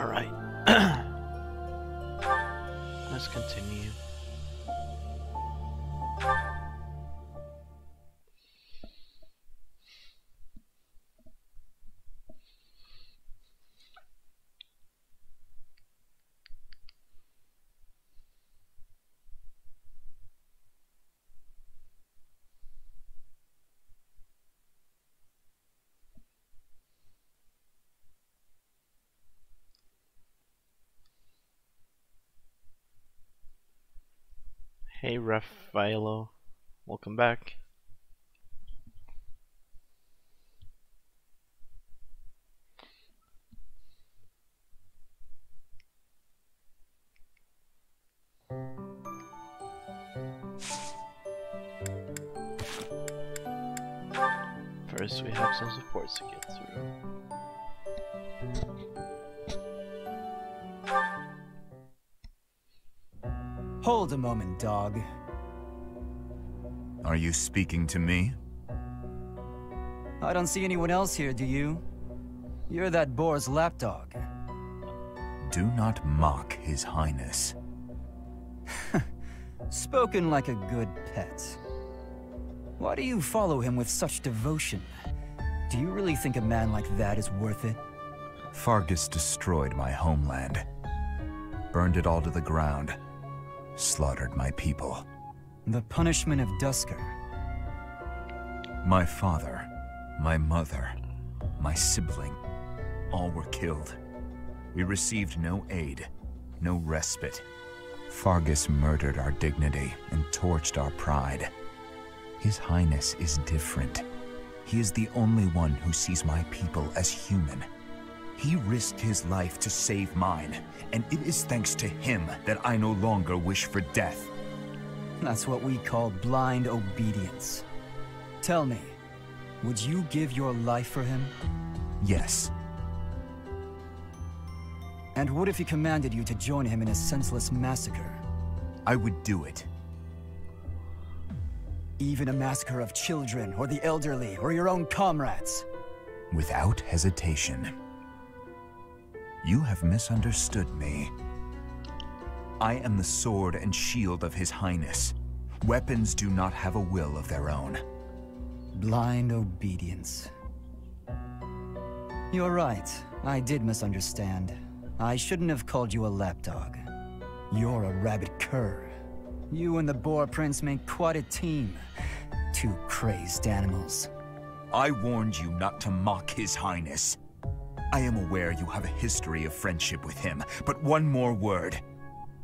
All right. Let's continue. Hey, Raffaello. Welcome back. Dog. Are you speaking to me? I don't see anyone else here, do you? You're that boar's lapdog. Do not mock his highness. Spoken like a good pet. Why do you follow him with such devotion? Do you really think a man like that is worth it? Faerghus destroyed my homeland. Burned it all to the ground. Slaughtered my people. The punishment of Duscur. My father, my mother, my sibling, all were killed. We received no aid, no respite. Faerghus murdered our dignity and torched our pride. His Highness is different. He is the only one who sees my people as human. He risked his life to save mine, and it is thanks to him that I no longer wish for death. That's what we call blind obedience. Tell me, would you give your life for him? Yes, And what if he commanded you to join him in a senseless massacre? I would do it. Even a massacre of children, or the elderly, or your own comrades? Without hesitation. You have misunderstood me. I am the sword and shield of His Highness. Weapons do not have a will of their own. Blind obedience. You're right. I did misunderstand. I shouldn't have called you a lapdog. You're a rabid cur. You and the Boar Prince make quite a team. Two crazed animals. I warned you not to mock His Highness. I am aware you have a history of friendship with him, but one more word.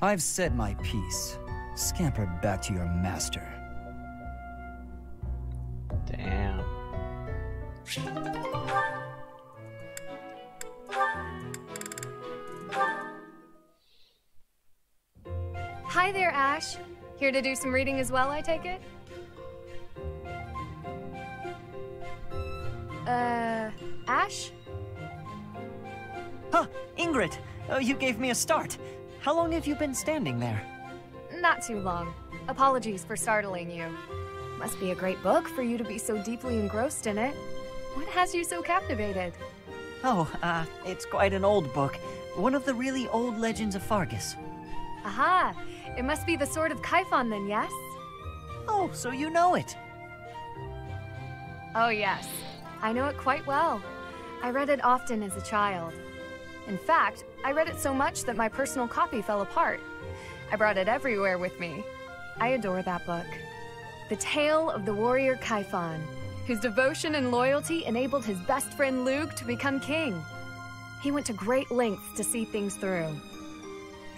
I've said my piece. Scamper back to your master. Damn. Hi there, Ash. Here to do some reading as well, I take it? Uh, Ash? Huh, Ingrid, uh, you gave me a start. How long have you been standing there? Not too long. Apologies for startling you. Must be a great book for you to be so deeply engrossed in it. What has you so captivated? Oh, uh, it's quite an old book. One of the really old legends of Faerghus. Aha! It must be the Sword of Kyphon then, yes? Oh, so you know it. Oh, yes. I know it quite well. I read it often as a child. In fact, I read it so much that my personal copy fell apart. I brought it everywhere with me. I adore that book. The Tale of the Warrior Kyphon, whose devotion and loyalty enabled his best friend Loog to become king. He went to great lengths to see things through.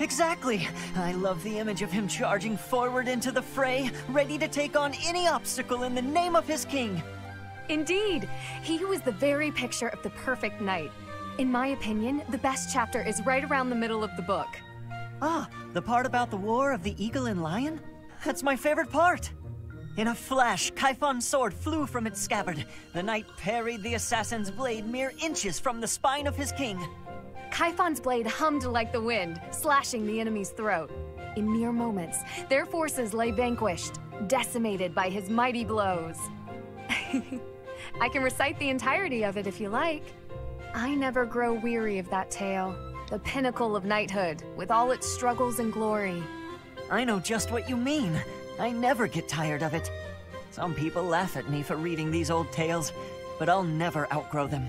Exactly! I love the image of him charging forward into the fray, ready to take on any obstacle in the name of his king. Indeed, he was the very picture of the perfect knight. In my opinion, the best chapter is right around the middle of the book. Ah, the part about the War of the Eagle and Lion? That's my favorite part! In a flash, Kyphon's sword flew from its scabbard. The knight parried the assassin's blade mere inches from the spine of his king. Kyphon's blade hummed like the wind, slashing the enemy's throat. In mere moments, their forces lay vanquished, decimated by his mighty blows. I can recite the entirety of it if you like. I never grow weary of that tale, the pinnacle of knighthood, with all its struggles and glory. I know just what you mean. I never get tired of it. Some people laugh at me for reading these old tales, but I'll never outgrow them.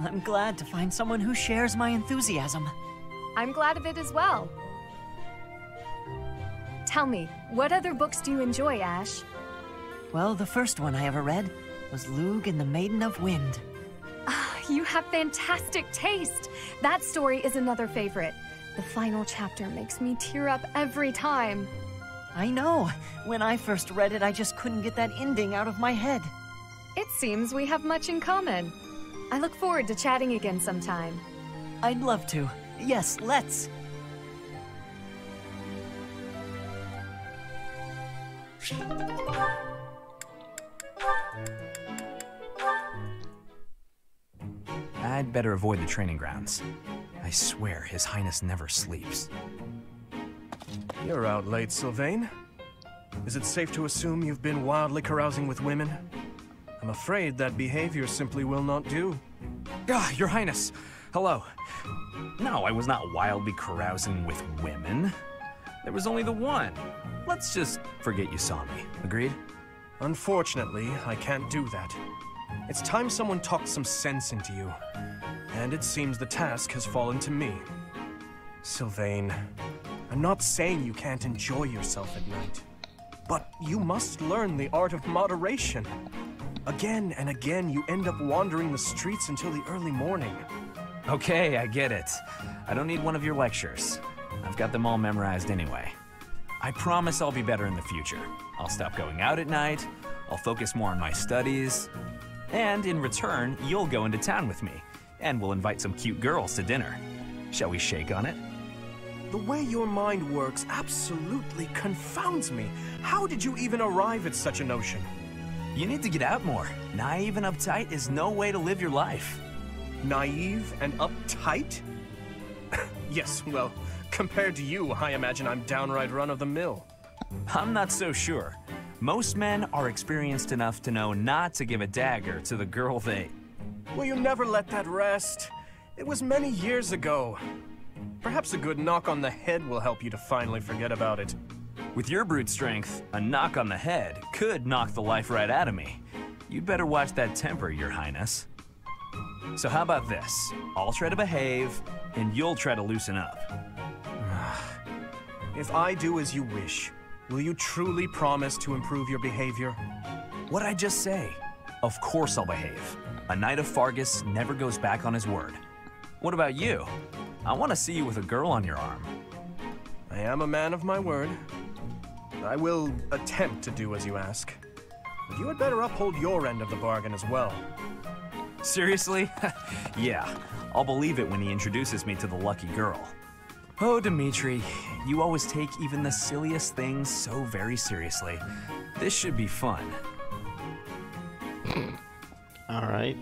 I'm glad to find someone who shares my enthusiasm. I'm glad of it as well. Tell me, what other books do you enjoy, Ash? Well, the first one I ever read was Loog and the Maiden of Wind. You have fantastic taste. That story is another favorite. The final chapter makes me tear up every time. I know. When I first read it, I just couldn't get that ending out of my head. It seems we have much in common. I look forward to chatting again sometime. I'd love to. Yes, let's. I'd better avoid the training grounds. I swear His Highness never sleeps. You're out late, Sylvain. Is it safe to assume you've been wildly carousing with women? I'm afraid that behavior simply will not do. Ah, Your Highness! Hello. No, I was not wildly carousing with women. There was only the one. Let's just forget you saw me. Agreed? Unfortunately, I can't do that. It's time someone talked some sense into you. And it seems the task has fallen to me. Sylvain, I'm not saying you can't enjoy yourself at night. But you must learn the art of moderation. Again and again, you end up wandering the streets until the early morning. Okay, I get it. I don't need one of your lectures. I've got them all memorized anyway. I promise I'll be better in the future. I'll stop going out at night, I'll focus more on my studies, and in return, you'll go into town with me, and we'll invite some cute girls to dinner. Shall we shake on it? The way your mind works absolutely confounds me. How did you even arrive at such a notion? You need to get out more. Naive and uptight is no way to live your life. Naive and uptight? yes, well, compared to you, I imagine I'm downright run of the mill. I'm not so sure. Most men are experienced enough to know not to give a dagger to the girl they. Will you never let that rest? It was many years ago. Perhaps a good knock on the head will help you to finally forget about it. With your brute strength, a knock on the head could knock the life right out of me. You'd better watch that temper, Your Highness. So how about this? I'll try to behave, and you'll try to loosen up. If I do as you wish, will you truly promise to improve your behavior? What'd I just say? Of course I'll behave. A knight of Faerghus never goes back on his word. What about you? I want to see you with a girl on your arm. I am a man of my word. I will attempt to do as you ask. But you had better uphold your end of the bargain as well. Seriously? yeah, I'll believe it when he introduces me to the lucky girl. Oh, Dimitri, you always take even the silliest things so very seriously. This should be fun. Hmm. Alright.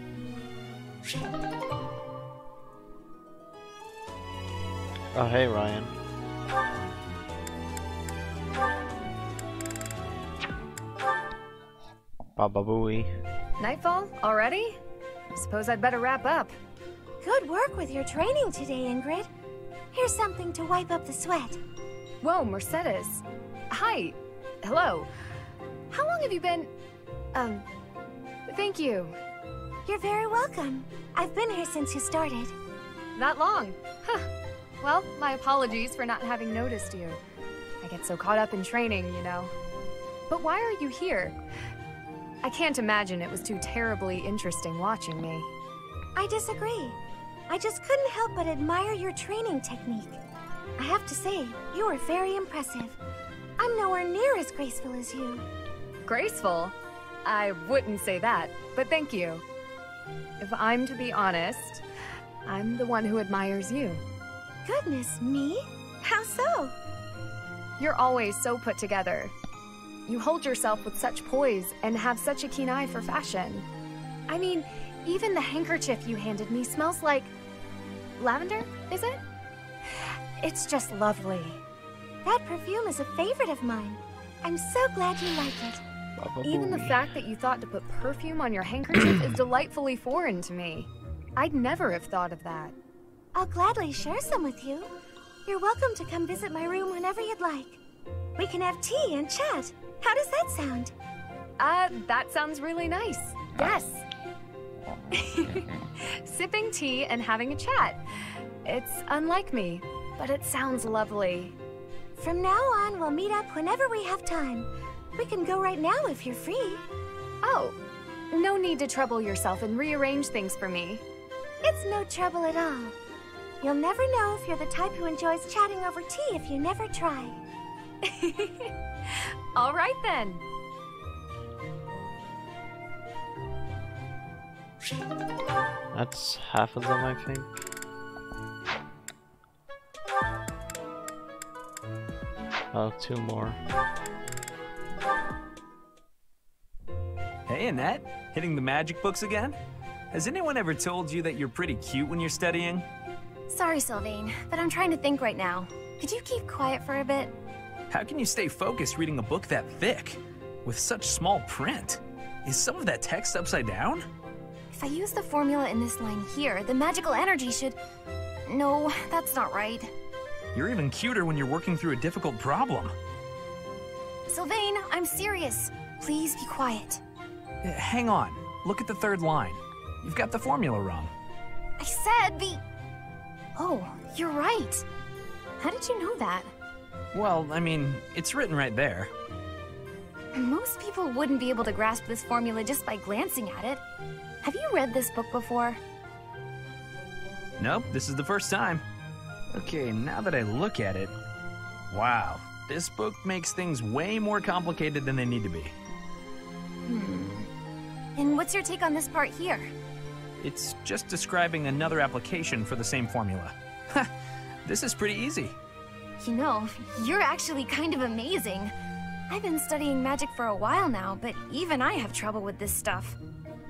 Oh, hey, Ryan. Baba Booey. Nightfall? Already? Suppose I'd better wrap up. Good work with your training today, Ingrid. Here's something to wipe up the sweat. Whoa, Mercedes. Hi. Hello. How long have you been... Um... Thank you. You're very welcome. I've been here since you started. that long. Huh. Well, my apologies for not having noticed you. I get so caught up in training, you know. But why are you here? I can't imagine it was too terribly interesting watching me. I disagree. I just couldn't help but admire your training technique. I have to say, you are very impressive. I'm nowhere near as graceful as you. Graceful? I wouldn't say that, but thank you. If I'm to be honest, I'm the one who admires you. Goodness me? How so? You're always so put together. You hold yourself with such poise and have such a keen eye for fashion. I mean, even the handkerchief you handed me smells like... lavender, is it? It's just lovely. That perfume is a favorite of mine. I'm so glad you like it. Even the fact that you thought to put perfume on your handkerchief is delightfully foreign to me. I'd never have thought of that. I'll gladly share some with you. You're welcome to come visit my room whenever you'd like. We can have tea and chat. How does that sound? Uh, that sounds really nice. Yes. Sipping tea and having a chat. It's unlike me, but it sounds lovely. From now on, we'll meet up whenever we have time. We can go right now if you're free. Oh, no need to trouble yourself and rearrange things for me. It's no trouble at all. You'll never know if you're the type who enjoys chatting over tea if you never try. All right then. That's half of them, I think. Oh, two more. Hey, Annette. Hitting the magic books again? Has anyone ever told you that you're pretty cute when you're studying? Sorry, Sylvain, but I'm trying to think right now. Could you keep quiet for a bit? How can you stay focused reading a book that thick? With such small print? Is some of that text upside down? If I use the formula in this line here, the magical energy should... No, that's not right. You're even cuter when you're working through a difficult problem. Sylvain, I'm serious. Please be quiet. Uh, Hang on. Look at the third line. You've got the formula wrong. I said the... Oh, you're right. How did you know that? Well, I mean, it's written right there. Most people wouldn't be able to grasp this formula just by glancing at it. Have you read this book before? Nope, this is the first time. Okay, now that I look at it, wow, this book makes things way more complicated than they need to be. Hmm. And what's your take on this part here? It's just describing another application for the same formula. Ha! this is pretty easy. You know, you're actually kind of amazing. I've been studying magic for a while now, but even I have trouble with this stuff.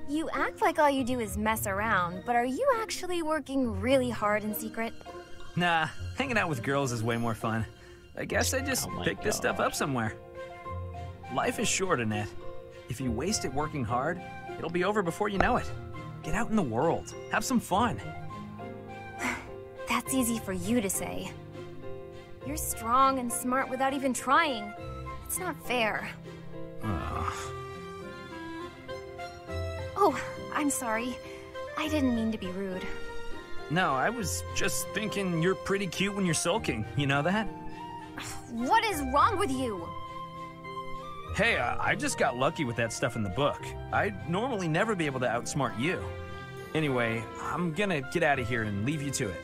You act like all you do is mess around, but are you actually working really hard in secret? Nah, hanging out with girls is way more fun. I guess I just Oh my picked this stuff up somewhere. Life is short, Annette. If you waste it working hard, it'll be over before you know it. Get out in the world. Have some fun. That's easy for you to say. You're strong and smart without even trying. It's not fair. Ugh. Oh, I'm sorry. I didn't mean to be rude. No, I was just thinking you're pretty cute when you're sulking. You know that? What is wrong with you? Hey, uh, I just got lucky with that stuff in the book. I'd normally never be able to outsmart you. Anyway, I'm gonna get out of here and leave you to it.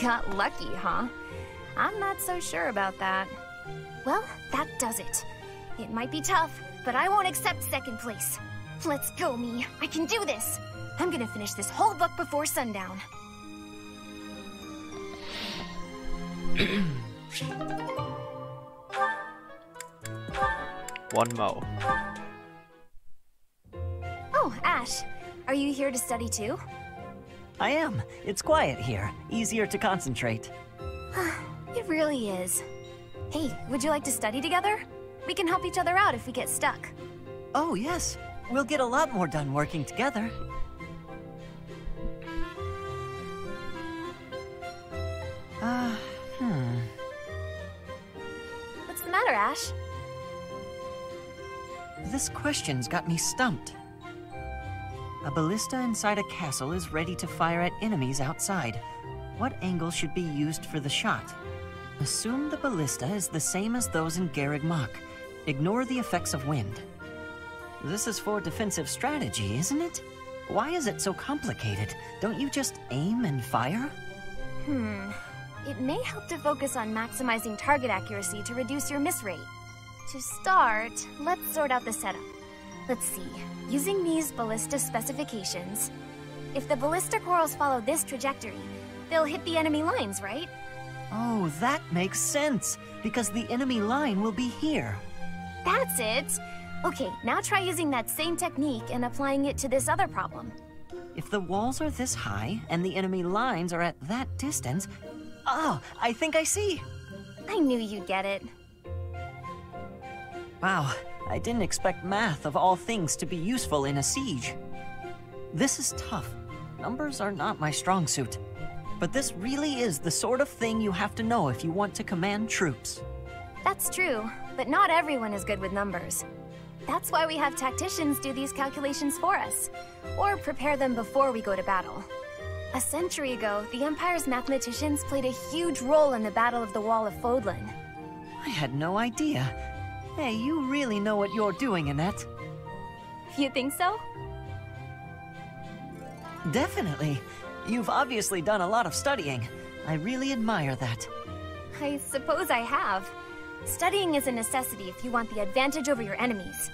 Got lucky, huh? I'm not so sure about that. Well, that does it. It might be tough, but I won't accept second place. Let's go, me. I can do this. I'm gonna finish this whole book before sundown. One mo. Oh, Ash. Are you here to study too? I am. It's quiet here. Easier to concentrate. It really is. Hey, would you like to study together? We can help each other out if we get stuck. Oh, yes. We'll get a lot more done working together. Uh, hmm. What's the matter, Ash? This question's got me stumped. A ballista inside a castle is ready to fire at enemies outside. What angle should be used for the shot? Assume the ballista is the same as those in Garreg Mach. Ignore the effects of wind. This is for defensive strategy, isn't it? Why is it so complicated? Don't you just aim and fire? Hmm. It may help to focus on maximizing target accuracy to reduce your miss rate. To start, let's sort out the setup. Let's see. Using these ballista specifications, if the ballista quarrels follow this trajectory, they'll hit the enemy lines, right? Oh, that makes sense, because the enemy line will be here. That's it! Okay, now try using that same technique and applying it to this other problem. If the walls are this high and the enemy lines are at that distance... Oh, I think I see! I knew you'd get it. Wow, I didn't expect math of all things to be useful in a siege. This is tough. Numbers are not my strong suit. But this really is the sort of thing you have to know if you want to command troops. That's true, but not everyone is good with numbers. That's why we have tacticians do these calculations for us, or prepare them before we go to battle. A century ago, the Empire's mathematicians played a huge role in the Battle of the Wall of Fodlan. I had no idea. Hey, you really know what you're doing, Annette. You think so? Definitely. You've obviously done a lot of studying. I really admire that. I suppose I have. Studying is a necessity if you want the advantage over your enemies.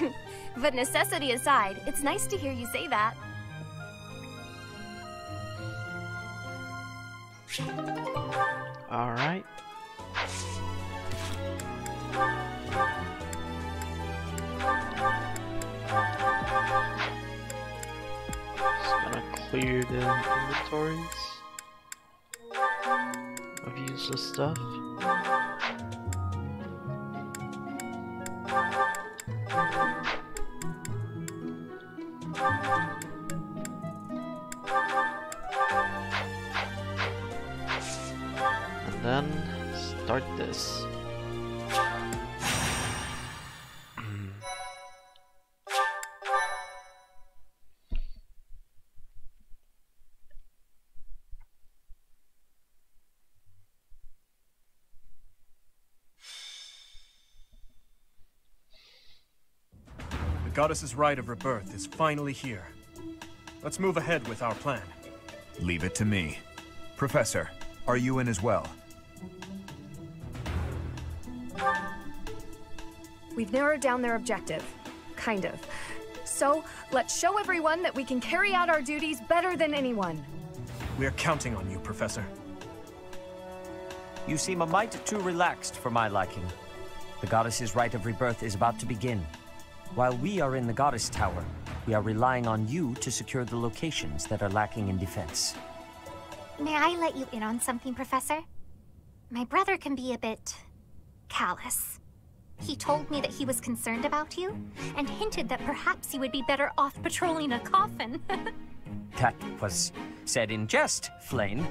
but necessity aside, it's nice to hear you say that. Alright. Just gonna clear the inventories of useless stuff. And then start this. goddess's rite of rebirth is finally here. Let's move ahead with our plan. Leave it to me. Professor, are you in as well? We've narrowed down their objective. Kind of. So, let's show everyone that we can carry out our duties better than anyone. We're counting on you, Professor. You seem a mite too relaxed for my liking. The goddess's rite of rebirth is about to begin. While we are in the goddess tower, we are relying on you to secure the locations that are lacking in defense. May I let you in on something, Professor? My brother can be a bit... callous. He told me that he was concerned about you, and hinted that perhaps you would be better off patrolling a coffin. That was said in jest, Flayn,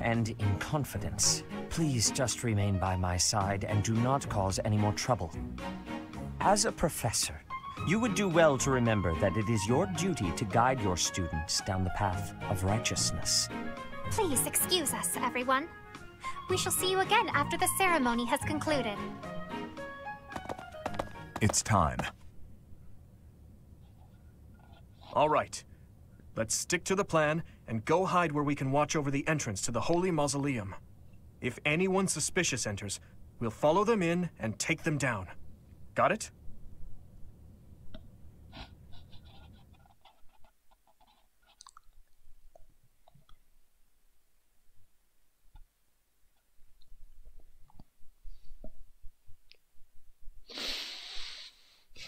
and in confidence. Please just remain by my side and do not cause any more trouble. As a professor, you would do well to remember that it is your duty to guide your students down the path of righteousness. Please excuse us, everyone. We shall see you again after the ceremony has concluded. It's time. All right. Let's stick to the plan and go hide where we can watch over the entrance to the Holy Mausoleum. If anyone suspicious enters, we'll follow them in and take them down. Got it?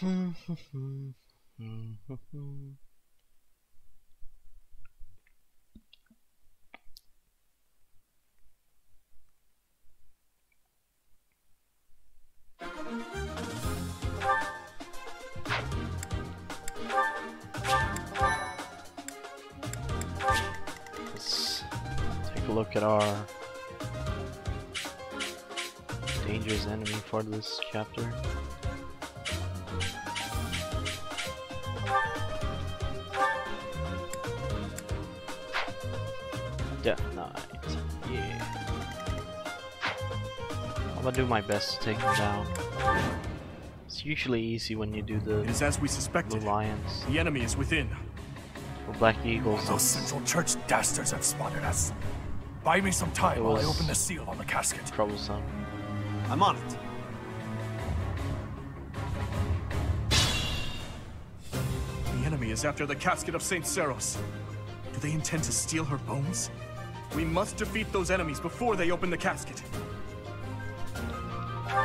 Let's take a look at our dangerous enemy for this chapter. Death Knight. Yeah. I'm gonna do my best to take him down. It's usually easy when you do the, It is as we suspected. the lions The enemy is within. or black eagles. Those Central Church dastards have spotted us. Buy me some time while I open the seal on the casket. troublesome. I'm on it. The enemy is after the casket of St. Seiros. Do they intend to steal her bones? We must defeat those enemies before they open the casket.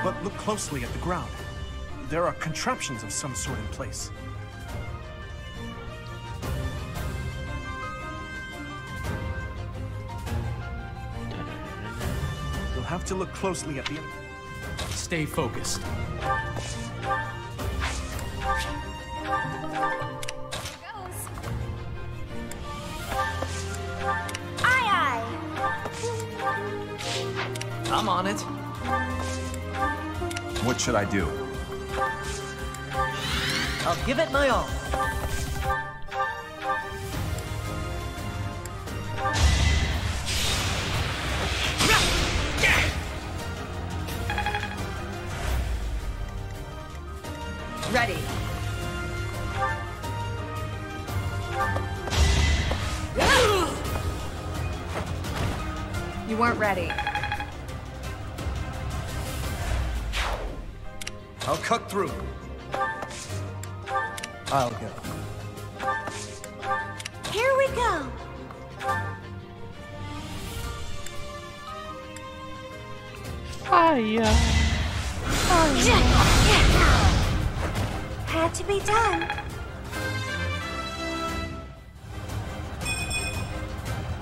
But look closely at the ground. There are contraptions of some sort in place. You'll have to look closely at the... Stay focused. I'm on it. What should I do? I'll give it my all. Ready. You weren't ready. I'll cut through. I'll go. Here we go. Fire! Uh, Had to be done.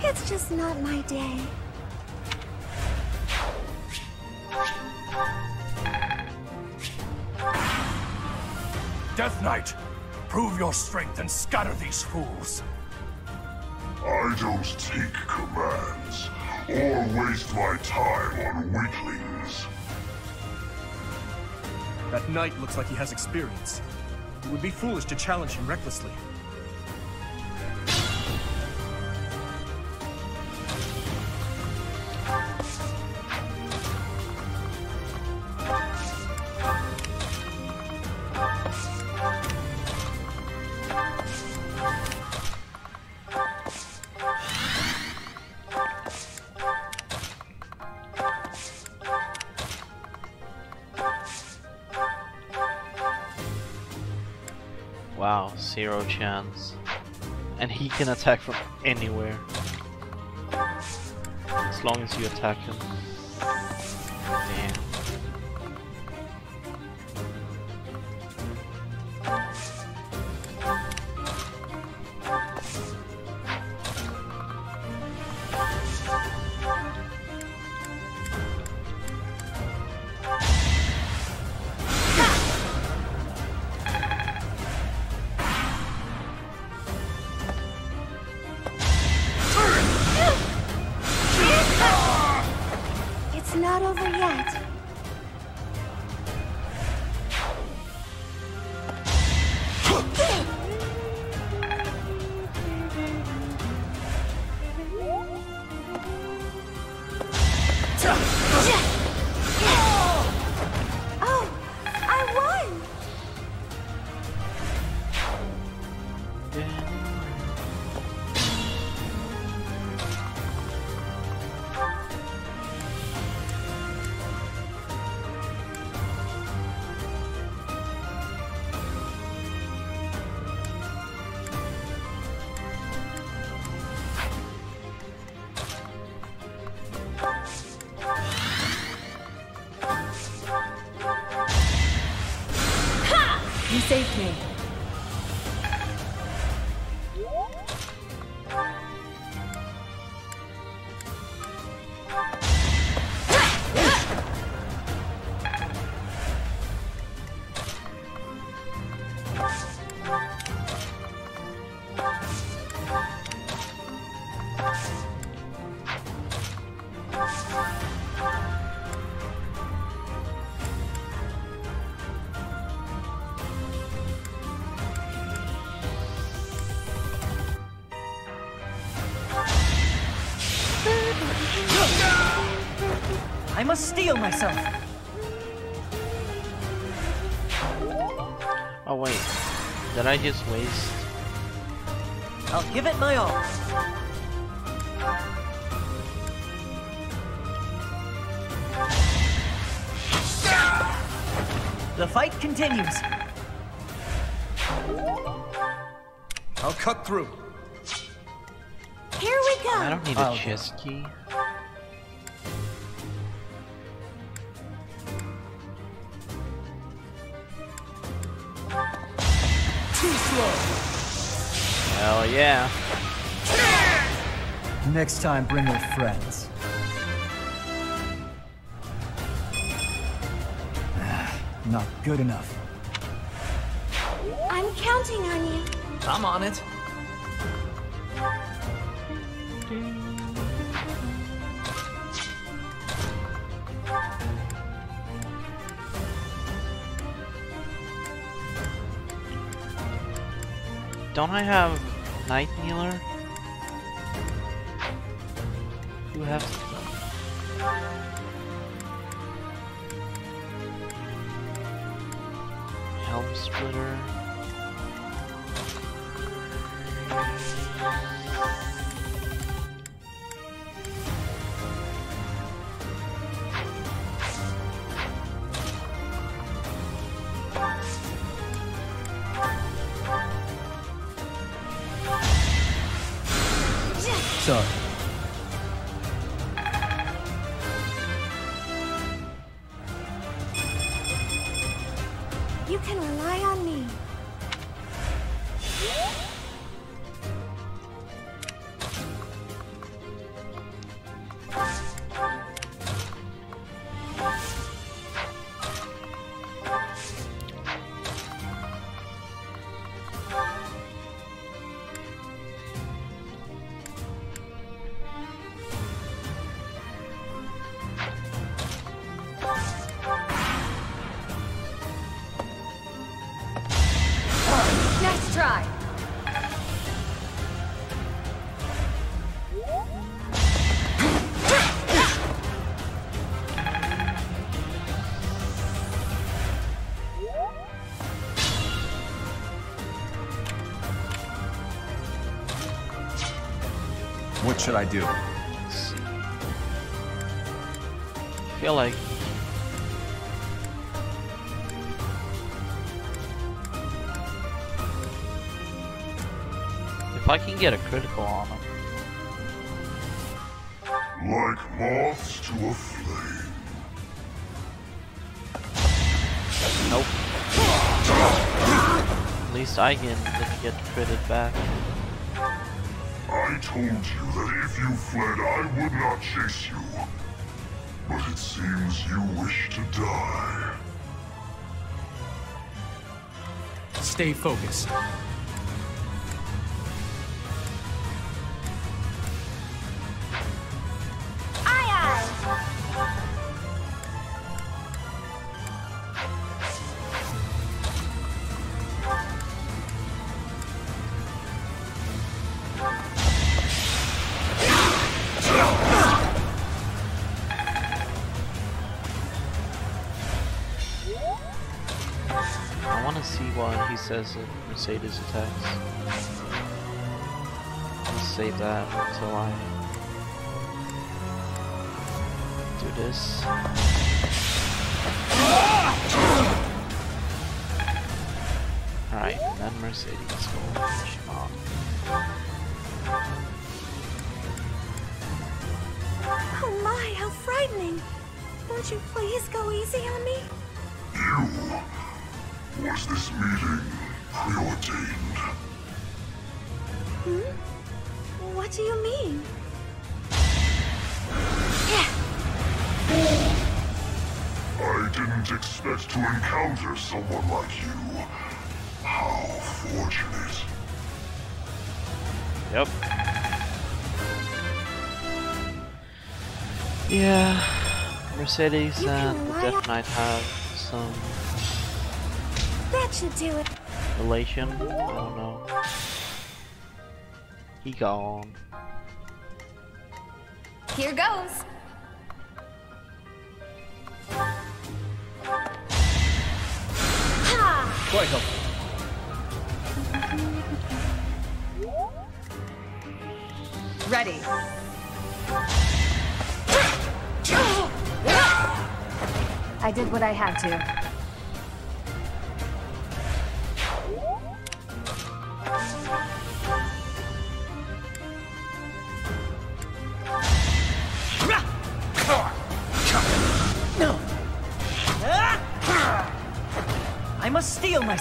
It's just not my day. Death Knight, prove your strength and scatter these fools. I don't take commands or waste my time on weaklings. That knight looks like he has experience. It would be foolish to challenge him recklessly. And he can attack from anywhere. As long as you attack him. Continues. I'll cut through. Here we go. I don't need I'll a oh, go. chest key. Too slow. Hell yeah. Next time, bring your friends. Good enough. I'm counting on you. I'm on it. Don't I have should I do? I feel like if I can get a critical on him, Like moths to a flame. nope. At least I can get critted back. Told you that if you fled, I would not chase you. But it seems you wish to die. Stay focused. Says in Mercedes attacks. Let's save that until I do this. Alright, then Mercedes will finish him off. Oh my, how frightening. Won't you please go easy on me? You. Was this meeting preordained? Hmm? What do you mean? I didn't expect to encounter someone like you. How fortunate. Yep. Yeah, Mercedes You and the lie Death Knight have some That should do it. Relation. I don't know. He gone. Here goes. Ha! Quite helpful. Ready. I did what I had to.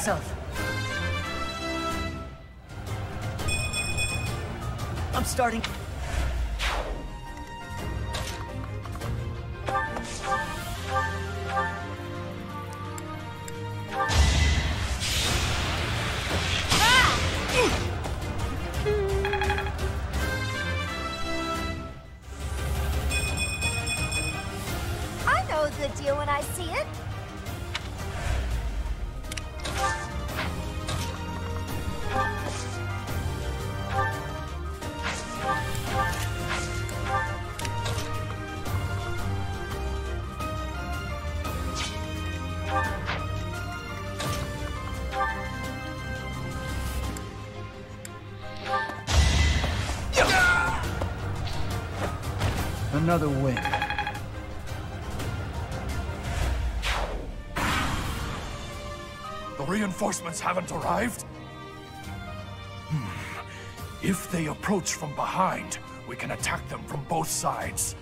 Myself. I'm starting. Reinforcements haven't arrived? Hmm. If they approach from behind, we can attack them from both sides.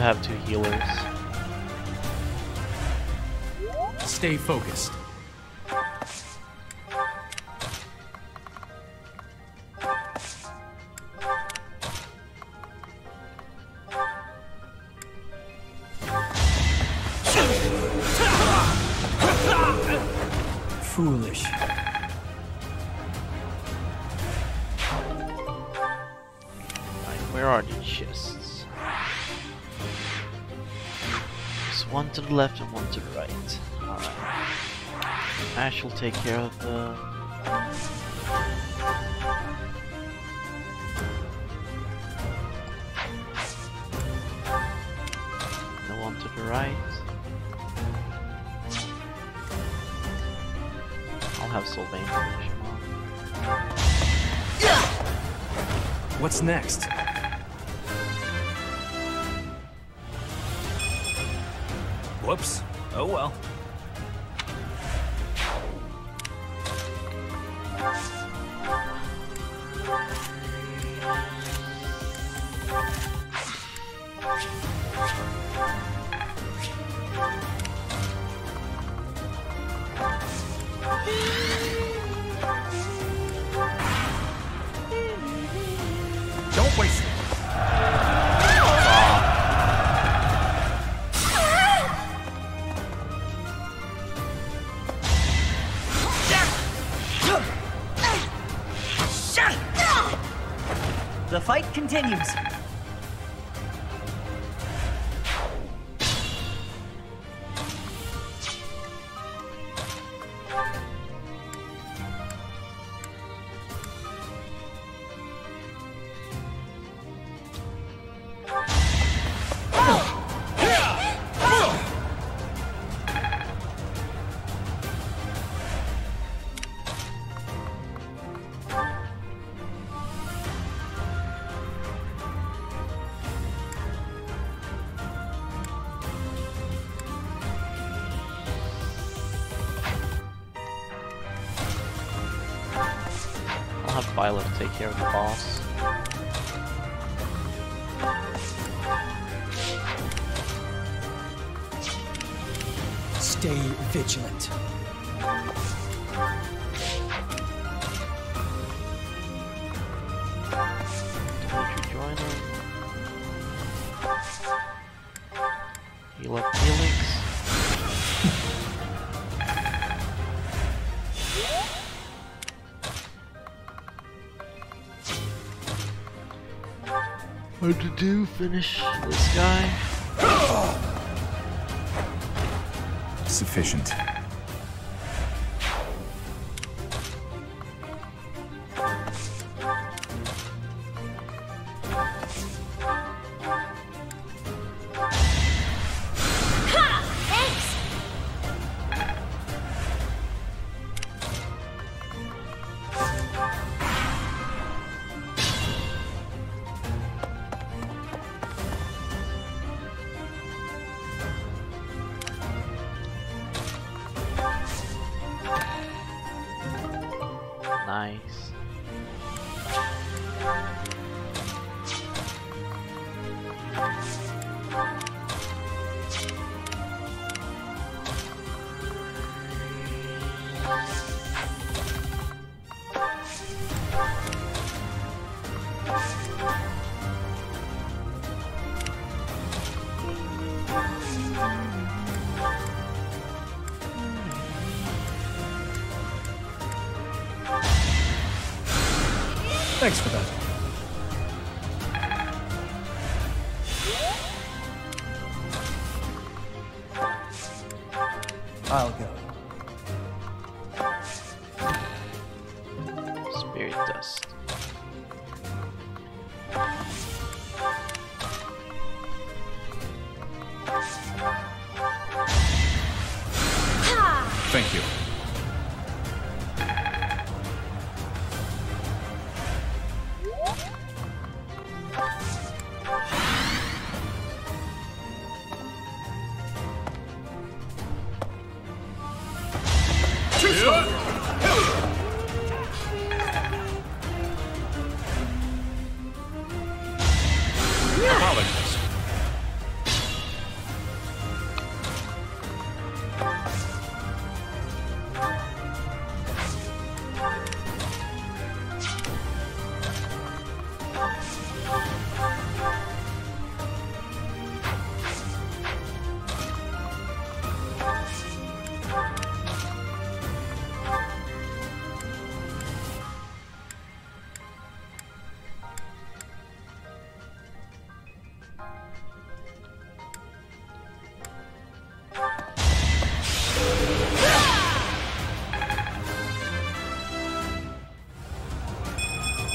Have two healers. Stay focused. Take care of the... The one to the right. I'll have Sylvain. What's next? Continues. Take care of the. Do? Finish this guy? Sufficient.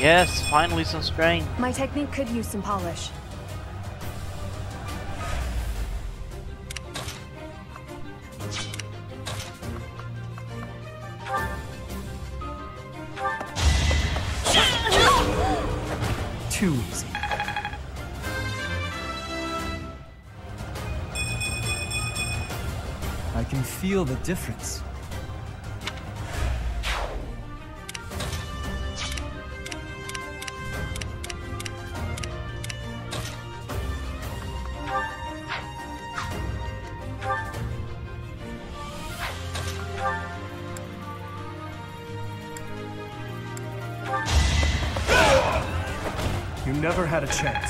Yes, finally some strain. My technique could use some polish. Too easy. I can feel the difference. Never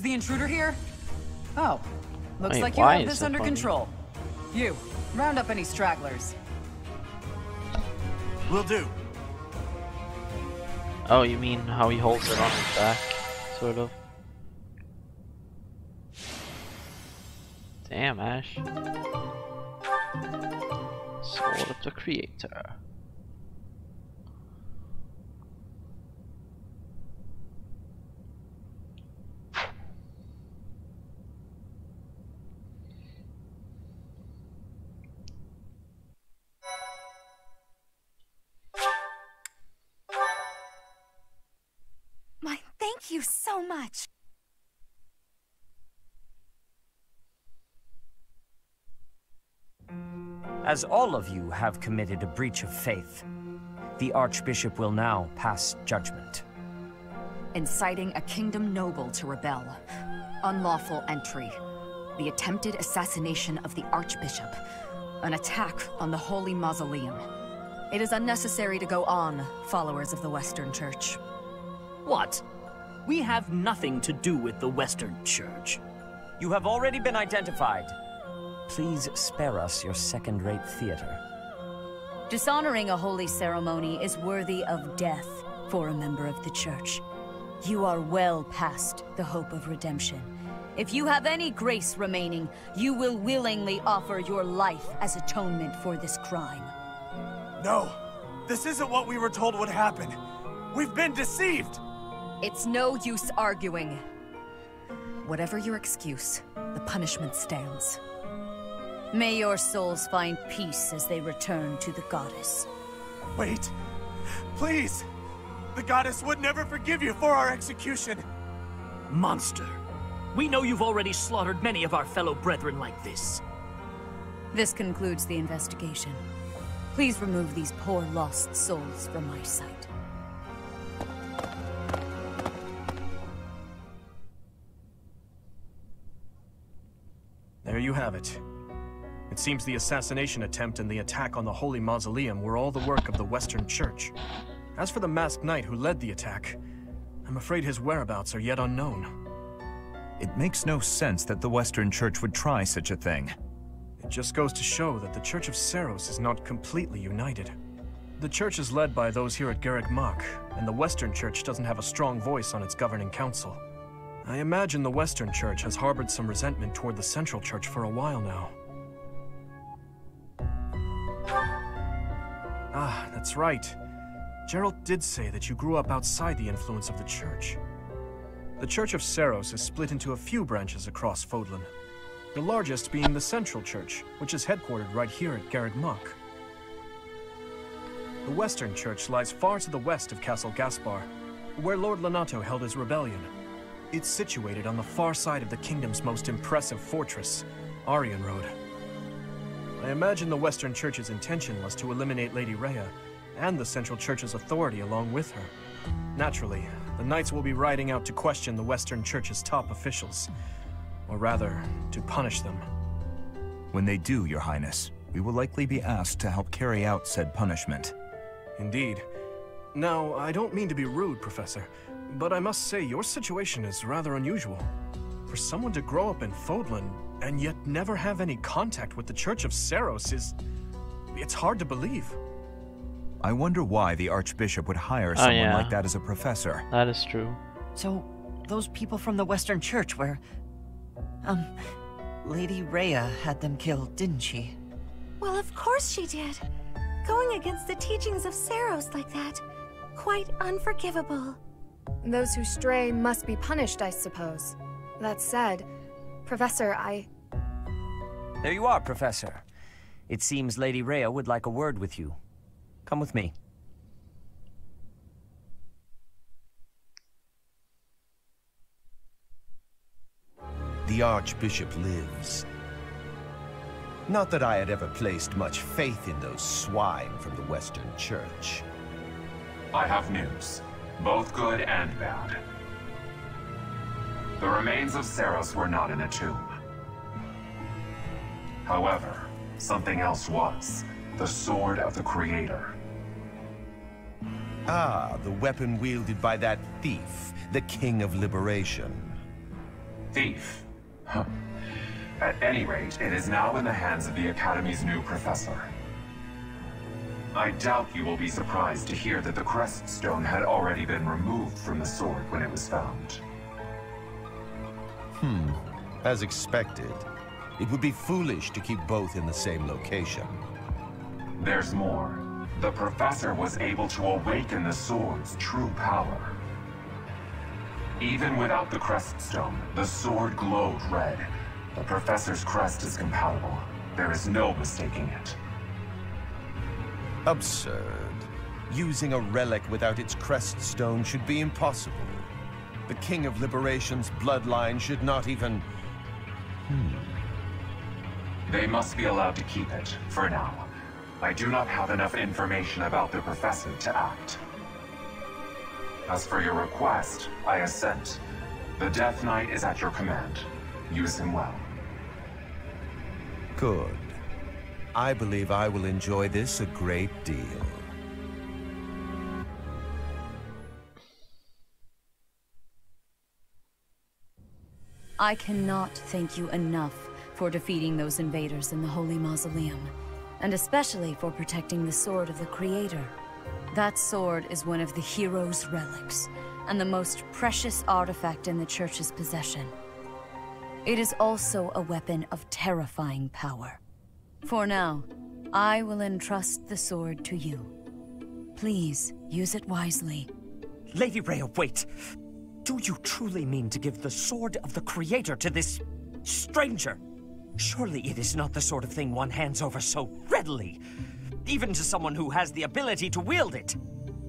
Is the intruder here? Oh, looks Wait, like you have this so under funny? control. You, round up any stragglers. Will do. Oh, you mean how he holds it on his back, sort of? Damn, Ash. Sword of the Creator. As all of you have committed a breach of faith, the Archbishop will now pass judgment. Inciting a kingdom noble to rebel. Unlawful entry. The attempted assassination of the Archbishop. An attack on the Holy Mausoleum. It is unnecessary to go on, followers of the Western Church. What? We have nothing to do with the Western Church. You have already been identified. Please spare us your second-rate theater. Dishonoring a holy ceremony is worthy of death for a member of the Church. You are well past the hope of redemption. If you have any grace remaining, you will willingly offer your life as atonement for this crime. No, this isn't what we were told would happen. We've been deceived. It's no use arguing. Whatever your excuse, the punishment stands. May your souls find peace as they return to the goddess. Wait, please. The goddess would never forgive you for our execution. Monster. We know you've already slaughtered many of our fellow brethren like this. This concludes the investigation. Please remove these poor lost souls from my sight. There you have it. It seems the assassination attempt and the attack on the Holy Mausoleum were all the work of the Western Church. As for the masked knight who led the attack, I'm afraid his whereabouts are yet unknown. It makes no sense that the Western Church would try such a thing. It just goes to show that the Church of Seiros is not completely united. The church is led by those here at Garreg Mach, and the Western Church doesn't have a strong voice on its governing council. I imagine the Western Church has harbored some resentment toward the Central Church for a while now. That's right. Jeralt did say that you grew up outside the influence of the Church. The Church of Seiros is split into a few branches across Fodlan. The largest being the Central Church, which is headquartered right here at Garreg Mach. The Western Church lies far to the west of Castle Gaspar, where Lord Lonato held his rebellion. It's situated on the far side of the kingdom's most impressive fortress, Arianrhod. I imagine the Western Church's intention was to eliminate Lady Rhea, and the Central Church's authority along with her. Naturally, the Knights will be riding out to question the Western Church's top officials. Or rather, to punish them. When they do, Your Highness, we will likely be asked to help carry out said punishment. Indeed. Now, I don't mean to be rude, Professor, but I must say your situation is rather unusual. For someone to grow up in Fodlan and yet never have any contact with the Church of Seiros is... it's hard to believe. I wonder why the Archbishop would hire Oh, someone yeah. like that as a professor. That is true. So, those people from the Western Church were... Um, Lady Rhea had them killed, didn't she? Well, of course she did. Going against the teachings of Seiros like that. Quite unforgivable. Those who stray must be punished, I suppose. That said, Professor, I... There you are, Professor. It seems Lady Rhea would like a word with you. Come with me. The Archbishop lives. Not that I had ever placed much faith in those swine from the Western Church. I have news, both good and bad. The remains of Seiros were not in a tomb. However, something else was. The Sword of the Creator. Ah, the weapon wielded by that thief, the King of Liberation. Thief. Huh. At any rate, it is now in the hands of the Academy's new professor. I doubt you will be surprised to hear that the Crest Stone had already been removed from the sword when it was found. Hmm, as expected. It would be foolish to keep both in the same location. There's more. The Professor was able to awaken the sword's true power. Even without the Crest Stone, the sword glowed red. The Professor's crest is compatible. There is no mistaking it. Absurd. Using a relic without its crest stone should be impossible. The King of Liberation's bloodline should not even... Hmm. They must be allowed to keep it, for now. I do not have enough information about the Professor to act. As for your request, I assent. The Death Knight is at your command. Use him well. Good. I believe I will enjoy this a great deal. I cannot thank you enough for defeating those invaders in the Holy Mausoleum, and especially for protecting the Sword of the Creator. That sword is one of the hero's relics, and the most precious artifact in the Church's possession. It is also a weapon of terrifying power. For now, I will entrust the sword to you. Please, use it wisely. Lady Rhea, wait! Do you truly mean to give the Sword of the Creator to this... stranger? Surely it is not the sort of thing one hands over so readily. Even to someone who has the ability to wield it.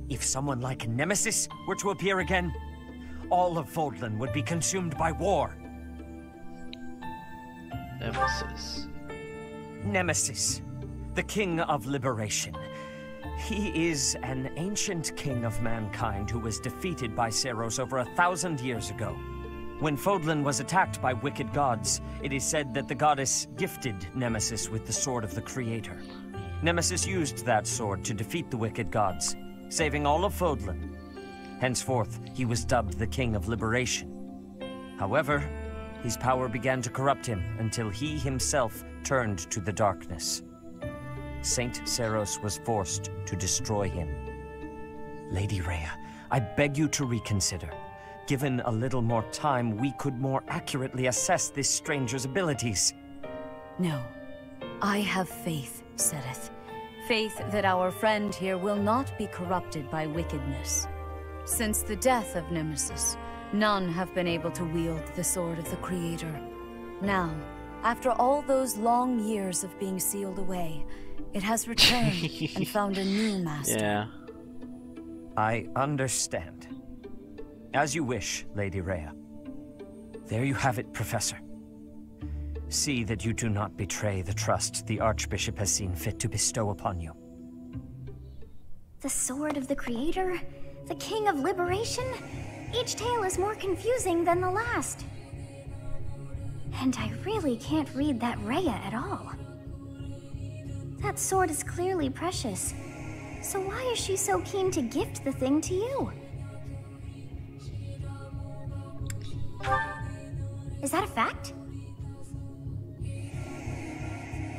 If someone like Nemesis were to appear again, all of Fodlan would be consumed by war. Nemesis. Nemesis, the King of Liberation. He is an ancient king of mankind who was defeated by Seiros over a thousand years ago. When Fodlan was attacked by wicked gods, it is said that the goddess gifted Nemesis with the Sword of the Creator. Nemesis used that sword to defeat the wicked gods, saving all of Fodlan. Henceforth, he was dubbed the King of Liberation. However, his power began to corrupt him until he himself turned to the darkness. Saint Seiros was forced to destroy him. Lady Rhea, I beg you to reconsider. Given a little more time, we could more accurately assess this stranger's abilities. No. I have faith, Seteth. Faith that our friend here will not be corrupted by wickedness. Since the death of Nemesis, none have been able to wield the Sword of the Creator. Now, after all those long years of being sealed away, it has returned and found a new master. Yeah. I understand. As you wish, Lady Rhea. There you have it, Professor. See that you do not betray the trust the Archbishop has seen fit to bestow upon you. The Sword of the Creator? The King of Liberation? Each tale is more confusing than the last. And I really can't read that Rhea at all. That sword is clearly precious. So why is she so keen to gift the thing to you? Is that a fact?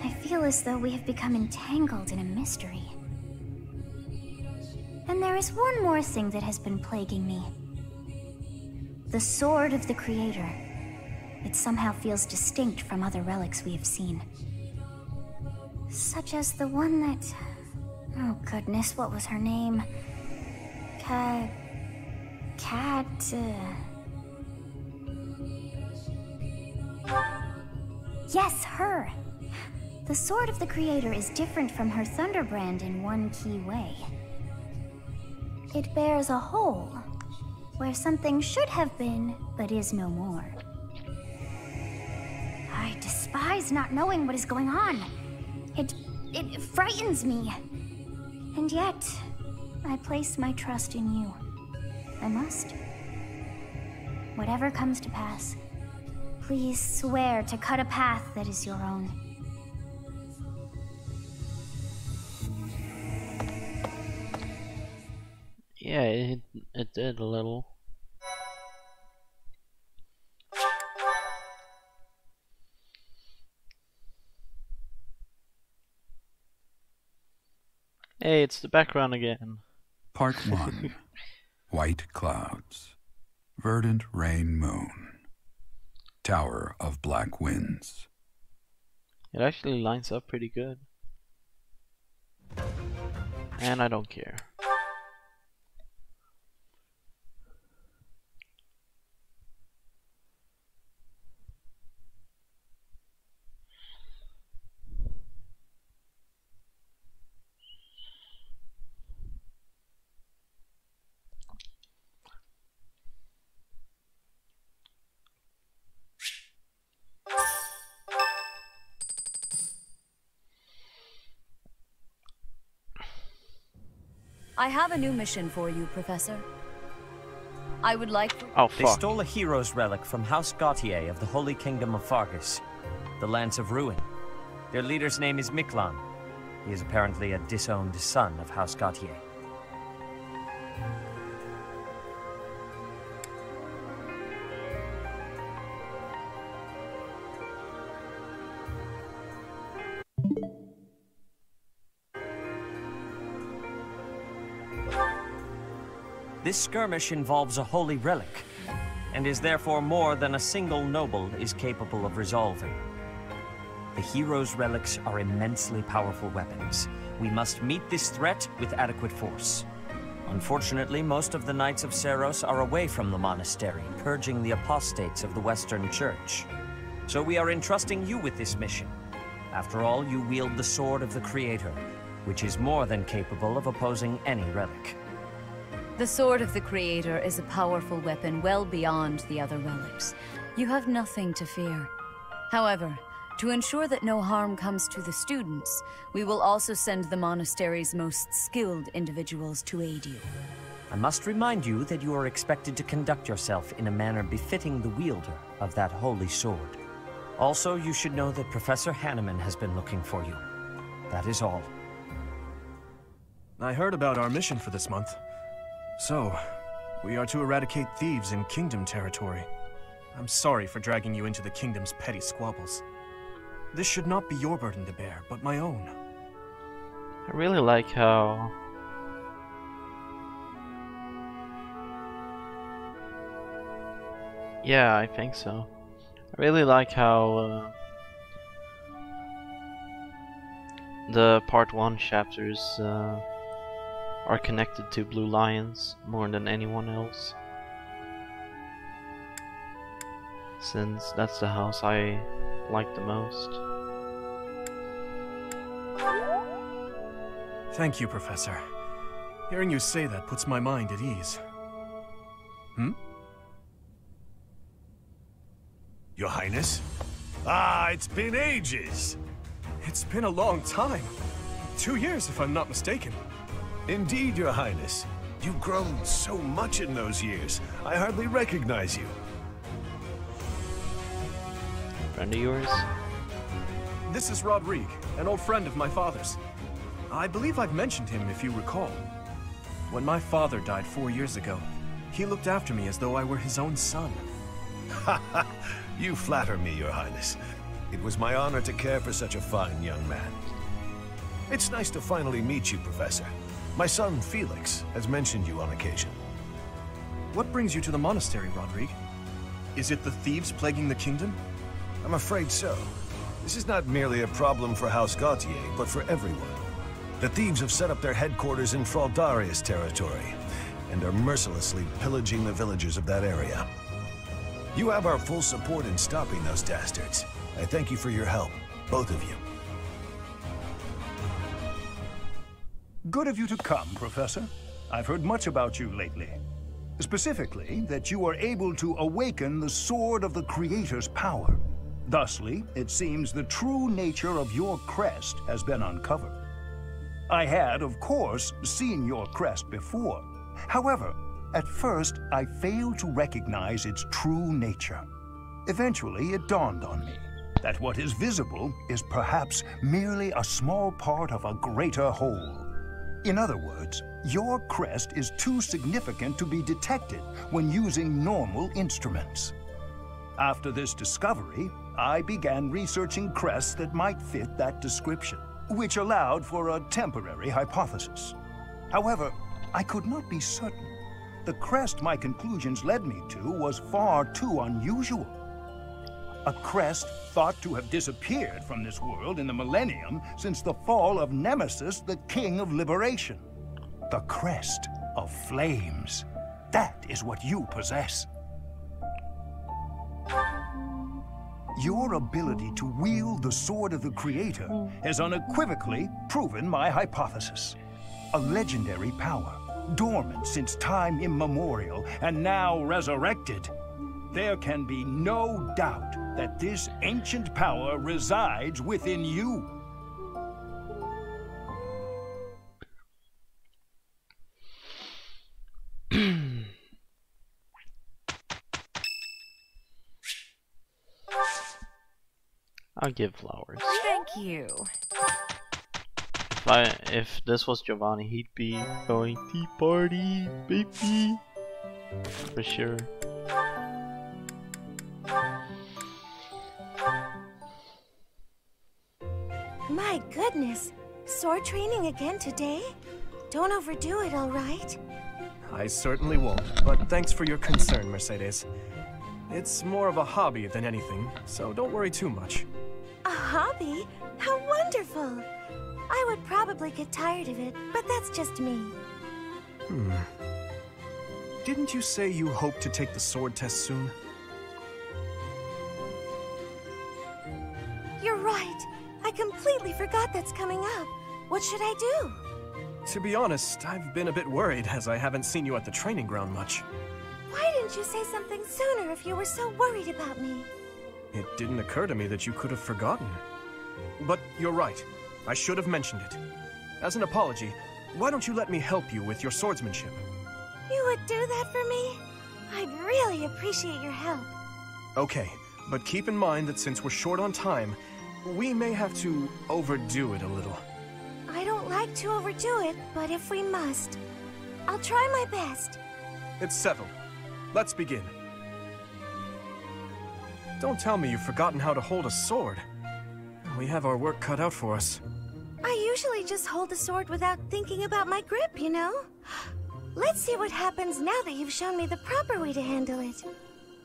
I feel as though we have become entangled in a mystery. And there is one more thing that has been plaguing me. The Sword of the Creator. It somehow feels distinct from other relics we have seen. Such as the one that... Oh goodness, what was her name? Cat... Cat... Uh... Yes, her! The Sword of the Creator is different from her Thunderbrand in one key way. It bears a hole, where something should have been, but is no more. I despise not knowing what is going on. It... it frightens me. And yet, I place my trust in you. I must. Whatever comes to pass, please swear to cut a path that is your own. Yeah, it, it did a little. Hey, it's the background again. Part 1 White Clouds Verdant Rain Moon Tower of Black Winds It actually lines up pretty good. And I don't care. I have a new mission for you, Professor. I would like to- Oh, They stole a hero's relic from House Gautier of the Holy Kingdom of Faerghus, the Lance of Ruin. Their leader's name is Miklan. He is apparently a disowned son of House Gautier. This skirmish involves a holy relic, and is therefore more than a single noble is capable of resolving. The hero's relics are immensely powerful weapons. We must meet this threat with adequate force. Unfortunately, most of the Knights of Seiros are away from the monastery, purging the apostates of the Western Church. So we are entrusting you with this mission. After all, you wield the Sword of the Creator, which is more than capable of opposing any relic. The Sword of the Creator is a powerful weapon well beyond the other relics. You have nothing to fear. However, to ensure that no harm comes to the students, we will also send the monastery's most skilled individuals to aid you. I must remind you that you are expected to conduct yourself in a manner befitting the wielder of that holy sword. Also, you should know that Professor Hanneman has been looking for you. That is all. I heard about our mission for this month. So, we are to eradicate thieves in Kingdom territory. I'm sorry for dragging you into the Kingdom's petty squabbles. This should not be your burden to bear, but my own. I really like how Yeah, I think so. I really like how uh, the part 1 chapters uh, are connected to Blue Lions more than anyone else. Since that's the house I like the most. Thank you, Professor. Hearing you say that puts my mind at ease. Hmm? Your Highness? Ah, it's been ages. It's been a long time. Two years, if I'm not mistaken. Indeed, Your Highness. You've grown so much in those years. I hardly recognize you. Friend of yours? This is Rodrigue, an old friend of my father's. I believe I've mentioned him, if you recall. When my father died four years ago, he looked after me as though I were his own son. Ha ha! You flatter me, Your Highness. It was my honor to care for such a fine young man. It's nice to finally meet you, Professor. My son, Felix, has mentioned you on occasion. What brings you to the monastery, Rodrigue? Is it the thieves plaguing the kingdom? I'm afraid so. This is not merely a problem for House Gautier, but for everyone. The thieves have set up their headquarters in Fraldarius territory, and are mercilessly pillaging the villagers of that area. You have our full support in stopping those dastards. I thank you for your help, both of you. Good of you to come, Professor. I've heard much about you lately. Specifically, that you are able to awaken the Sword of the Creator's power. Thusly, it seems the true nature of your crest has been uncovered. I had, of course, seen your crest before. However, at first, I failed to recognize its true nature. Eventually, it dawned on me that what is visible is perhaps merely a small part of a greater whole. In other words, your crest is too significant to be detected when using normal instruments. After this discovery, I began researching crests that might fit that description, which allowed for a temporary hypothesis. However, I could not be certain. The crest my conclusions led me to was far too unusual. A crest thought to have disappeared from this world in the millennium since the fall of Nemesis, the King of Liberation. The crest of flames. That is what you possess. Your ability to wield the Sword of the Creator has unequivocally proven my hypothesis. A legendary power, dormant since time immemorial, and now resurrected. There can be no doubt that this ancient power resides within you. I'll give flowers. Thank you. If I if this was Giovanni, he'd be going tea party, baby, for sure. My goodness! Sword training again today? Don't overdo it, all right? I certainly won't, but thanks for your concern, Mercedes. It's more of a hobby than anything, so don't worry too much. A hobby? How wonderful! I would probably get tired of it, but that's just me. Hmm. Didn't you say you hope to take the sword test soon? You're right. I completely forgot that's coming up. What should I do? To be honest, I've been a bit worried as I haven't seen you at the training ground much. Why didn't you say something sooner if you were so worried about me? It didn't occur to me that you could have forgotten. But you're right. I should have mentioned it. As an apology, why don't you let me help you with your swordsmanship? You would do that for me? I'd really appreciate your help. Okay, but keep in mind that since we're short on time, we may have to overdo it a little. I don't like to overdo it, but if we must, I'll try my best. It's settled. Let's begin. Don't tell me you've forgotten how to hold a sword. We have our work cut out for us. I usually just hold the sword without thinking about my grip, you know? Let's see what happens now that you've shown me the proper way to handle it.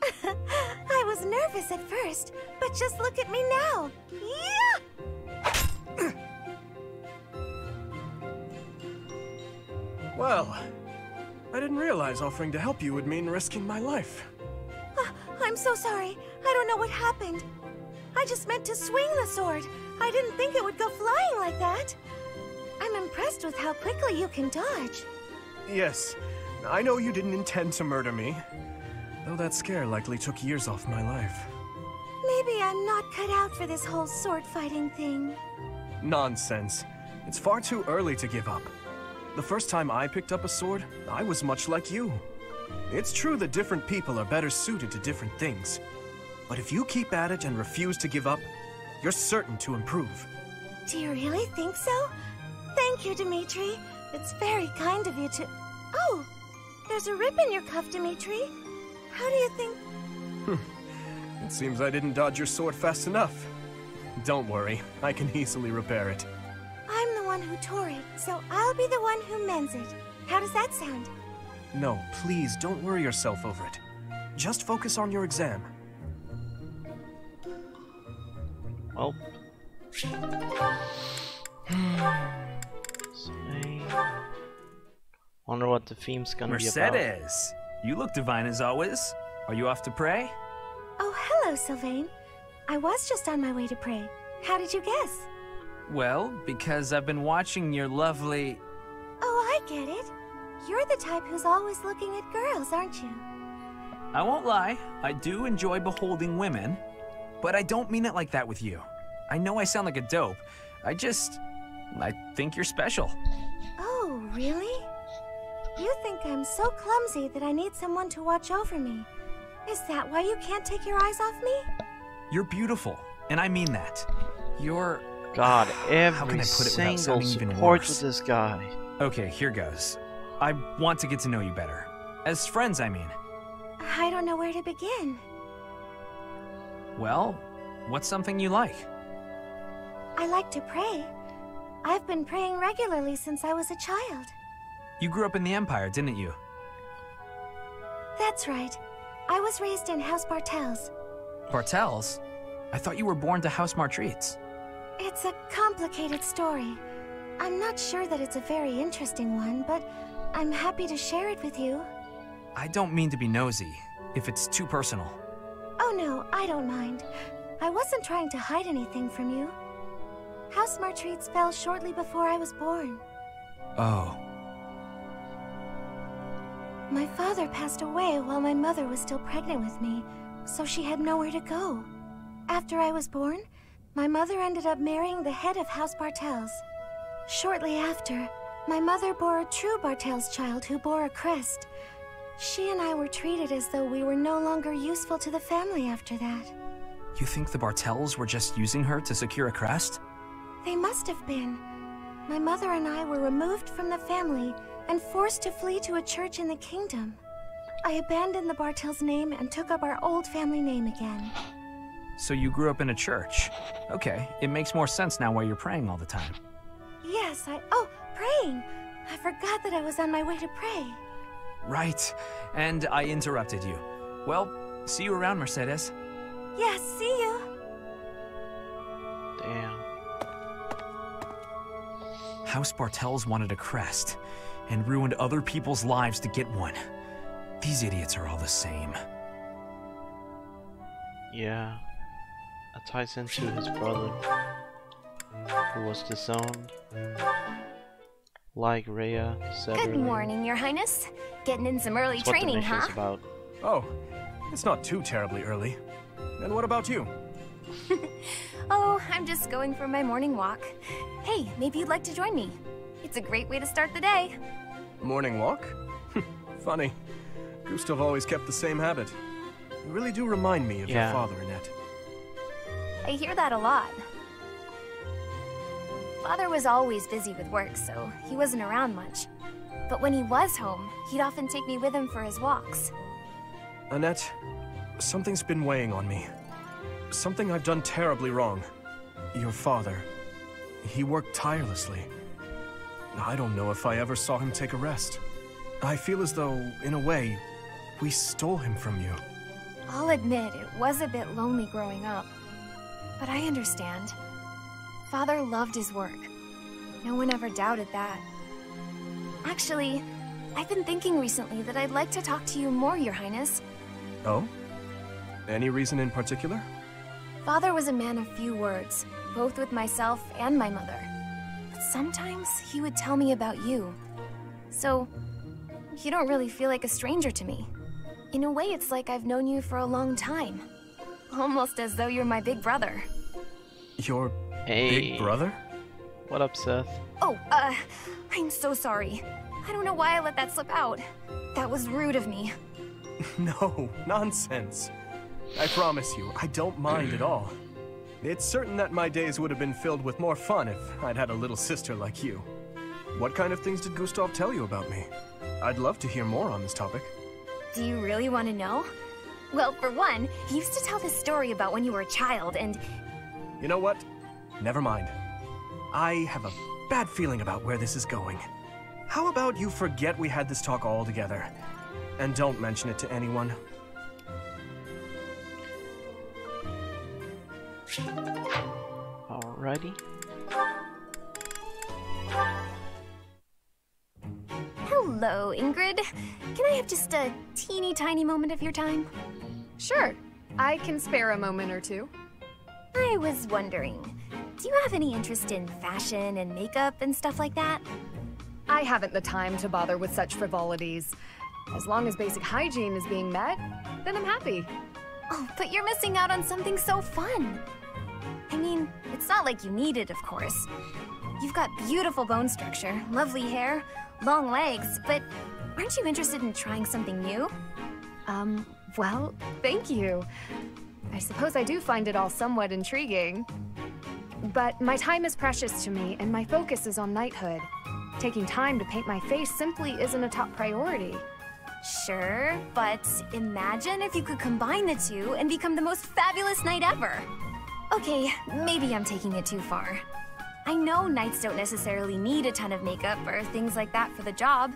I was nervous at first, but just look at me now. Yeah! Well, I didn't realize offering to help you would mean risking my life. Ah, I'm so sorry. I don't know what happened. I just meant to swing the sword. I didn't think it would go flying like that. I'm impressed with how quickly you can dodge. Yes, I know you didn't intend to murder me. Though that scare likely took years off my life. Maybe I'm not cut out for this whole sword fighting thing. Nonsense. It's far too early to give up. The first time I picked up a sword, I was much like you. It's true that different people are better suited to different things. But if you keep at it and refuse to give up, you're certain to improve. Do you really think so? Thank you, Dimitri. It's very kind of you to... Oh! There's a rip in your cuff, Dimitri. How do you think... Hmm. It seems I didn't dodge your sword fast enough. Don't worry, I can easily repair it. I'm the one who tore it, so I'll be the one who mends it. How does that sound? No, please don't worry yourself over it. Just focus on your exam. Well. Wonder what the theme's gonna be about. Mercedes, you look divine as always. Are you off to pray? Oh, hello, Sylvain. I was just on my way to pray. How did you guess? Well, because I've been watching your lovely. Oh, I get it. You're the type who's always looking at girls, aren't you? I won't lie, I do enjoy beholding women, but I don't mean it like that with you. I know I sound like a dope. I just. I think you're special. Oh, really? You think I'm so clumsy that I need someone to watch over me. Is that why you can't take your eyes off me? You're beautiful, and I mean that. You're. God, every How can I put it without single sounding even support worse? with this guy. Okay, here goes. I want to get to know you better. As friends, I mean. I don't know where to begin. Well, what's something you like? I like to pray. I've been praying regularly since I was a child. You grew up in the Empire, didn't you? That's right. I was raised in House Bartels. Bartels? I thought you were born to House Martritz. It's a complicated story. I'm not sure that it's a very interesting one, but I'm happy to share it with you. I don't mean to be nosy, if it's too personal. Oh no, I don't mind. I wasn't trying to hide anything from you. House Martritz fell shortly before I was born. Oh, My father passed away while my mother was still pregnant with me, so she had nowhere to go. After I was born, my mother ended up marrying the head of House Bartels. Shortly after, my mother bore a true Bartels child who bore a crest. She and I were treated as though we were no longer useful to the family after that. you think the Bartels were just using her to secure a crest? They must have been. My mother and I were removed from the family and forced to flee to a church in the kingdom. I abandoned the Bartels name and took up our old family name again. So you grew up in a church. Okay, it makes more sense now why you're praying all the time. Yes, I. Oh, praying! I forgot that I was on my way to pray. Right, and I interrupted you. Well, see you around, Mercedes. Yes, see you. Damn. House Bartels wanted a crest and ruined other people's lives to get one. These idiots are all the same. Yeah. That ties into his brother, who was disowned. Like Rhea said Good earlier. morning, Your Highness. Getting in some early That's what the training, huh? about. Oh, it's not too terribly early. And what about you? Oh, I'm just going for my morning walk. Hey, maybe you'd like to join me. It's a great way to start the day. Morning walk? Funny. Gustav always kept the same habit. You really do remind me of Yeah. your father, Annette. I hear that a lot. Father was always busy with work, so he wasn't around much. But when he was home, he'd often take me with him for his walks. Annette, something's been weighing on me. Something I've done terribly wrong. Your father. He worked tirelessly. I don't know if I ever saw him take a rest. I feel as though, in a way, we stole him from you. I'll admit it was a bit lonely growing up. But I understand. Father loved his work. No one ever doubted that. Actually, I've been thinking recently that I'd like to talk to you more, Your Highness. Oh? Any reason in particular? Father was a man of few words, both with myself and my mother. But sometimes he would tell me about you. So, you don't really feel like a stranger to me. In a way, it's like I've known you for a long time. Almost as though you're my big brother. Your Hey. big brother? What up, Seth? Oh, uh, I'm so sorry. I don't know why I let that slip out. That was rude of me. No, nonsense. I promise you, I don't mind at all. It's certain that my days would have been filled with more fun if I'd had a little sister like you. What kind of things did Gustav tell you about me? I'd love to hear more on this topic. Do you really want to know? Well, for one, he used to tell this story about when you were a child, and You know what? Never mind. I have a bad feeling about where this is going. How about you forget we had this talk altogether? And don't mention it to anyone. Alrighty. Hello, Ingrid. Can I have just a teeny tiny moment of your time? Sure. I can spare a moment or two. I was wondering, do you have any interest in fashion and makeup and stuff like that? I haven't the time to bother with such frivolities. As long as basic hygiene is being met, then I'm happy. Oh, but you're missing out on something so fun. I mean, it's not like you need it, of course. You've got beautiful bone structure, lovely hair, long legs, but aren't you interested in trying something new? Um, well, thank you. I suppose I do find it all somewhat intriguing. But my time is precious to me, and my focus is on knighthood. Taking time to paint my face simply isn't a top priority. Sure, but imagine if you could combine the two and become the most fabulous knight ever. Okay, maybe I'm taking it too far. I know knights don't necessarily need a ton of makeup or things like that for the job.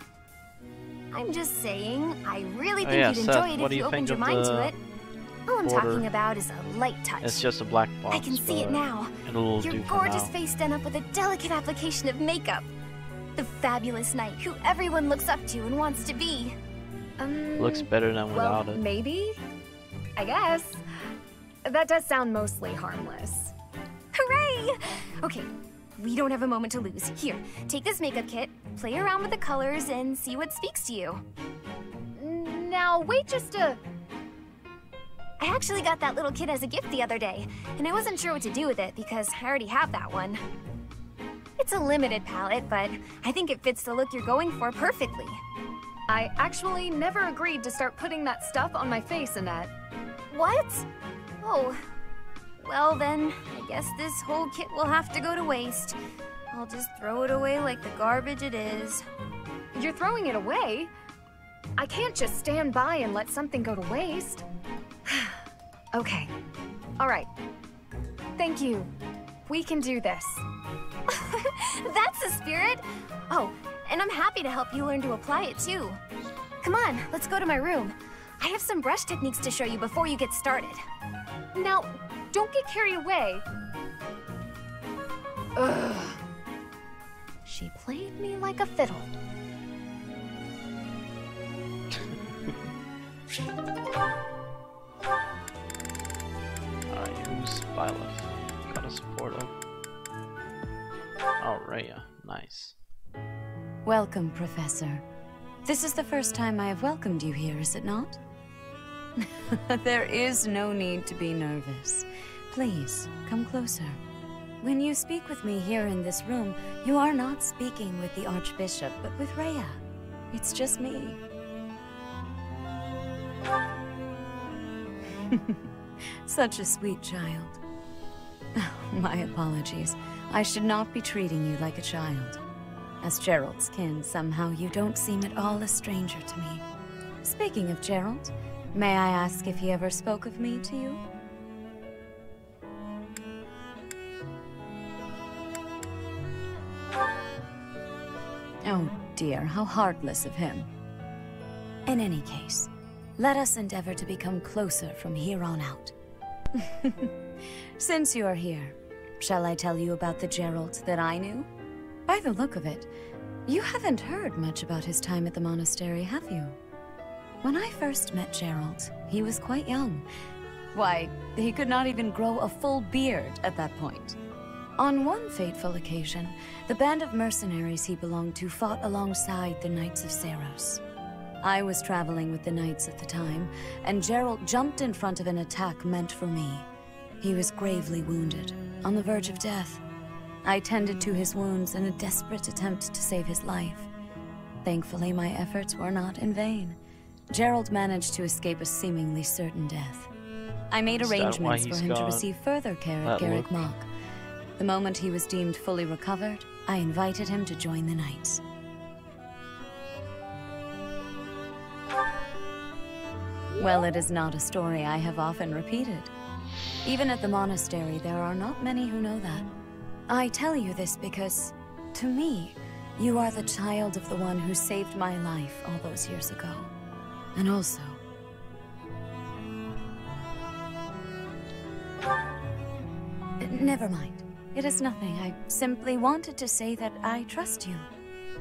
I'm just saying, I really Oh, think yeah, you'd Seth, enjoy it if you you opened your mind to it. All I'm border? talking about is a light touch. It's just a black box. I can see it now. It'll Your gorgeous face done up with a delicate application of makeup. The fabulous knight who everyone looks up to and wants to be. Um, Looks better than well, without it. maybe? I guess. That does sound mostly harmless. Hooray! Okay, we don't have a moment to lose. Here, take this makeup kit, play around with the colors, and see what speaks to you. Now, wait just a... I actually got that little kit as a gift the other day, and I wasn't sure what to do with it because I already have that one. It's a limited palette, but I think it fits the look you're going for perfectly. I actually never agreed to start putting that stuff on my face, Annette. What? Oh. Well then, I guess this whole kit will have to go to waste. I'll just throw it away like the garbage it is. You're throwing it away? I can't just stand by and let something go to waste. okay. All right. Thank you. We can do this. That's the spirit! Oh, and I'm happy to help you learn to apply it too. Come on, let's go to my room. I have some brush techniques to show you before you get started. Now, don't get carried away. Ugh. She played me like a fiddle. Alright, who's Byleth? Got a support up. Oh, Rhea. Nice. Welcome, Professor. This is the first time I have welcomed you here, is it not? there is no need to be nervous. Please, come closer. When you speak with me here in this room, you are not speaking with the Archbishop, but with Rhea. It's just me. Such a sweet child. My apologies. I should not be treating you like a child. As Jeralt's kin, somehow you don't seem at all a stranger to me. Speaking of Jeralt, may I ask if he ever spoke of me to you? Oh dear, how heartless of him. In any case, let us endeavor to become closer from here on out. Since you're here, shall I tell you about the Jeralt that I knew? By the look of it, you haven't heard much about his time at the monastery, have you? When I first met Jeralt, he was quite young. Why, he could not even grow a full beard at that point. On one fateful occasion, the band of mercenaries he belonged to fought alongside the Knights of Seiros. I was traveling with the Knights at the time, and Jeralt jumped in front of an attack meant for me. He was gravely wounded, on the verge of death. I tended to his wounds in a desperate attempt to save his life. Thankfully, my efforts were not in vain. Jeralt managed to escape a seemingly certain death. I made arrangements for him to receive further care at Garreg? Mach. The moment he was deemed fully recovered, I invited him to join the Knights. Well, it is not a story I have often repeated. Even at the monastery, there are not many who know that. I tell you this because, to me, you are the child of the one who saved my life all those years ago. And also... Never mind. It is nothing. I simply wanted to say that I trust you.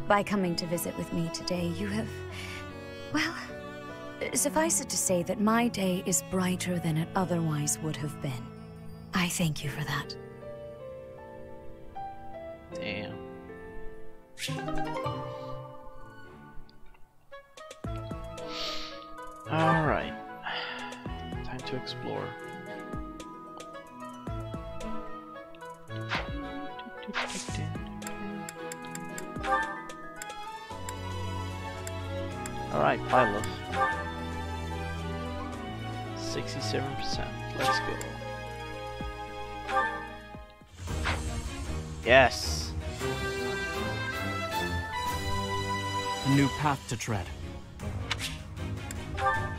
By coming to visit with me today, you have... Well, suffice it to say that my day is brighter than it otherwise would have been. I thank you for that. Damn. Alright. Time to explore. Alright, Pilot. 67%. Let's go. Yes! A new path to tread. Bye.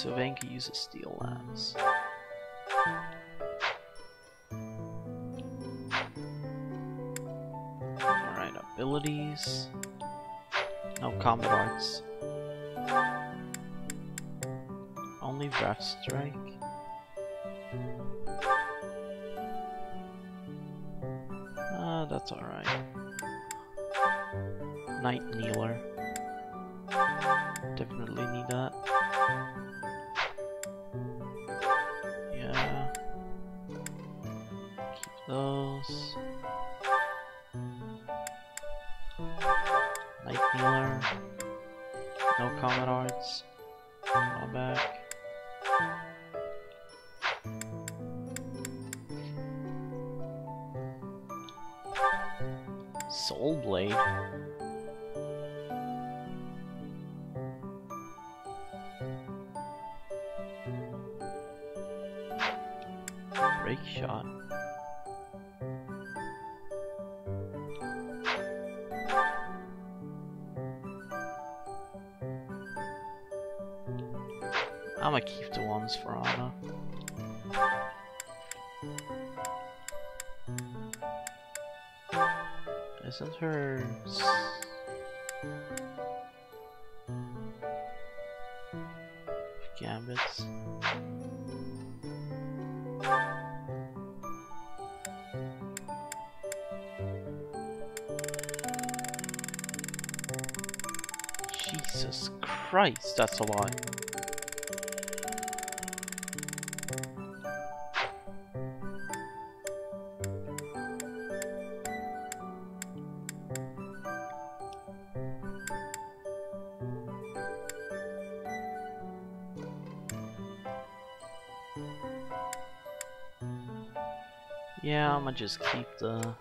Sylvanka uses steel lance. Alright, abilities. No combat arts. Only breath strike. Ah, that's alright. Night Kneeler. Definitely need that. Those. Night Kneeler. No combat arts. Draw back. Soul Blade. Break shot. I'ma keep the ones for Anna. Isn't gambits? Jesus Christ, that's a lot. Just keep the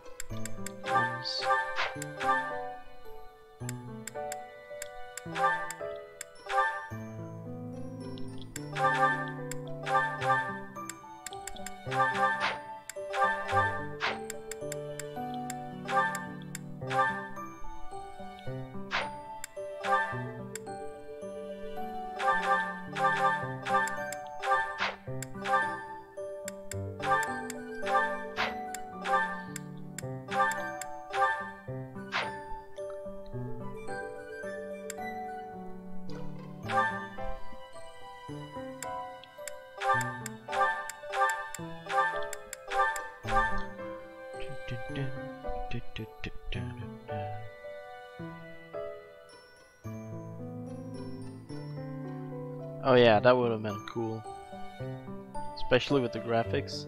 that would have been cool. Especially with the graphics.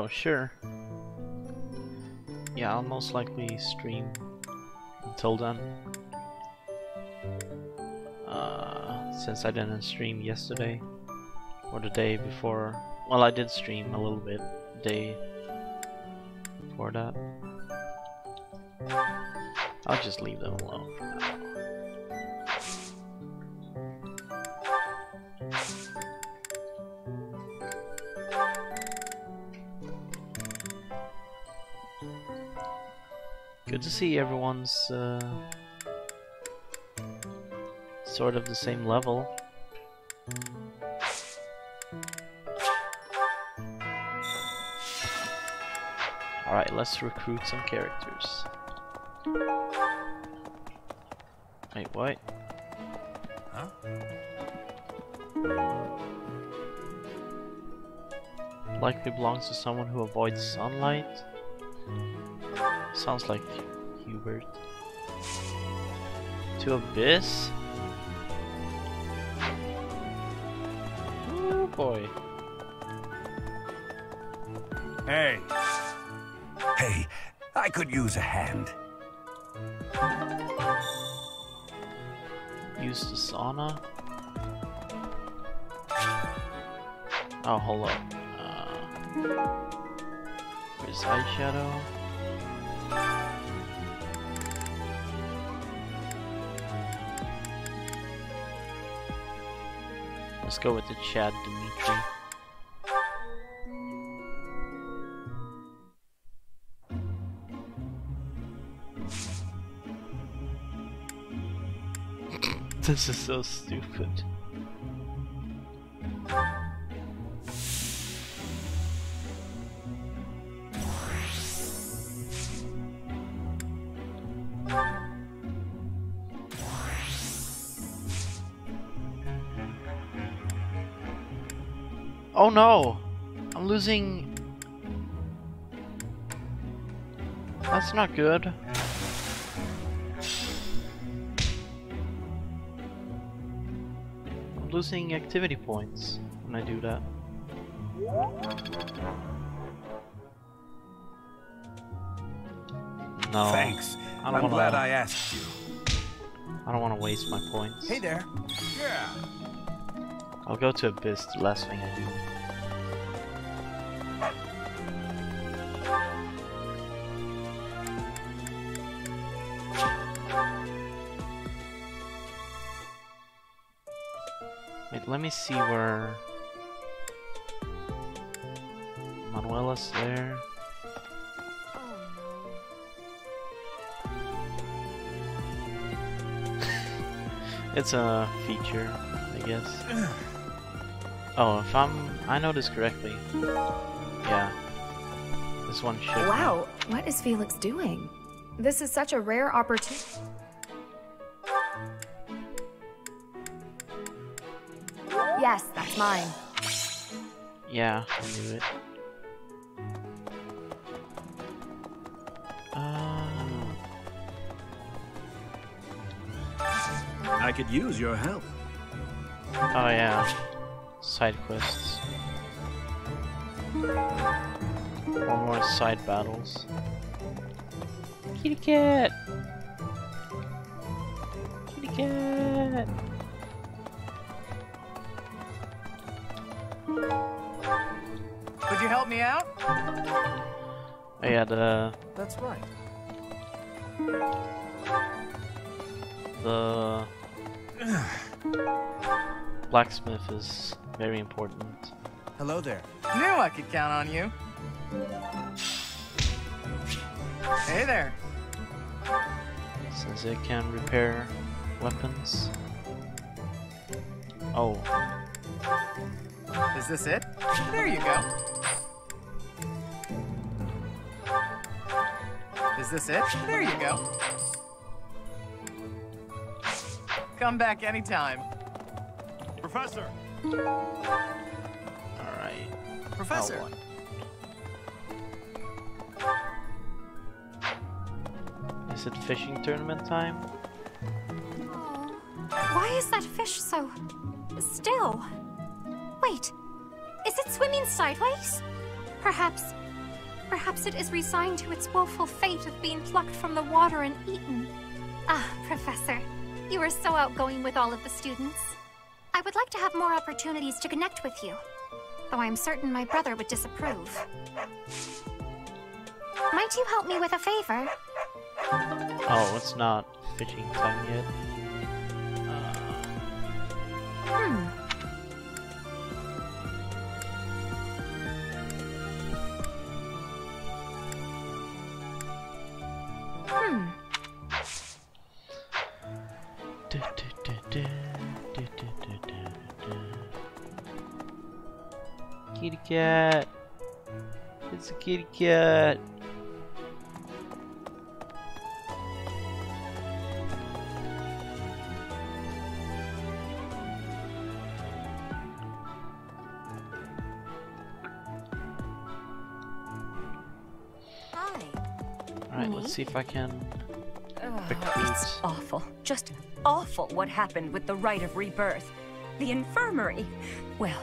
Oh, sure. Yeah, I'll most likely stream until then. Uh, since I didn't stream yesterday or the day before. Well, I did stream a little bit day before that. I'll just leave them alone see everyone's uh, sort of the same level. Alright, let's recruit some characters. Wait, what? Huh? Likely belongs to someone who avoids sunlight. Sounds like Hubert. To Abyss? Oh boy. Hey. Hey, I could use a hand. Use the sauna? Oh, hello. Uh, where's eyeshadow? Go with the Chad Dimitri. this is so stupid. Oh no! I'm losing... That's not good. I'm losing activity points when I do that. No. Thanks. I don't I'm wanna, glad I asked you. I don't want to waste my points. Hey there. Yeah. I'll go to Abyss, the last thing I do. Me see where Manuela's there. it's a feature, I guess. Oh, if I'm I know this correctly. Yeah. This one should. Wow, what is Felix doing? This is such a rare opportunity. Mine. Yeah, I knew it. Uh, I could use your help. oh yeah. Side quests. One more side battles. Kitty cat! Yeah, the uh, That's right. the blacksmith is very important. Hello there. Knew I could count on you. Hey there. Since it can repair weapons. Oh, Is this it? There you go. Is this it? There you go. Come back anytime. Professor! alright. Professor. Is it fishing tournament time? Why is that fish so still? Wait, is it swimming sideways? Perhaps, perhaps it is resigned to its woeful fate of being plucked from the water and eaten. Ah, Professor, you are so outgoing with all of the students. I would like to have more opportunities to connect with you, though I am certain my brother would disapprove. Might you help me with a favor? Oh, it's not fishing time yet. Cat. It's a kitty cat. Hi. Alright, let's see if I can recruit. it's awful. Just awful what happened with the rite of rebirth. The infirmary. Well,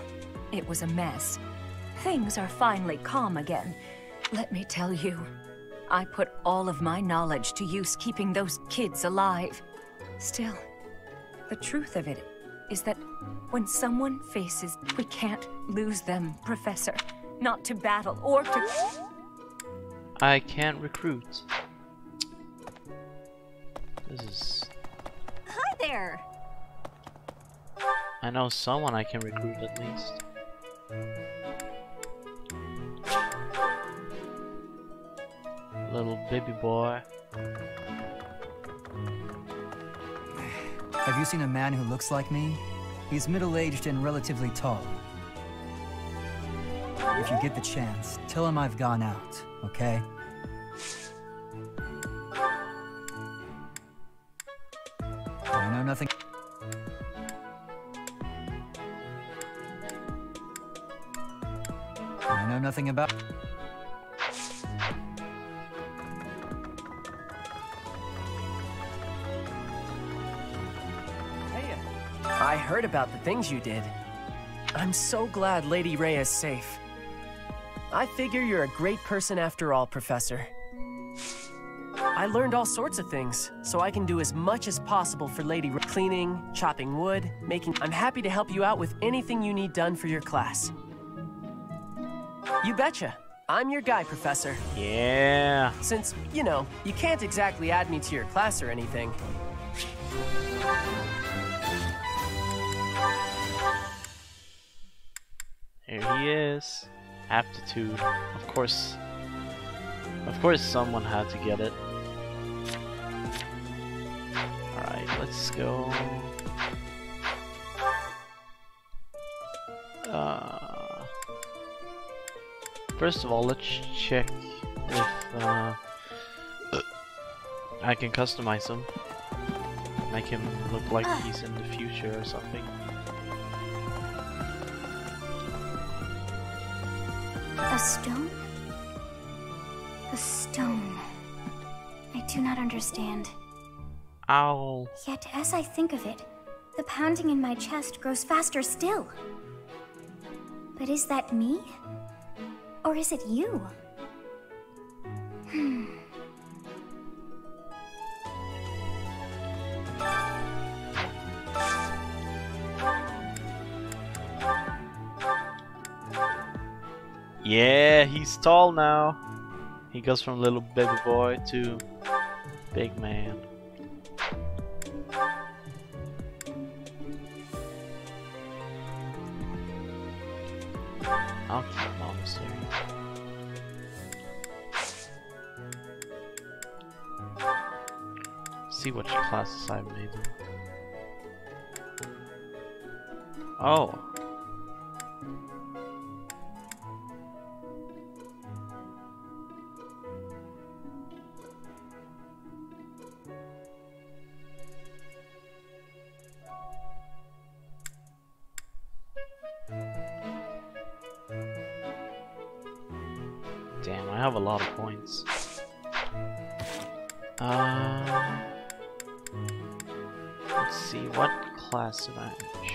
it was a mess. Things are finally calm again. Let me tell you, I put all of my knowledge to use keeping those kids alive. Still, the truth of it is that when someone faces, we can't lose them, Professor. Not to battle or to. I can't recruit. This is. Hi there! I know someone I can recruit at least. Little baby boy. Have you seen a man who looks like me? He's middle-aged and relatively tall. If you get the chance, tell him I've gone out, okay? I know nothing. I know nothing about. I heard about the things you did. I'm so glad Lady Rhea is safe. I figure you're a great person after all, Professor. I learned all sorts of things, so I can do as much as possible for Lady Rhea. Cleaning, chopping wood, making... I'm happy to help you out with anything you need done for your class. You betcha. I'm your guy, Professor. Yeah. Since, you know, you can't exactly add me to your class or anything. He is. Aptitude. Of course. Of course someone had to get it. Alright, let's go. Uh, first of all, let's check if uh, I can customize him. Make him look like he's in the future or something. A stone? A stone. I do not understand. Owl. Yet, as I think of it, the pounding in my chest grows faster still. But is that me? Or is it you? Hmm. Yeah, he's tall now. He goes from little baby boy to big man. I'll keep monastery. See what classes I've made. Oh.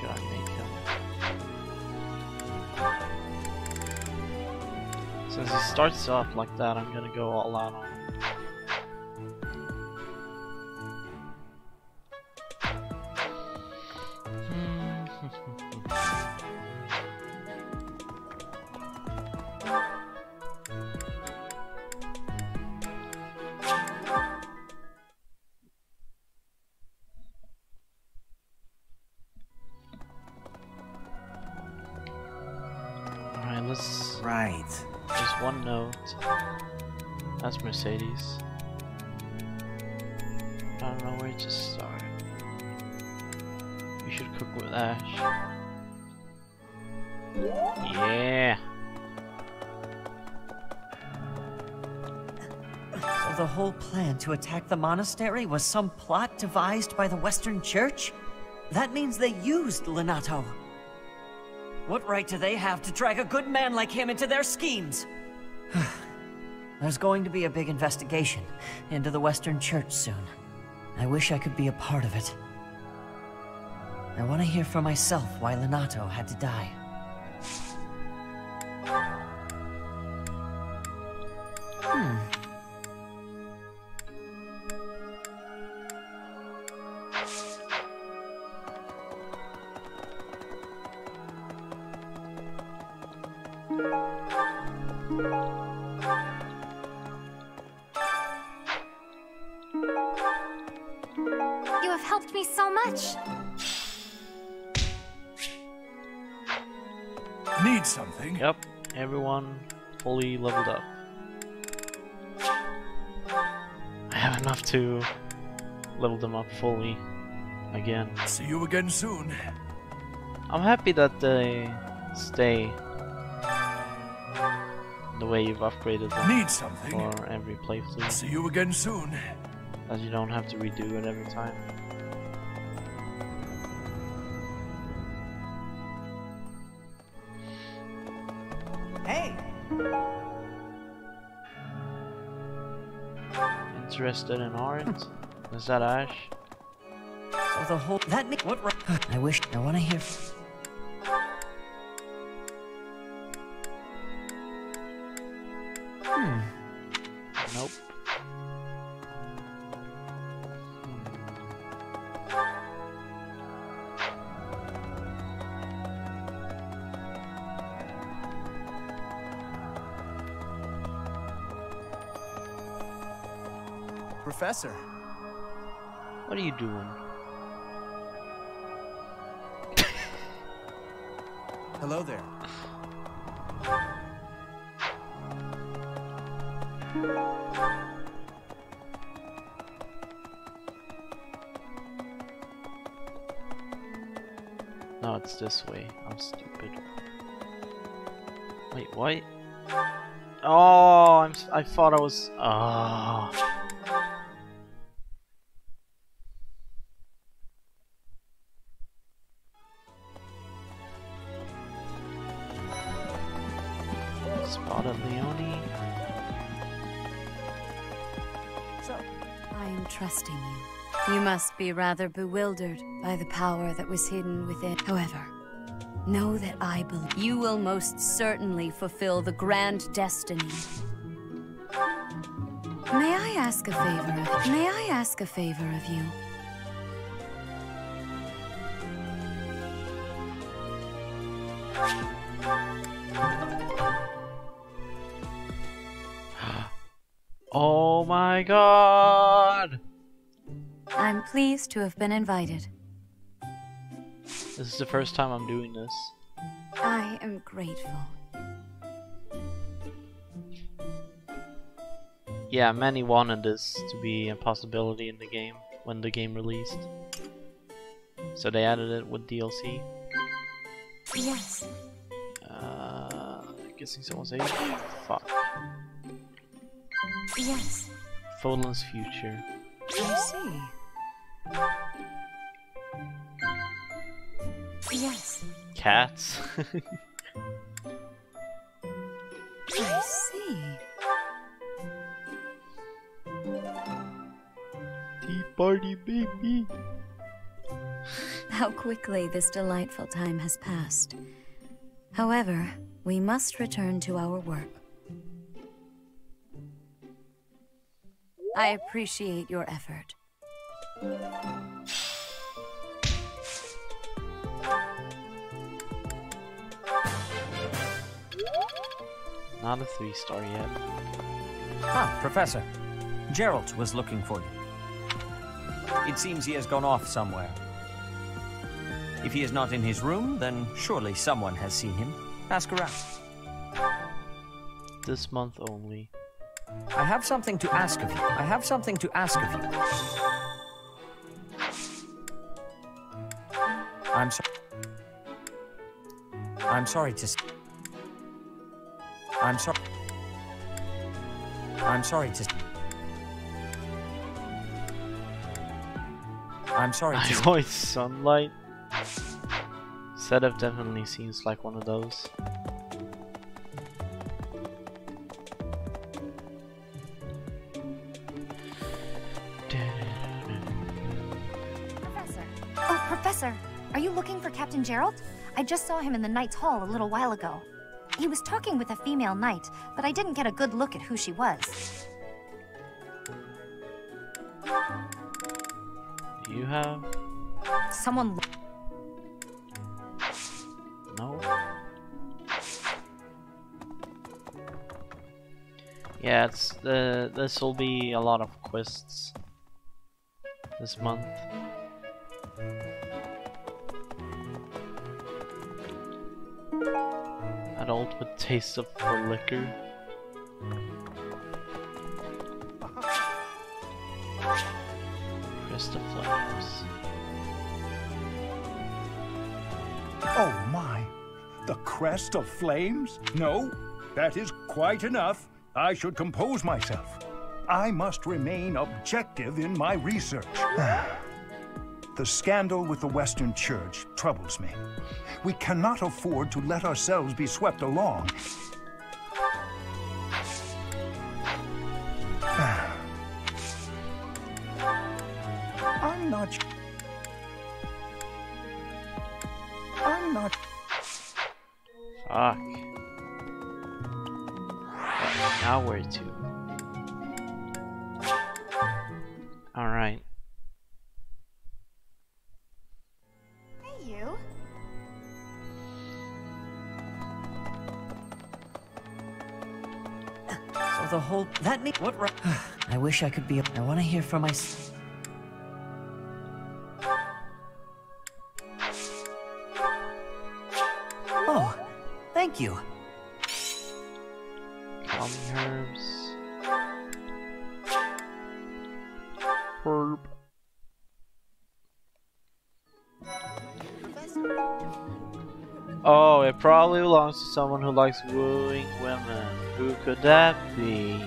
I make him? Since he starts off like that, I'm gonna go all out on to attack the monastery was some plot devised by the Western Church? That means they used Lonato. What right do they have to drag a good man like him into their schemes? There's going to be a big investigation into the Western Church soon. I wish I could be a part of it. I want to hear for myself why Lonato had to die. Fully again. See you again soon. I'm happy that they stay the way you've upgraded them Need something? for every playthrough. See you again soon. As you don't have to redo it every time. Hey! Interested in art? Is that Ash? of the whole. That makes what? I wish I want to hear. Hmm. Nope. Professor. What are you doing? Hello there. No, it's this way. I'm stupid. Wait, what? Oh, I'm. I thought I was. Ah. Be rather bewildered by the power that was hidden within. However, know that I believe you will most certainly fulfill the grand destiny. May I ask a favor of May I ask a favor of you? Oh my god! Pleased to have been invited. This is the first time I'm doing this. I am grateful. Yeah, many wanted this to be a possibility in the game when the game released. So they added it with DLC. Yes. Uh, guessing someone's age? Fuck. Yes. Fódlan's future. I see. Yes. Cats. I see. Tea party baby. How quickly this delightful time has passed. However, we must return to our work. I appreciate your effort. Not a three star yet. Ah, Professor. Jeralt was looking for you. It seems he has gone off somewhere. If he is not in his room, then surely someone has seen him. Ask around. This month only. I have something to ask of you. I have something to ask of you. I'm sorry. I'm sorry to. I'm sorry. I'm sorry to. I'm sorry to. voice sunlight. Setup definitely seems like one of those. Looking for Captain Jeralt? I just saw him in the Knight's Hall a little while ago. He was talking with a female knight, but I didn't get a good look at who she was. Do you have? Someone. No. Yeah, it's the this will be a lot of quests this month. Adult with taste of for liquor. Crystal Flames. Oh my! The crest of flames? No, that is quite enough. I should compose myself. I must remain objective in my research. the scandal with the Western Church troubles me. We cannot afford to let ourselves be swept along. What... I wish I could be... I want to hear from my... Oh, thank you. Calming herbs. Herb. Oh, it probably belongs to someone who likes wooing women. Who could that be?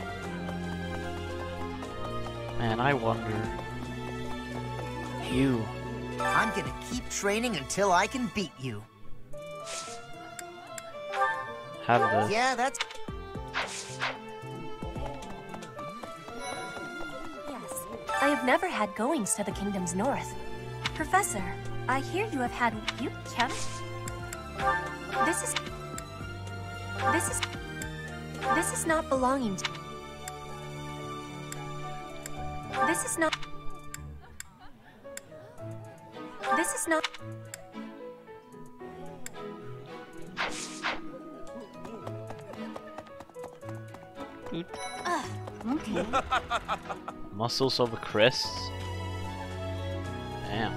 Man, I wonder. You. I'm gonna keep training until I can beat you. Have this. Yeah, that's... Yes, I have never had goings to the kingdom's north. Professor, I hear you have had... You can This is... This is... This is not belonging to... This is not... This is not... Ugh, okay. Muscles over crests. Damn.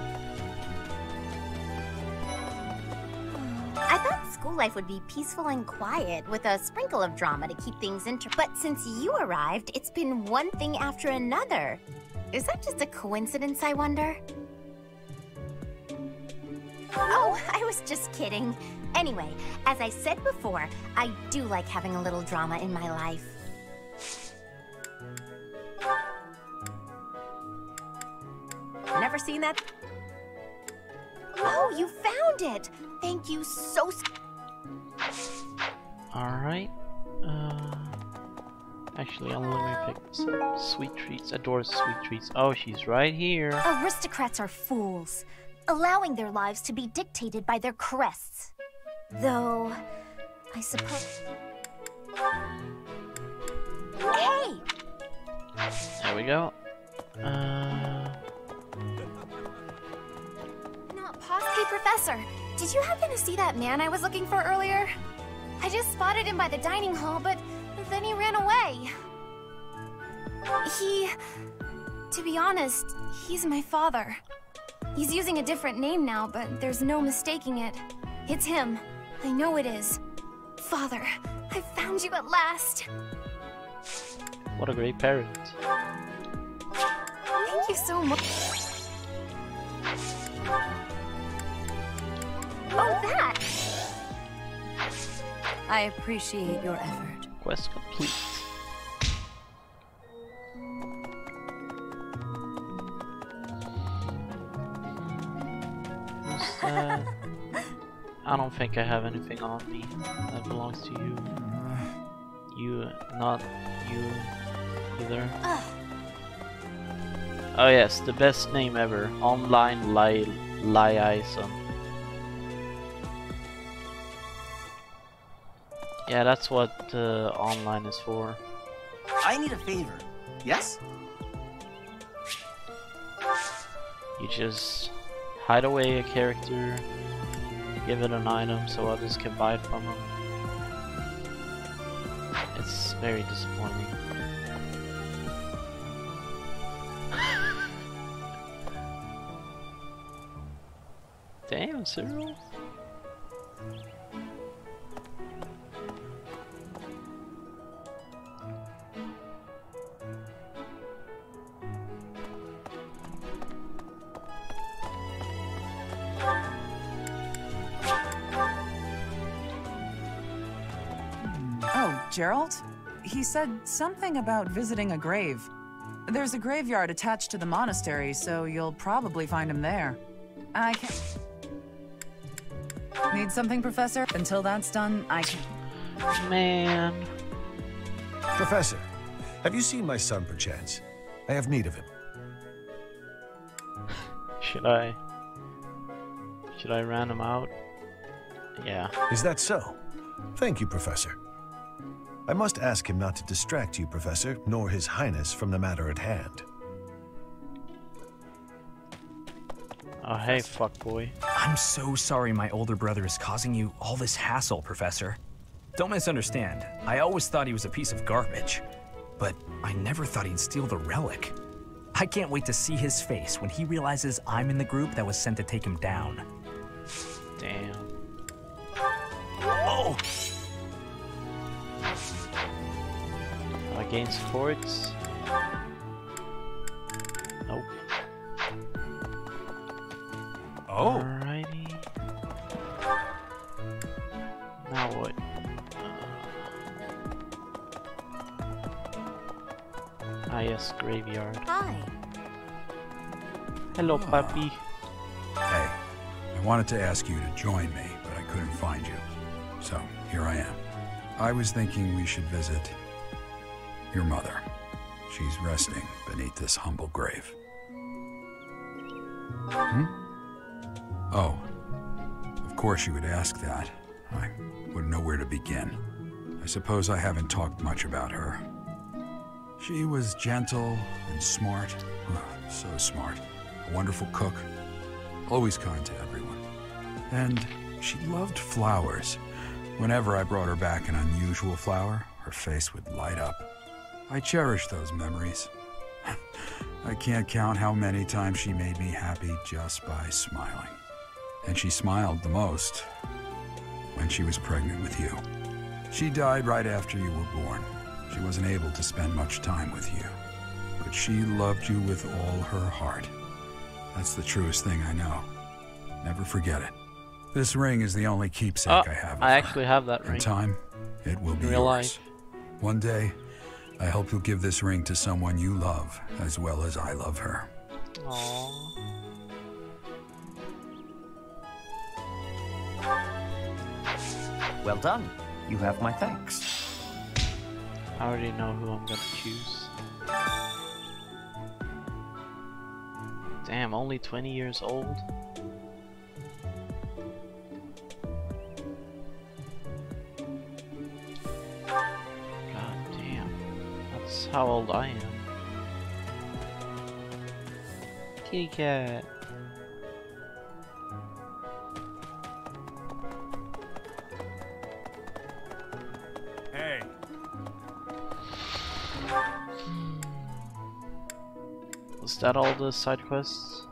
I thought school life would be peaceful and quiet, with a sprinkle of drama to keep things inter- But since you arrived, it's been one thing after another. Is that just a coincidence, I wonder? Oh, I was just kidding. Anyway, as I said before, I do like having a little drama in my life. Never seen that? Oh, you found it! Thank you so Alright. Actually, I'll let me pick this up. Sweet treats. Adores sweet treats. Oh, she's right here. Aristocrats are fools, allowing their lives to be dictated by their crests. Though, I suppose. Hey! There we go. Uh, Not pos- Hey, Professor, did you happen to see that man I was looking for earlier? I just spotted him by the dining hall, but then he ran away. He... To be honest, he's my father. He's using a different name now, but there's no mistaking it. It's him. I know it is. Father, I found you at last. what a great parent. Thank you so much. Oh, that! I appreciate your effort. Quest complete. I don't think I have anything on me that belongs to you. You, not you either. Oh yes, the best name ever. Online Li Yeah, that's what uh, online is for. I need a favor. Yes? You just hide away a character, give it an item so others can buy it from them. It's very disappointing. Damn, Cyril. Jeralt? He said something about visiting a grave. There's a graveyard attached to the monastery, so you'll probably find him there. I can Need something, Professor? Until that's done, I can. Man. Professor, have you seen my son perchance? I have need of him. Should I? Should I ran him out? Yeah. Is that so? Thank you, Professor. I must ask him not to distract you, Professor, nor His Highness from the matter at hand. Oh, hey, fuckboy. I'm so sorry my older brother is causing you all this hassle, Professor. Don't misunderstand. I always thought he was a piece of garbage. but I never thought he'd steal the relic. I can't wait to see his face when he realizes I'm in the group that was sent to take him down. Damn. Oh! Against forts. Nope. Oh. Alrighty. Now what? Uh, ah yes, graveyard. Hi. Hello, puppy. Hey, I wanted to ask you to join me, but I couldn't find you. So, here I am. I was thinking we should visit your mother. She's resting beneath this humble grave. Hmm? Oh, of course you would ask that. I wouldn't know where to begin. I suppose I haven't talked much about her. She was gentle and smart. Oh, so smart. A wonderful cook. Always kind to everyone. And she loved flowers. Whenever I brought her back an unusual flower, her face would light up. I cherish those memories. I can't count how many times she made me happy just by smiling. And she smiled the most when she was pregnant with you. She died right after you were born. She wasn't able to spend much time with you. But she loved you with all her heart. That's the truest thing I know. Never forget it. This ring is the only keepsake Oh, I have. of I her. actually have that ring. In time, it will be real yours. One day, I hope you'll give this ring to someone you love as well as I love her. Aww. Well done. You have my thanks. I already know who I'm gonna choose. Damn, only 20 years old? That's how old I am. Kitty cat. Hey. Was that all the side quests?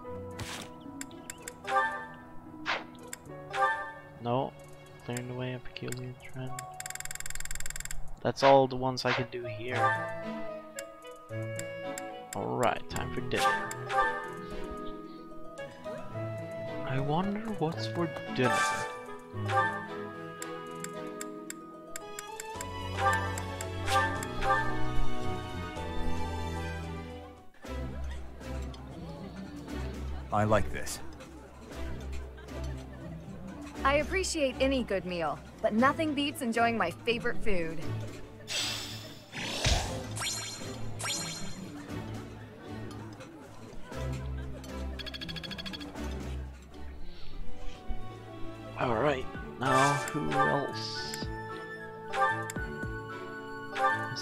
No. Clearing away a peculiar trend. That's all the ones I can do here. Alright, time for dinner. I wonder what's for dinner. I like this. I appreciate any good meal, but nothing beats enjoying my favorite food. Alright, now who else?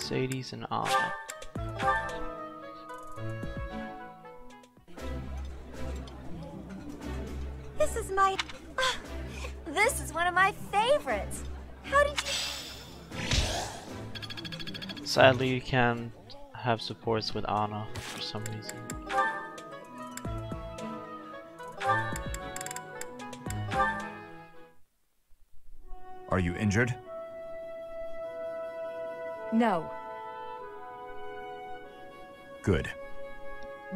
Mercedes and Anna. This is my. Ah, This is one of my favorites. How did you? Sadly, you can't have supports with Anna for some reason. Are you injured? No. Good.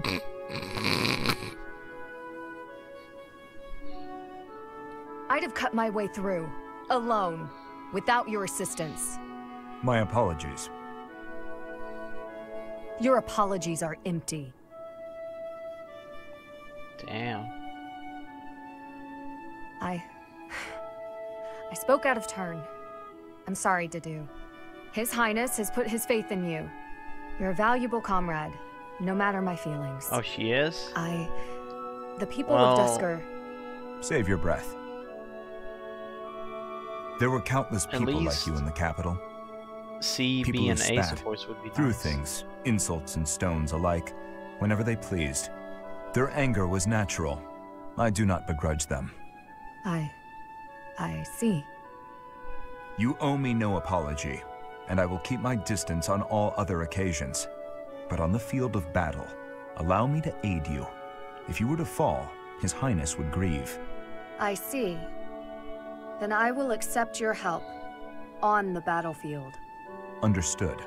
I'd have cut my way through, alone, without your assistance. My apologies. Your apologies are empty. Damn. I... I spoke out of turn. I'm sorry, Dedue. His Highness has put his faith in you. You're a valuable comrade, no matter my feelings. Oh, she is? I... The people Well- of Duscur... Save your breath. There were countless At people like you in the capital. C, People B, who and A spat, supports would be threw nice. things, insults and stones alike, whenever they pleased. Their anger was natural. I do not begrudge them. I... I see. You owe me no apology, and I will keep my distance on all other occasions. But on the field of battle, allow me to aid you. If you were to fall, His Highness would grieve. I see. Then I will accept your help. On the battlefield. Understood.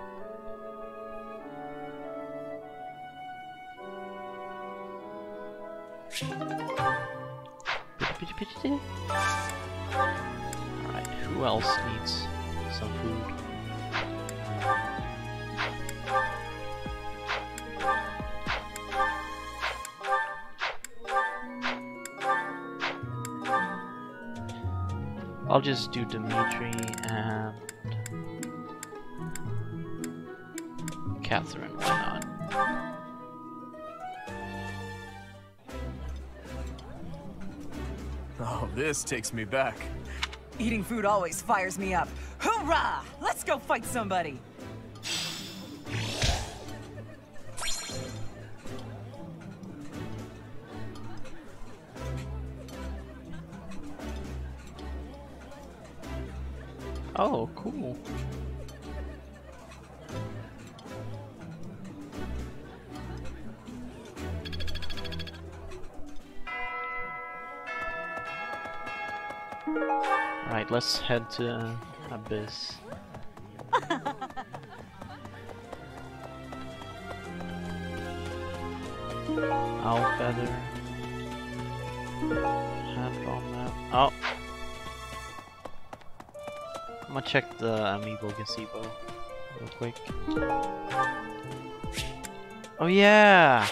Alright, who else needs some food? I'll just do Dimitri and Catherine, why not? Oh, this takes me back. Eating food always fires me up. Hoorah! Let's go fight somebody! Oh, cool. Right, let's head to Abyss. Owl feather. Check the amiibo gazebo real quick. Oh yeah!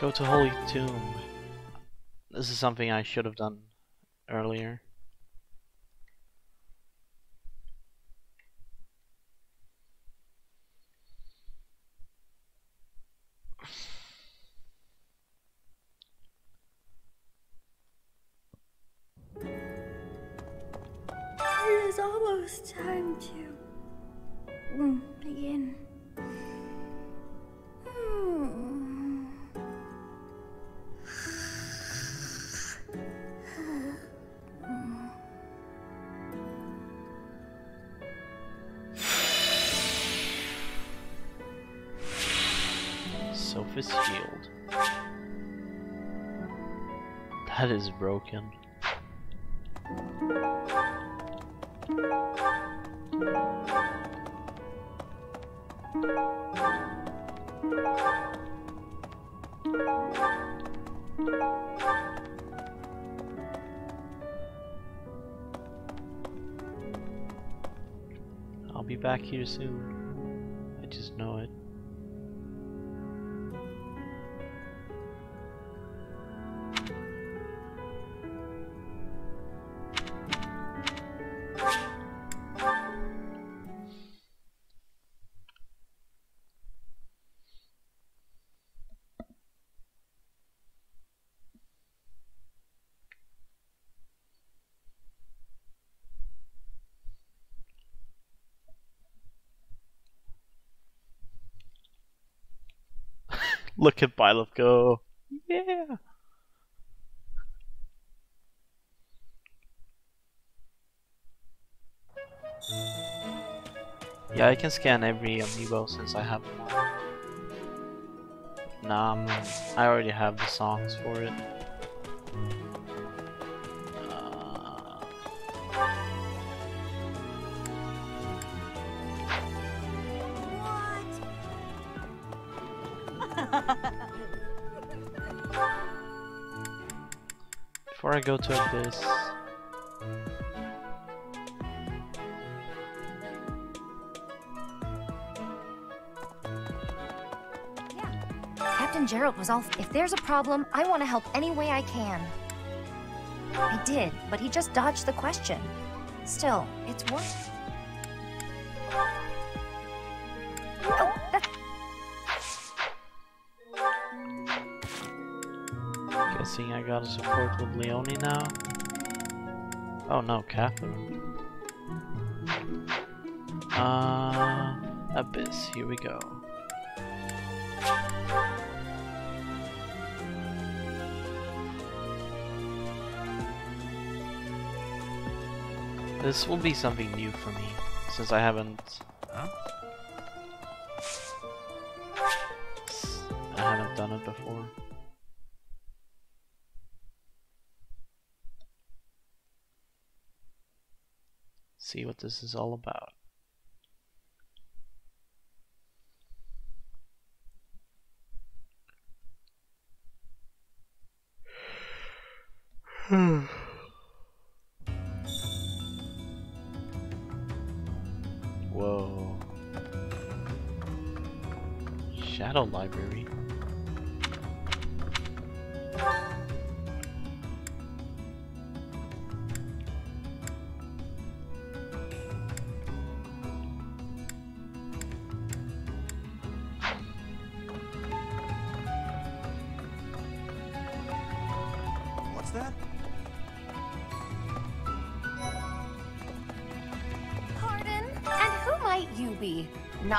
Go to Holy Tomb. This is something I should have done earlier. Almost time to mm, begin. Sophist Shield. That is broken. Back here soon. I just know it. Look at Byleth go. Yeah. Yeah, I can scan every amiibo since I have. Nah, I'm, I already have the songs for it. I go to Abyss, Captain Jeralt was all. If there's a problem, I want to help any way I can. I did, but he just dodged the question. Still, it's worth. Guessing I gotta support with Leonie now. Oh no, Catherine. Uh, Abyss, here we go. This will be something new for me, since I haven't... this is all about.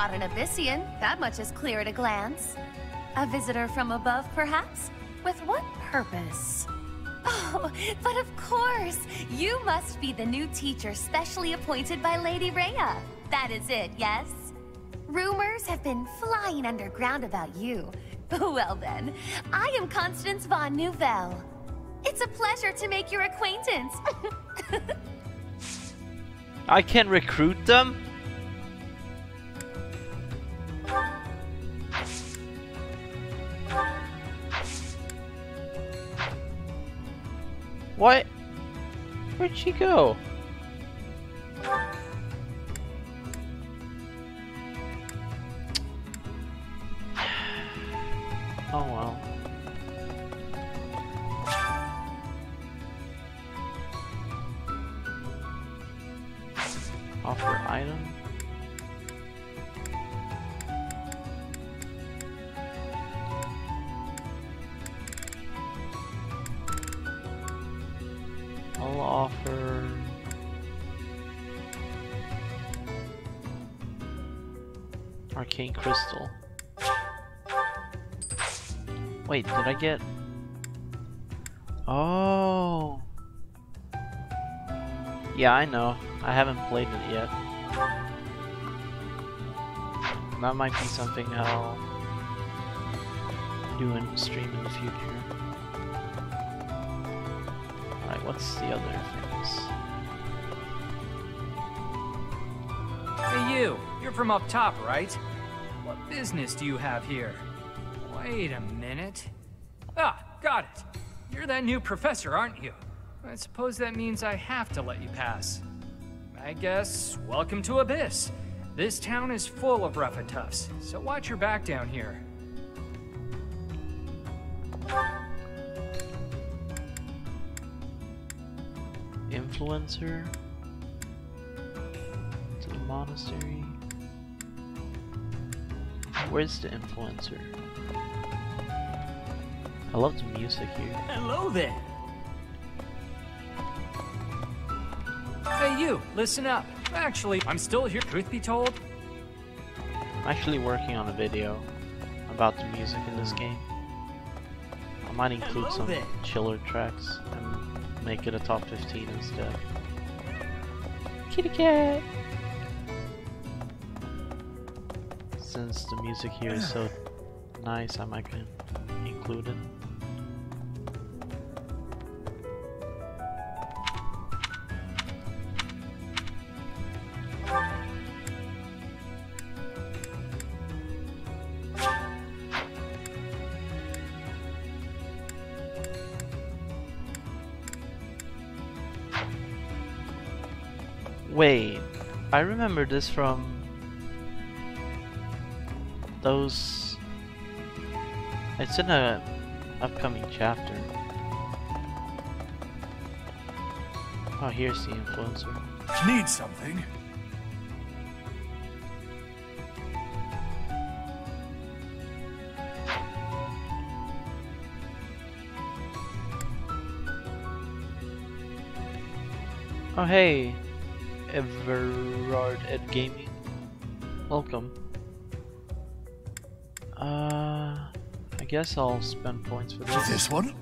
Not an Abyssian, that much is clear at a glance. A visitor from above, perhaps? With what purpose? Oh, but of course! You must be the new teacher specially appointed by Lady Rhea. That is it, yes? Rumors have been flying underground about you. Well then, I am Constance von Nouvelle. It's a pleasure to make your acquaintance. I can recruit them? She go? I get Oh Yeah, I know. I haven't played it yet. That might be something I'll do in stream in the future. Alright, what's the other things? Hey you, you're from up top, right? What business do you have here? Wait a minute. That new professor, aren't you? I suppose that means I have to let you pass. I guess, welcome to Abyss. This town is full of rough and toughs, so watch your back down here. Influencer to the monastery. Where's the influencer? I love the music here. Hello there. Hey you, listen up. Actually, I'm still here. Truth be told, I'm actually working on a video about the music in this hmm. game. I might include Hello some there. chiller tracks and make it a top 15 instead. Kitty cat! Since the music here is so nice, I might include it. I remember this from those. It's in a upcoming chapter. Oh, here's the influencer. Need something? Oh, hey, Everard Ed Gaming. Welcome. Uh, I guess I'll spend points for this. This one?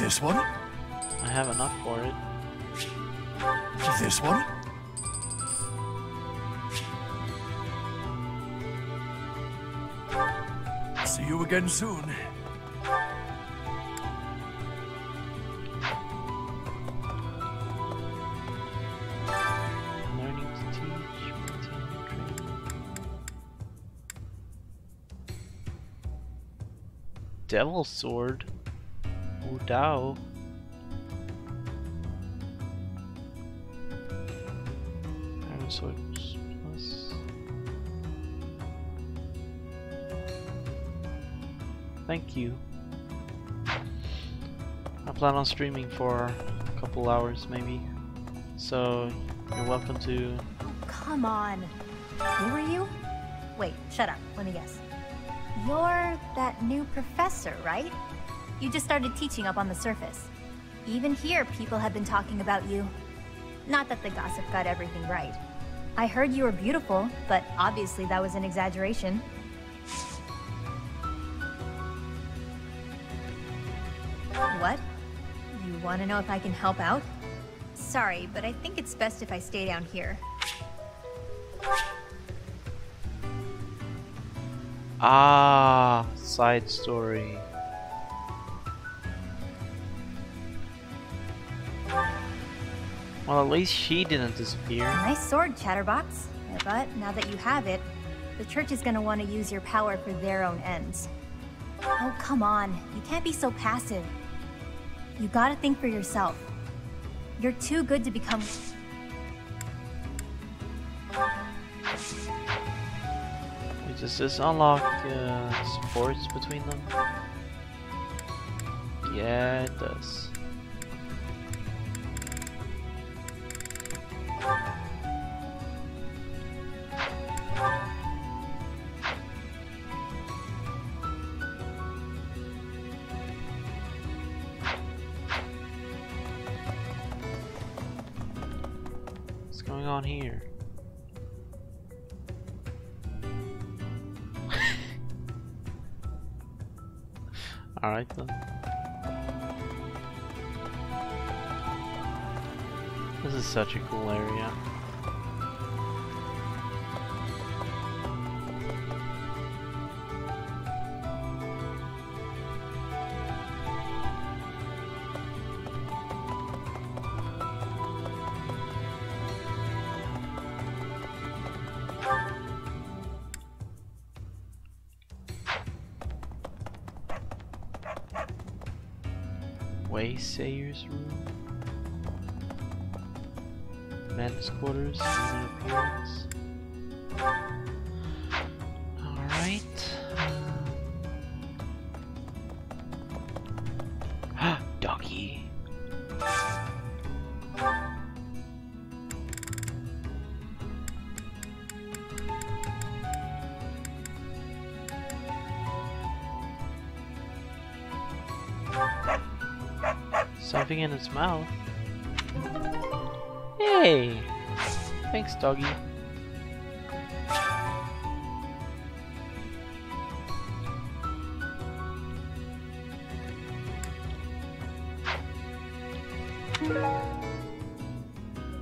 This This one? I have enough for it. This one? See you again soon. Devil sword. Wo Dao. Iron sword plus. Thank you. I plan on streaming for a couple hours maybe. So you're welcome to Oh Come on. Who are you? Wait, shut up. Let me guess. You're that new professor, right? You just started teaching up on the surface. Even here, people have been talking about you. Not that the gossip got everything right. I heard you were beautiful, but obviously that was an exaggeration. What? You want to know if I can help out? Sorry, but I think it's best if I stay down here. Ah, side story. Well, at least she didn't disappear. Nice sword, Chatterbox. But now that you have it, the church is gonna want to use your power for their own ends. Oh, come on. You can't be so passive. You gotta think for yourself. You're too good to become... Does this unlock uh, supports between them? Yeah, it does. Such a cool area. Waysayer's room. Men's quarters. New appearance. Alright. Doggy. Something in its mouth. Hey! Thanks, doggy.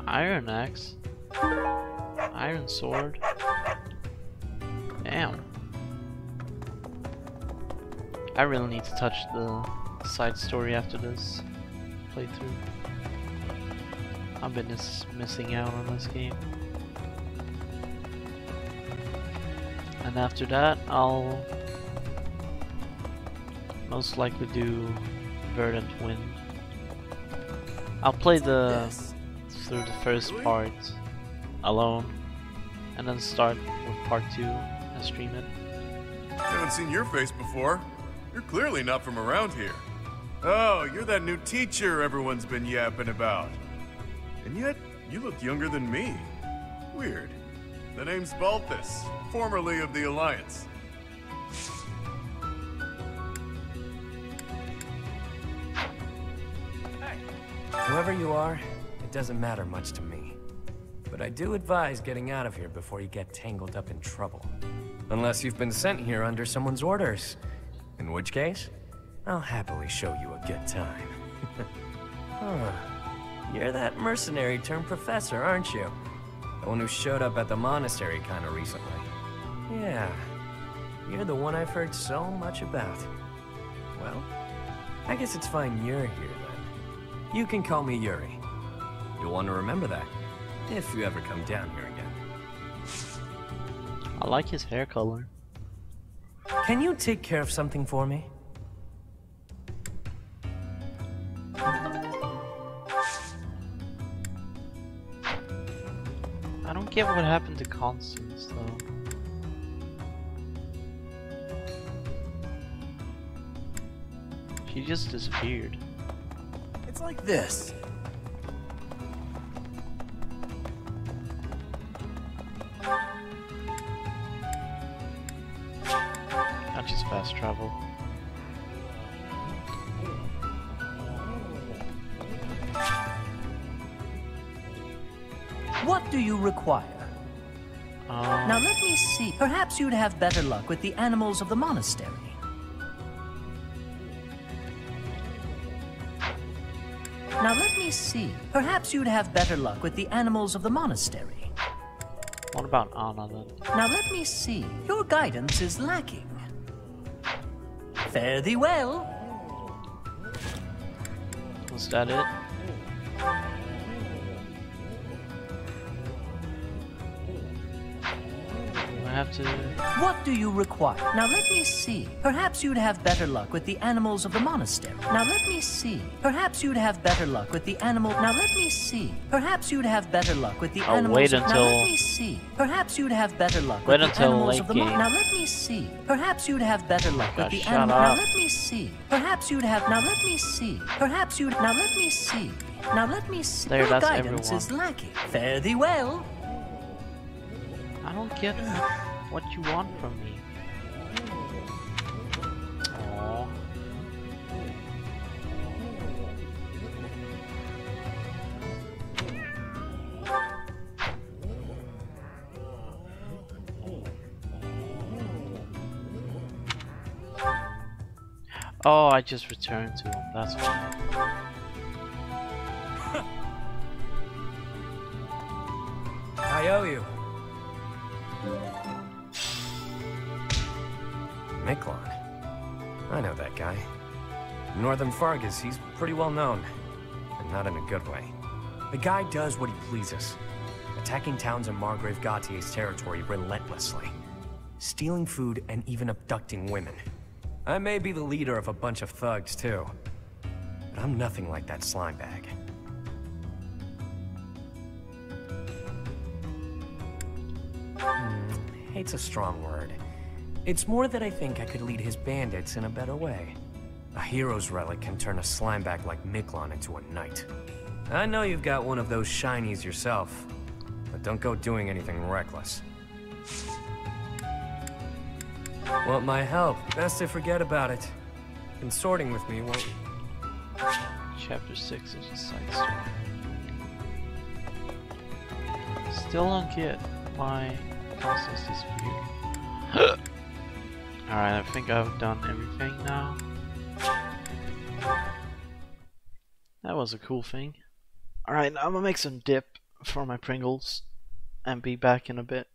Iron axe. Iron sword. Damn. I really need to touch the side story after this playthrough. I've been just missing out on this game. And after that, I'll most likely do Verdant Wind. I'll play the through the first part alone, and then start with part two and stream it. Haven't seen your face before. You're clearly not from around here. Oh, you're that new teacher everyone's been yapping about. And yet, you look younger than me. Weird. The name's Balthus, formerly of the Alliance. Hey. Whoever you are, it doesn't matter much to me. But I do advise getting out of here before you get tangled up in trouble. Unless you've been sent here under someone's orders. In which case, I'll happily show you a good time. huh. You're that mercenary turned professor, aren't you? The one who showed up at the monastery kind of recently. Yeah. You're the one I've heard so much about. Well, I guess it's fine you're here then. You can call me Yuri. You'll want to remember that, if you ever come down here again. I like his hair color. Can you take care of something for me? I don't get what happened to Constance though. She just disappeared. It's like this. Not just fast travel. Do you require? Um, Now let me see. Perhaps you'd have better luck with the animals of the monastery. Now let me see. Perhaps you'd have better luck with the animals of the monastery. what about Anna then? Now let me see. Your guidance is lacking. Fare thee well. Was that it? I have to... What do you require? Now let me see. Perhaps you'd have better luck with the animals of the monastery. Now let me see. Perhaps you'd have better luck with the animal. Now let me see. Perhaps you'd have better luck with the I'll animals. wait of... Now let me see. Perhaps you'd have better luck Wait with the animals of the game. Now let me see. Perhaps you'd have better luck with ah, the shut animal. Now let me see. Perhaps you'd have. Now let me see. Perhaps you'd. Now let me see. Now let me see. There, Your guidance everyone. is lacking. Fare thee well. I don't get what you want from me. Oh, I just returned to him. That's why. I owe you. Northern Faerghus, he's pretty well known. And not in a good way. The guy does what he pleases. Attacking towns in Margrave Gautier's territory relentlessly. Stealing food and even abducting women. I may be the leader of a bunch of thugs, too. But I'm nothing like that slime bag. Hmm, hate's a strong word. It's more that I think I could lead his bandits in a better way. A hero's relic can turn a slimeback like Miklan into a knight. I know you've got one of those shinies yourself, but don't go doing anything reckless. Want my help? Best to forget about it. Consorting with me won't... Chapter 6 is a side story. Still don't get why Constance disappeared. Alright, I think I've done everything now. That was a cool thing. Alright, I'm gonna make some dip for my Pringles and be back in a bit.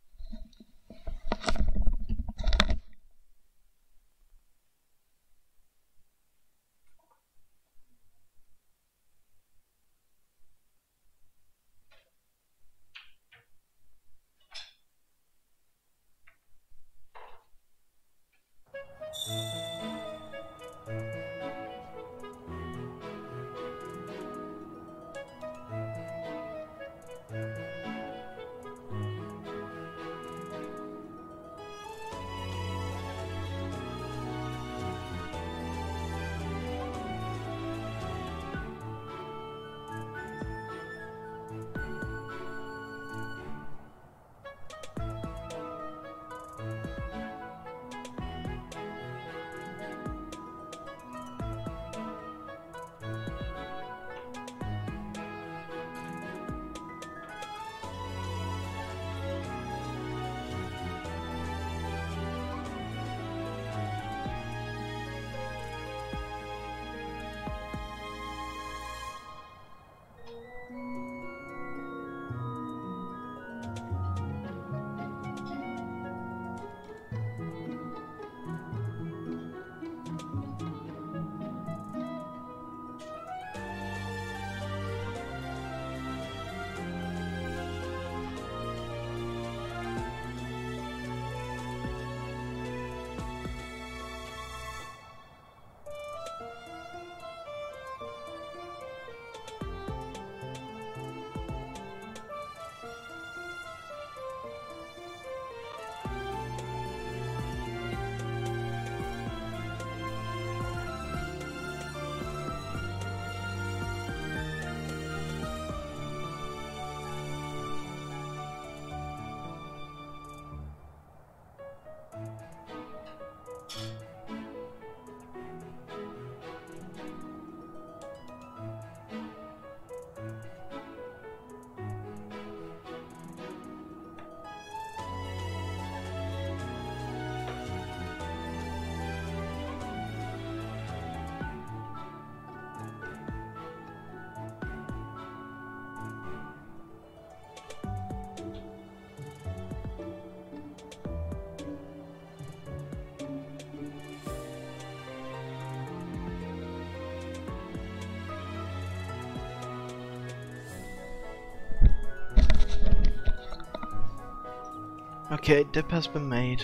Okay, dip has been made.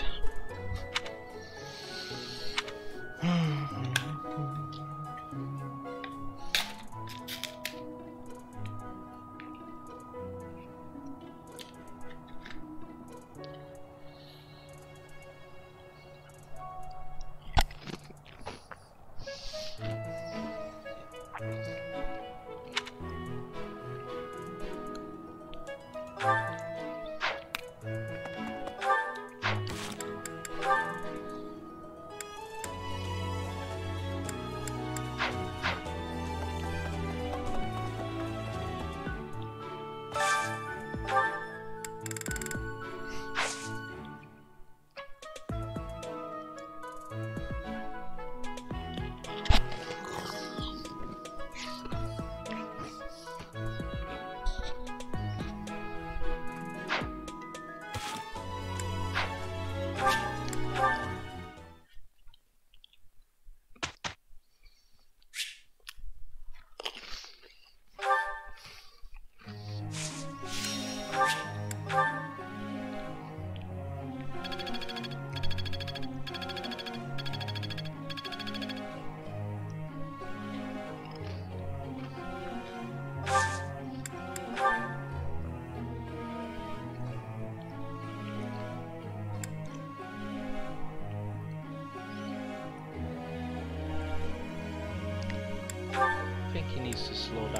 To slow down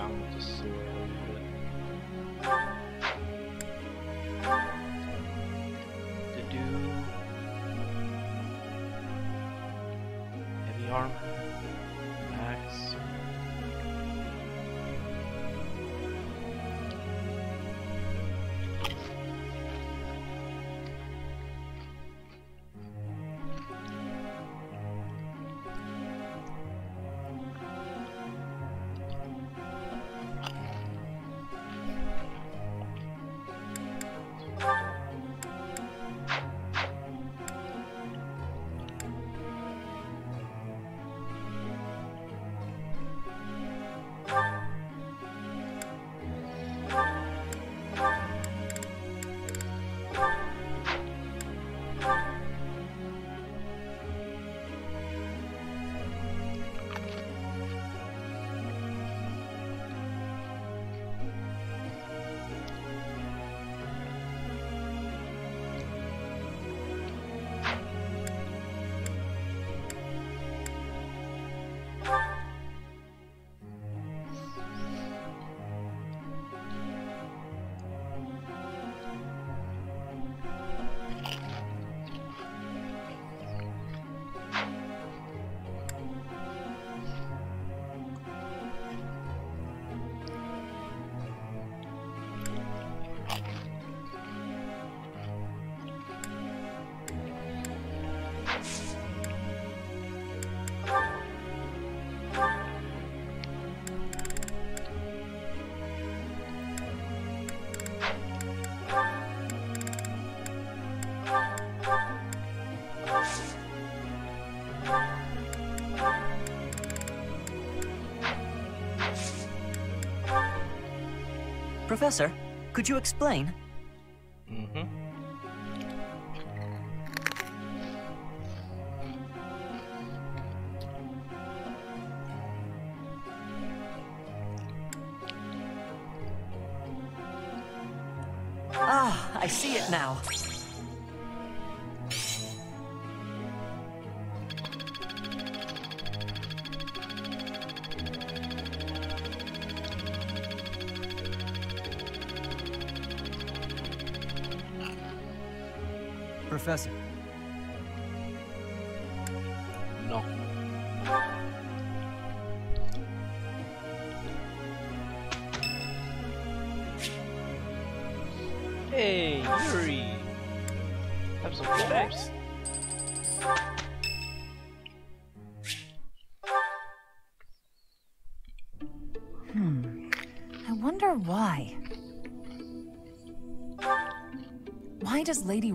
Professor, could you explain?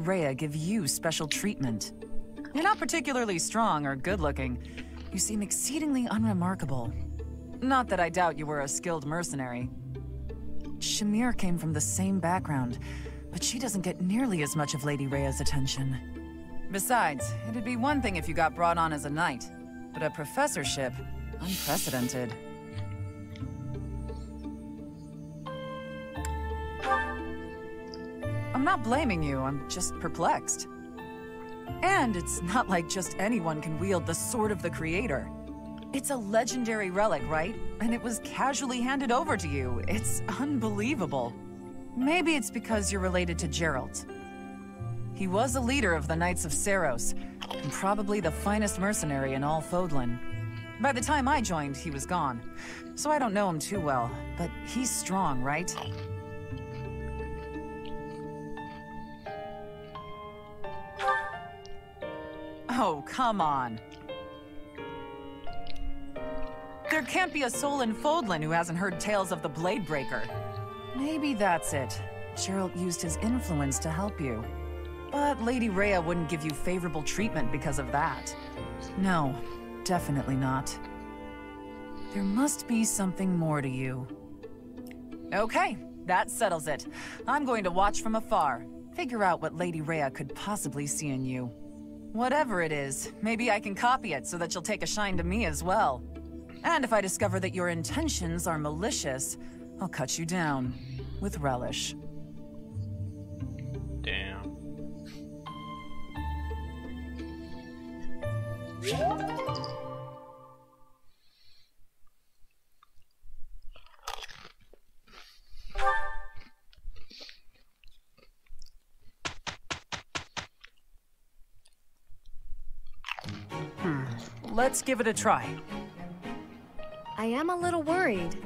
Rhea give you special treatment? You're not particularly strong or good-looking. You seem exceedingly unremarkable. Not that I doubt you were a skilled mercenary. Shamir came from the same background, but she doesn't get nearly as much of Lady Rhea's attention. Besides, it'd be one thing if you got brought on as a knight, but a professorship, unprecedented. Not blaming you, I'm just perplexed. And it's not like just anyone can wield the Sword of the Creator. It's a legendary relic, right? And it was casually handed over to you. It's unbelievable. Maybe it's because you're related to Jeralt. He was a leader of the Knights of Seiros, and probably the finest mercenary in all Fódlan. By the time I joined, he was gone. So I don't know him too well, but he's strong, right? Oh, come on. There can't be a soul in Fódlan who hasn't heard tales of the Bladebreaker. Maybe that's it. Jeralt used his influence to help you. But Lady Rhea wouldn't give you favorable treatment because of that. No, definitely not. There must be something more to you. Okay, that settles it. I'm going to watch from afar, figure out what Lady Rhea could possibly see in you. Whatever it is, maybe I can copy it so that you'll take a shine to me as well. And if I discover that your intentions are malicious, I'll cut you down. With relish. Damn. Let's give it a try. I am a little worried.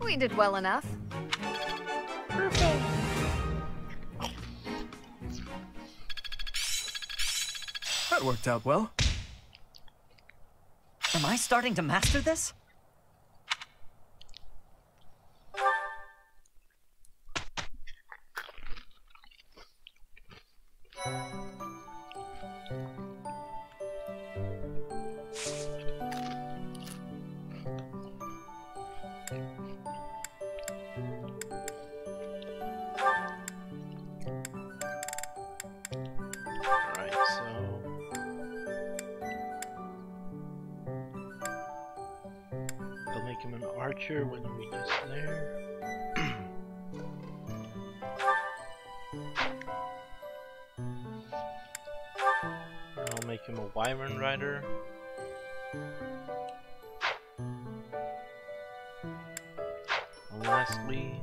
We did well enough. Perfect. That worked out well. Am I starting to master this? Archer when he reaches there. I'll make him a wyvern rider. Lastly,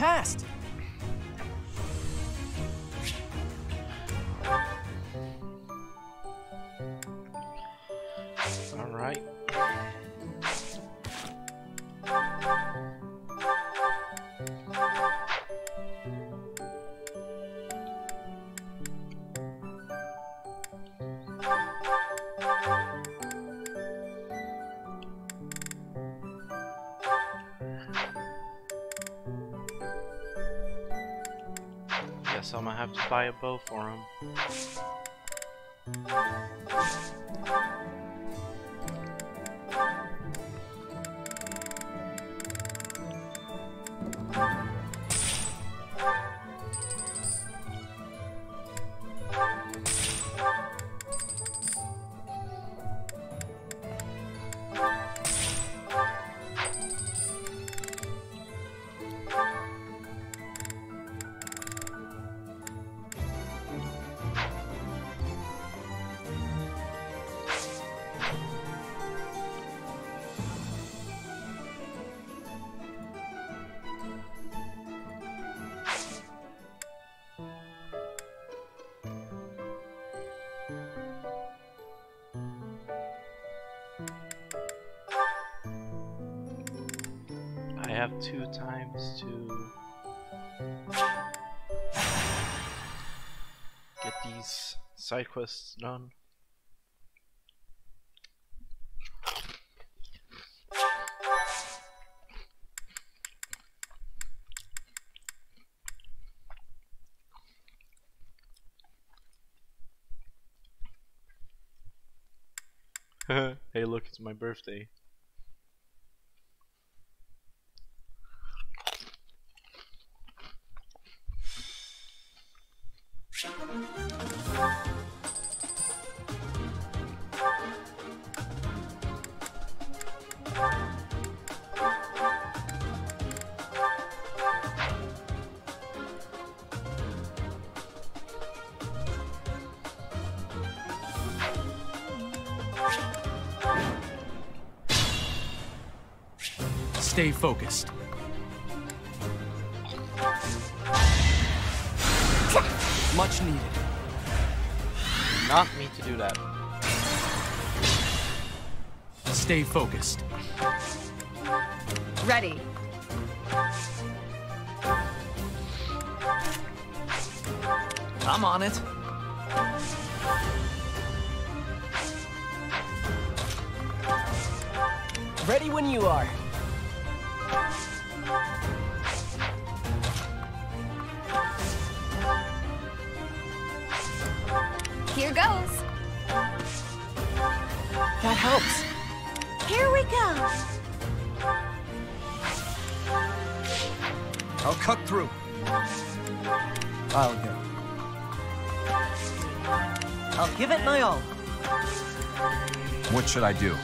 I to buy a bow for him. Two times to get these side quests done. hey look, it's my birthday. Focused. Should I do?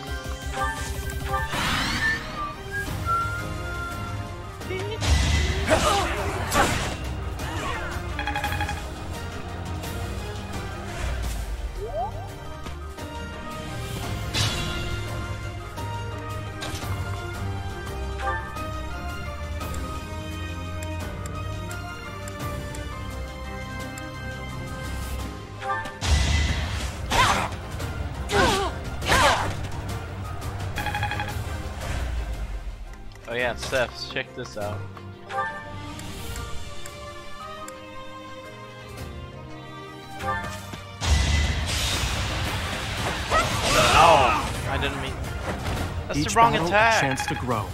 Yeah, Seth, check this out. Oh, I didn't mean. That's Each the wrong battle, a chance to grow.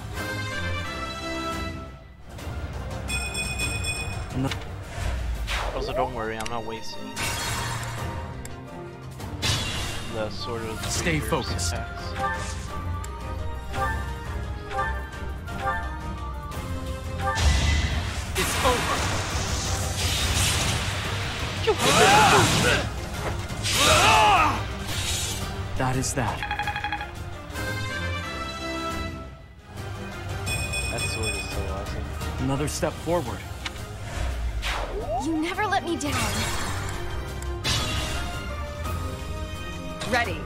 Also, don't worry, I'm not wasting the sort of Stay focused. attacks. Is that. That sword is so awesome. Another step forward. You never let me down. Ready.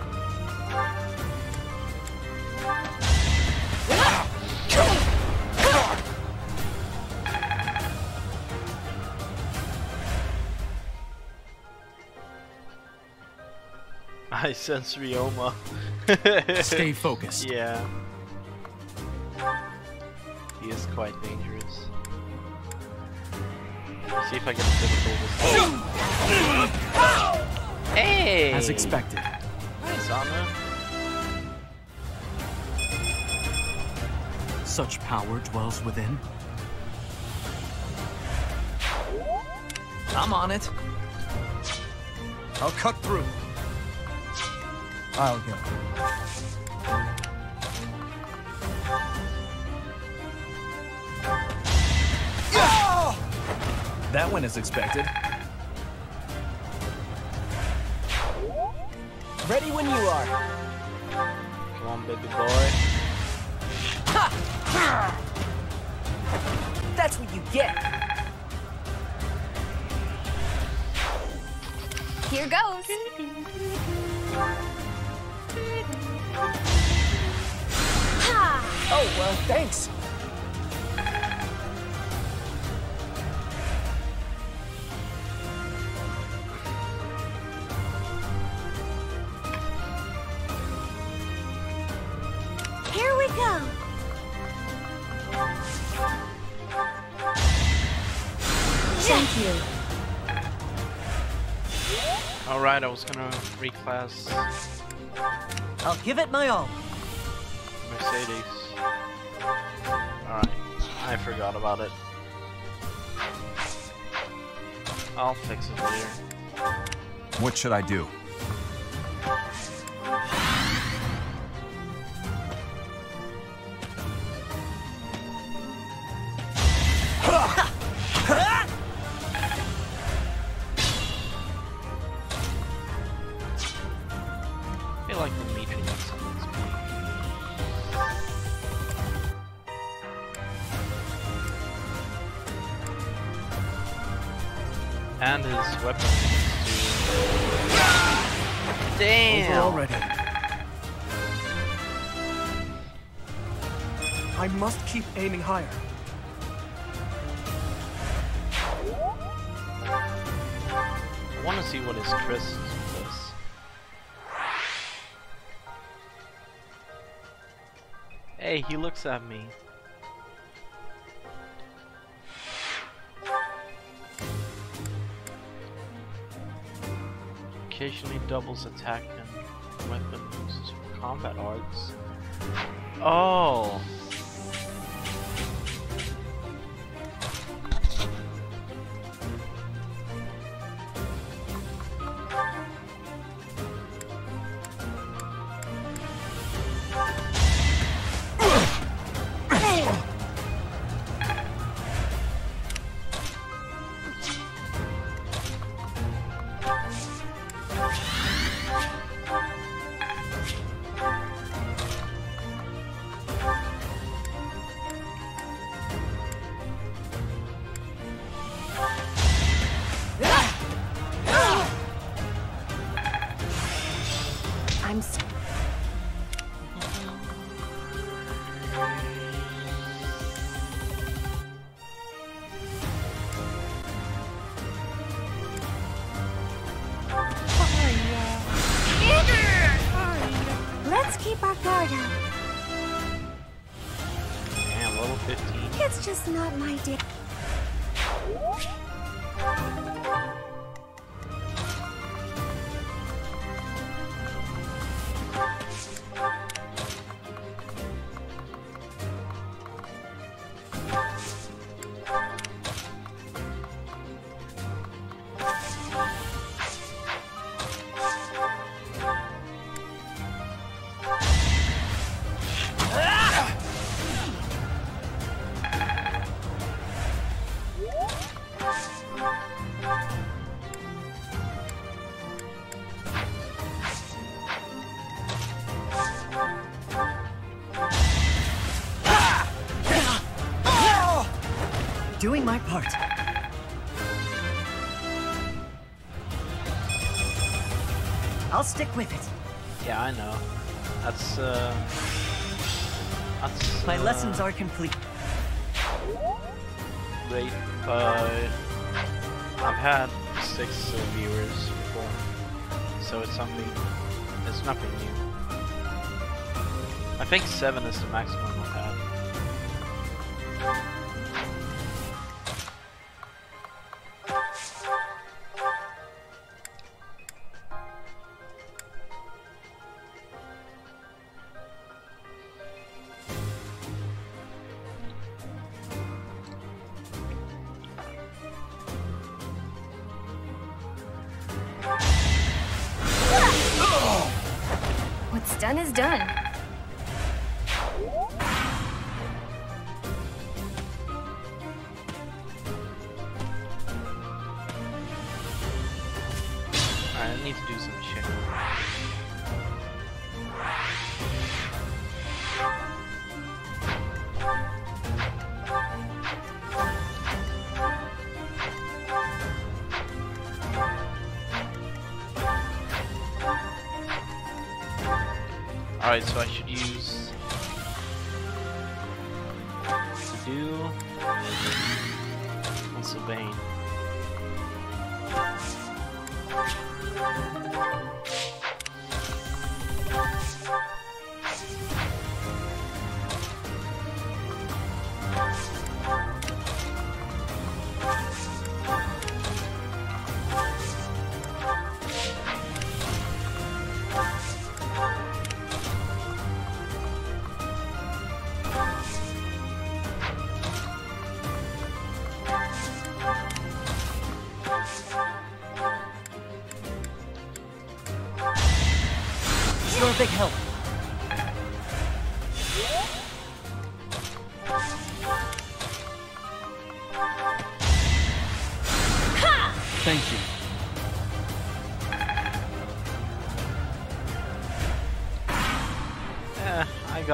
I sense Stay focused. Yeah. He is quite dangerous. Let's see if I get a physical this Hey! As expected. Nice, Anna. Such power dwells within. I'm on it. I'll cut through. Ah, I'll go. That went as expected. Ready when you are. Come on, baby boy. Gonna I'll give it my all. Mercedes. Alright, I forgot about it. I'll fix it later. What should I do? He looks at me. Occasionally doubles attack and weapon uses for combat arts. Oh! I'll stick with it. Yeah, I know. That's, uh... That's, My uh, lessons are complete. great, but I've had six uh, viewers before, so it's something, it's nothing new. I think seven is the maximum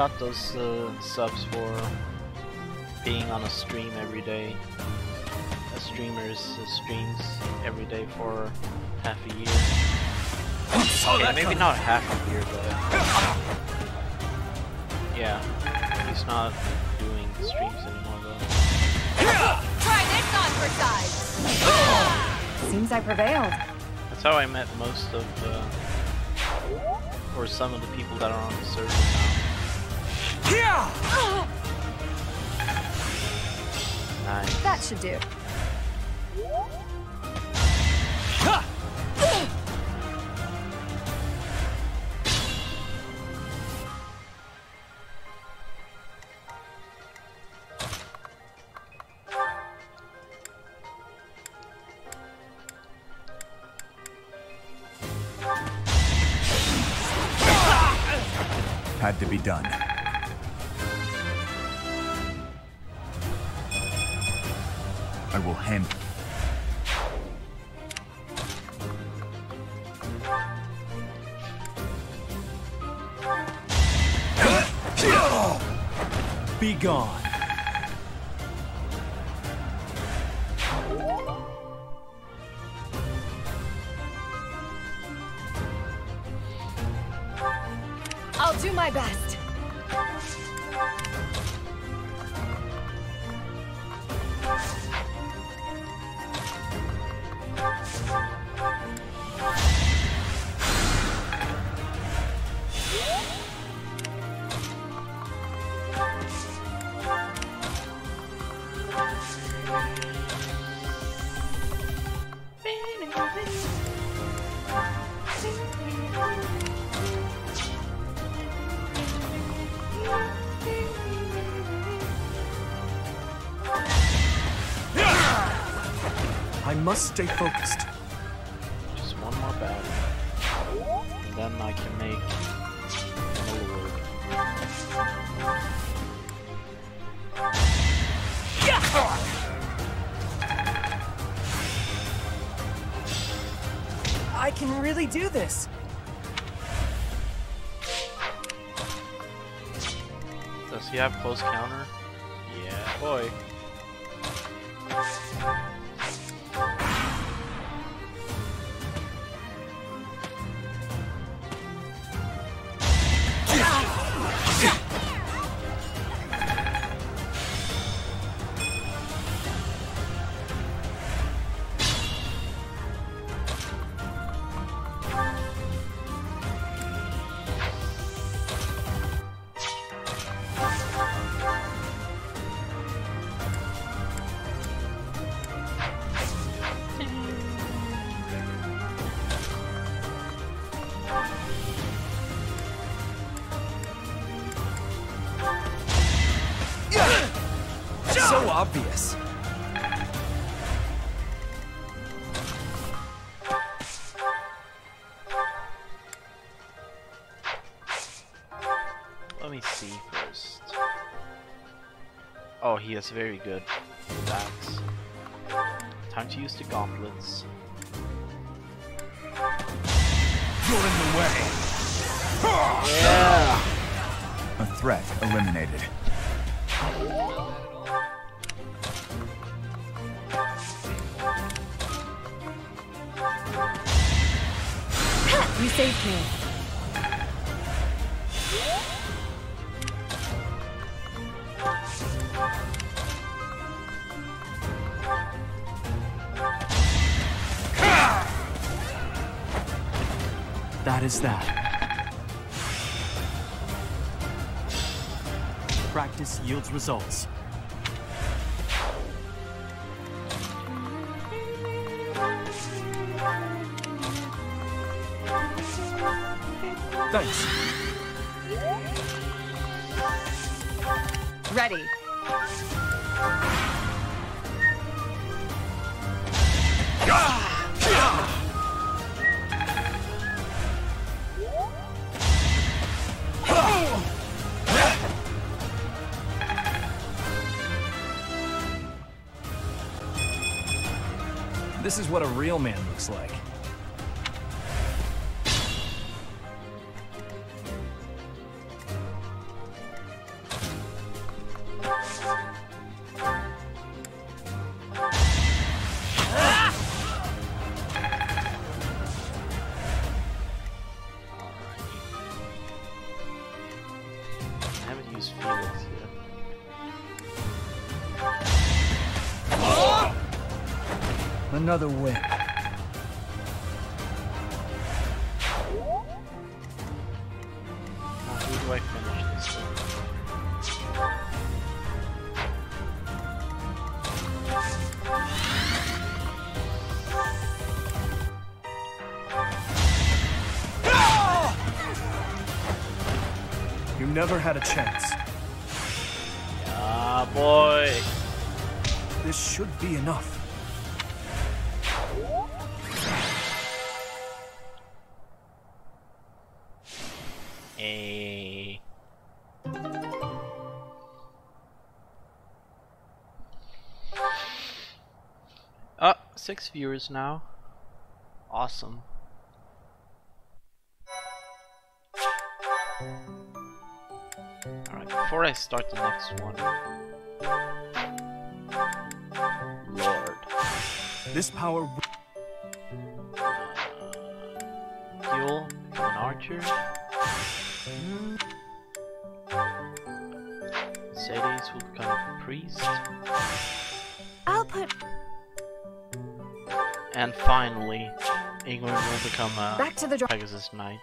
I those uh, subs for being on a stream every day. A streamer's uh, streams every day for half a year. Okay, maybe not half a year, but yeah, he's not doing streams anymore though. Try this on for size. Seems I prevailed. That's how I met most of, uh, or some of the people that are on the server now. Nice. That should do. Stay focused. He has very good attacks. Time to use the gauntlets. You're in the way. Yeah. A threat eliminated. Results. Thanks. This is what a real man looks like. Had a chance. Ah, boy. This should be enough. A. Ah, six viewers now. Awesome. Start the next one. Lord. This power. Heal, uh, become an archer. Mercedes will become a priest. I'll put And finally, England will become a Back to the dra- Pegasus Knight.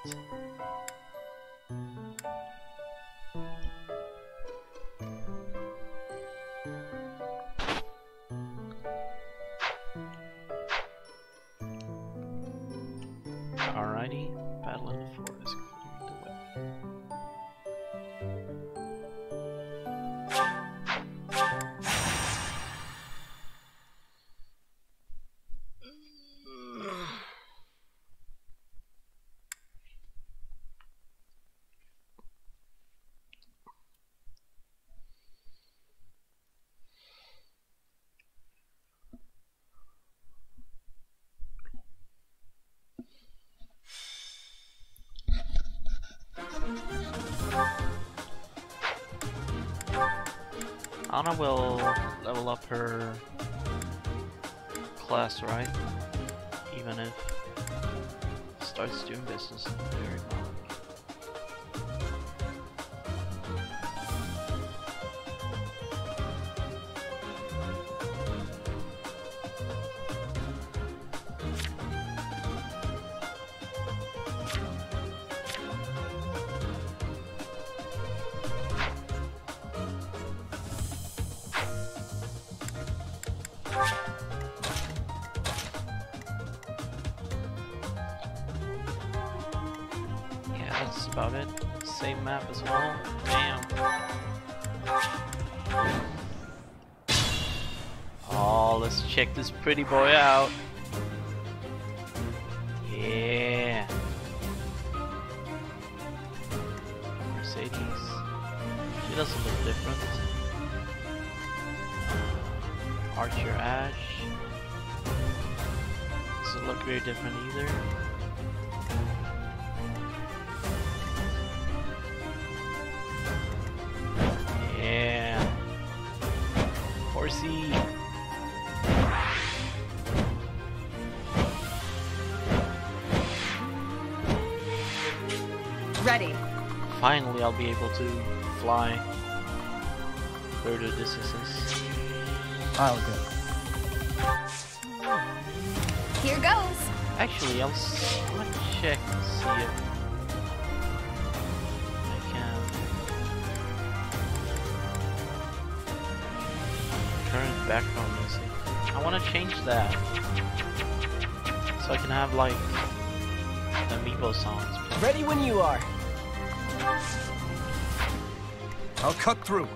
Pretty boy out. Finally, I'll be able to fly further distances. Ah, I'll go. Here goes. Actually, I'll s- I'm gonna check and see if I can. Current background music. I want to change that so I can have like the amiibo songs. Ready when you are. I'll cut through.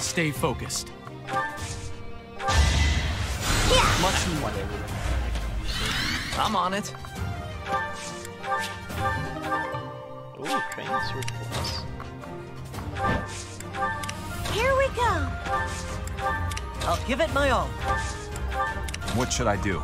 Stay focused. Give it my all. What should I do?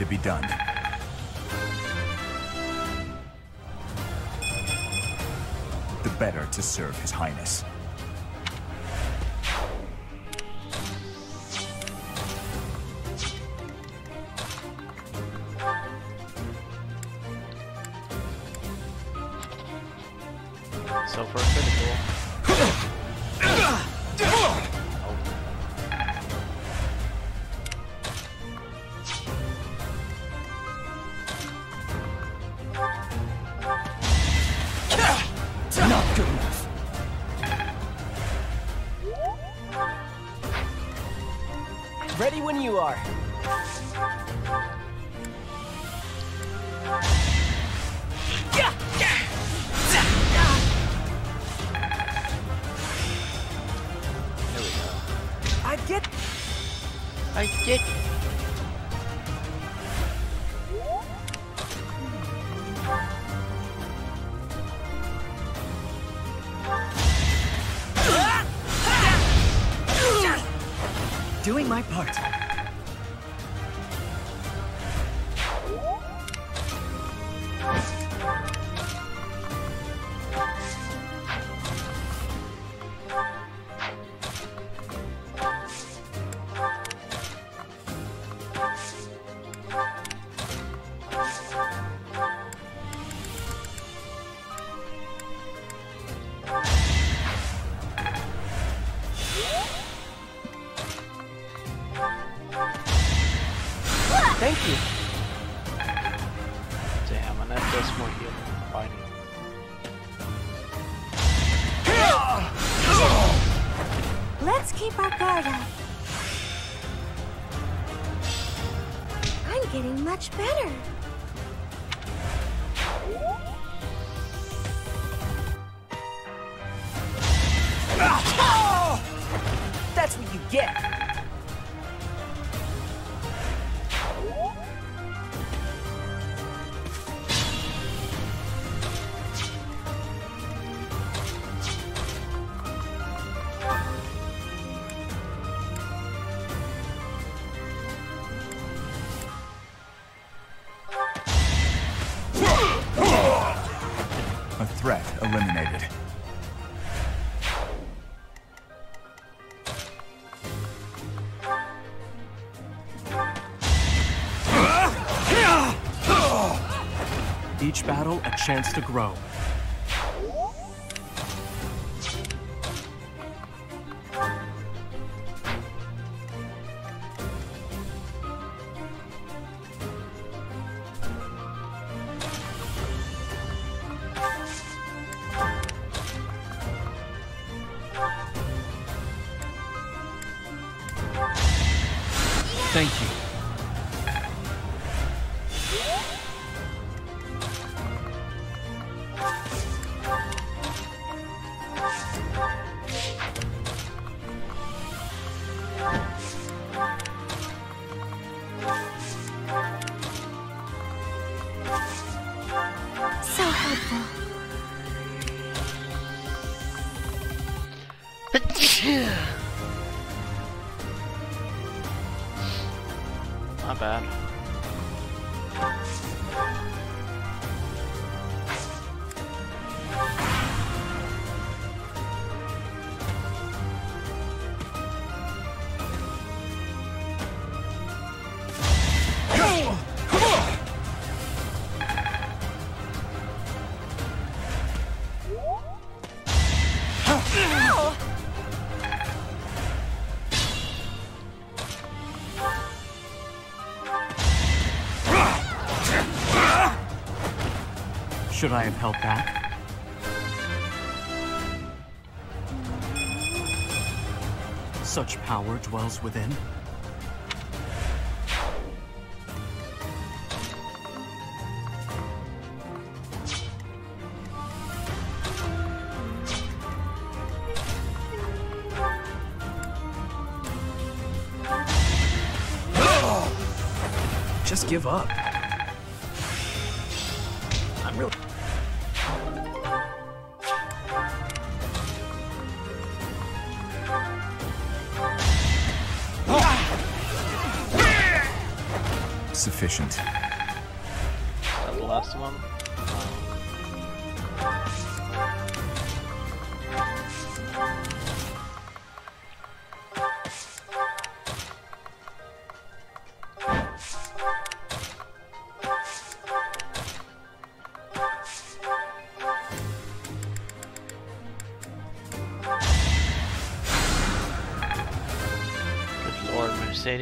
to be done. The better to serve His Highness. battle a chance to grow. Should I have held back? Such power dwells within. Just give up.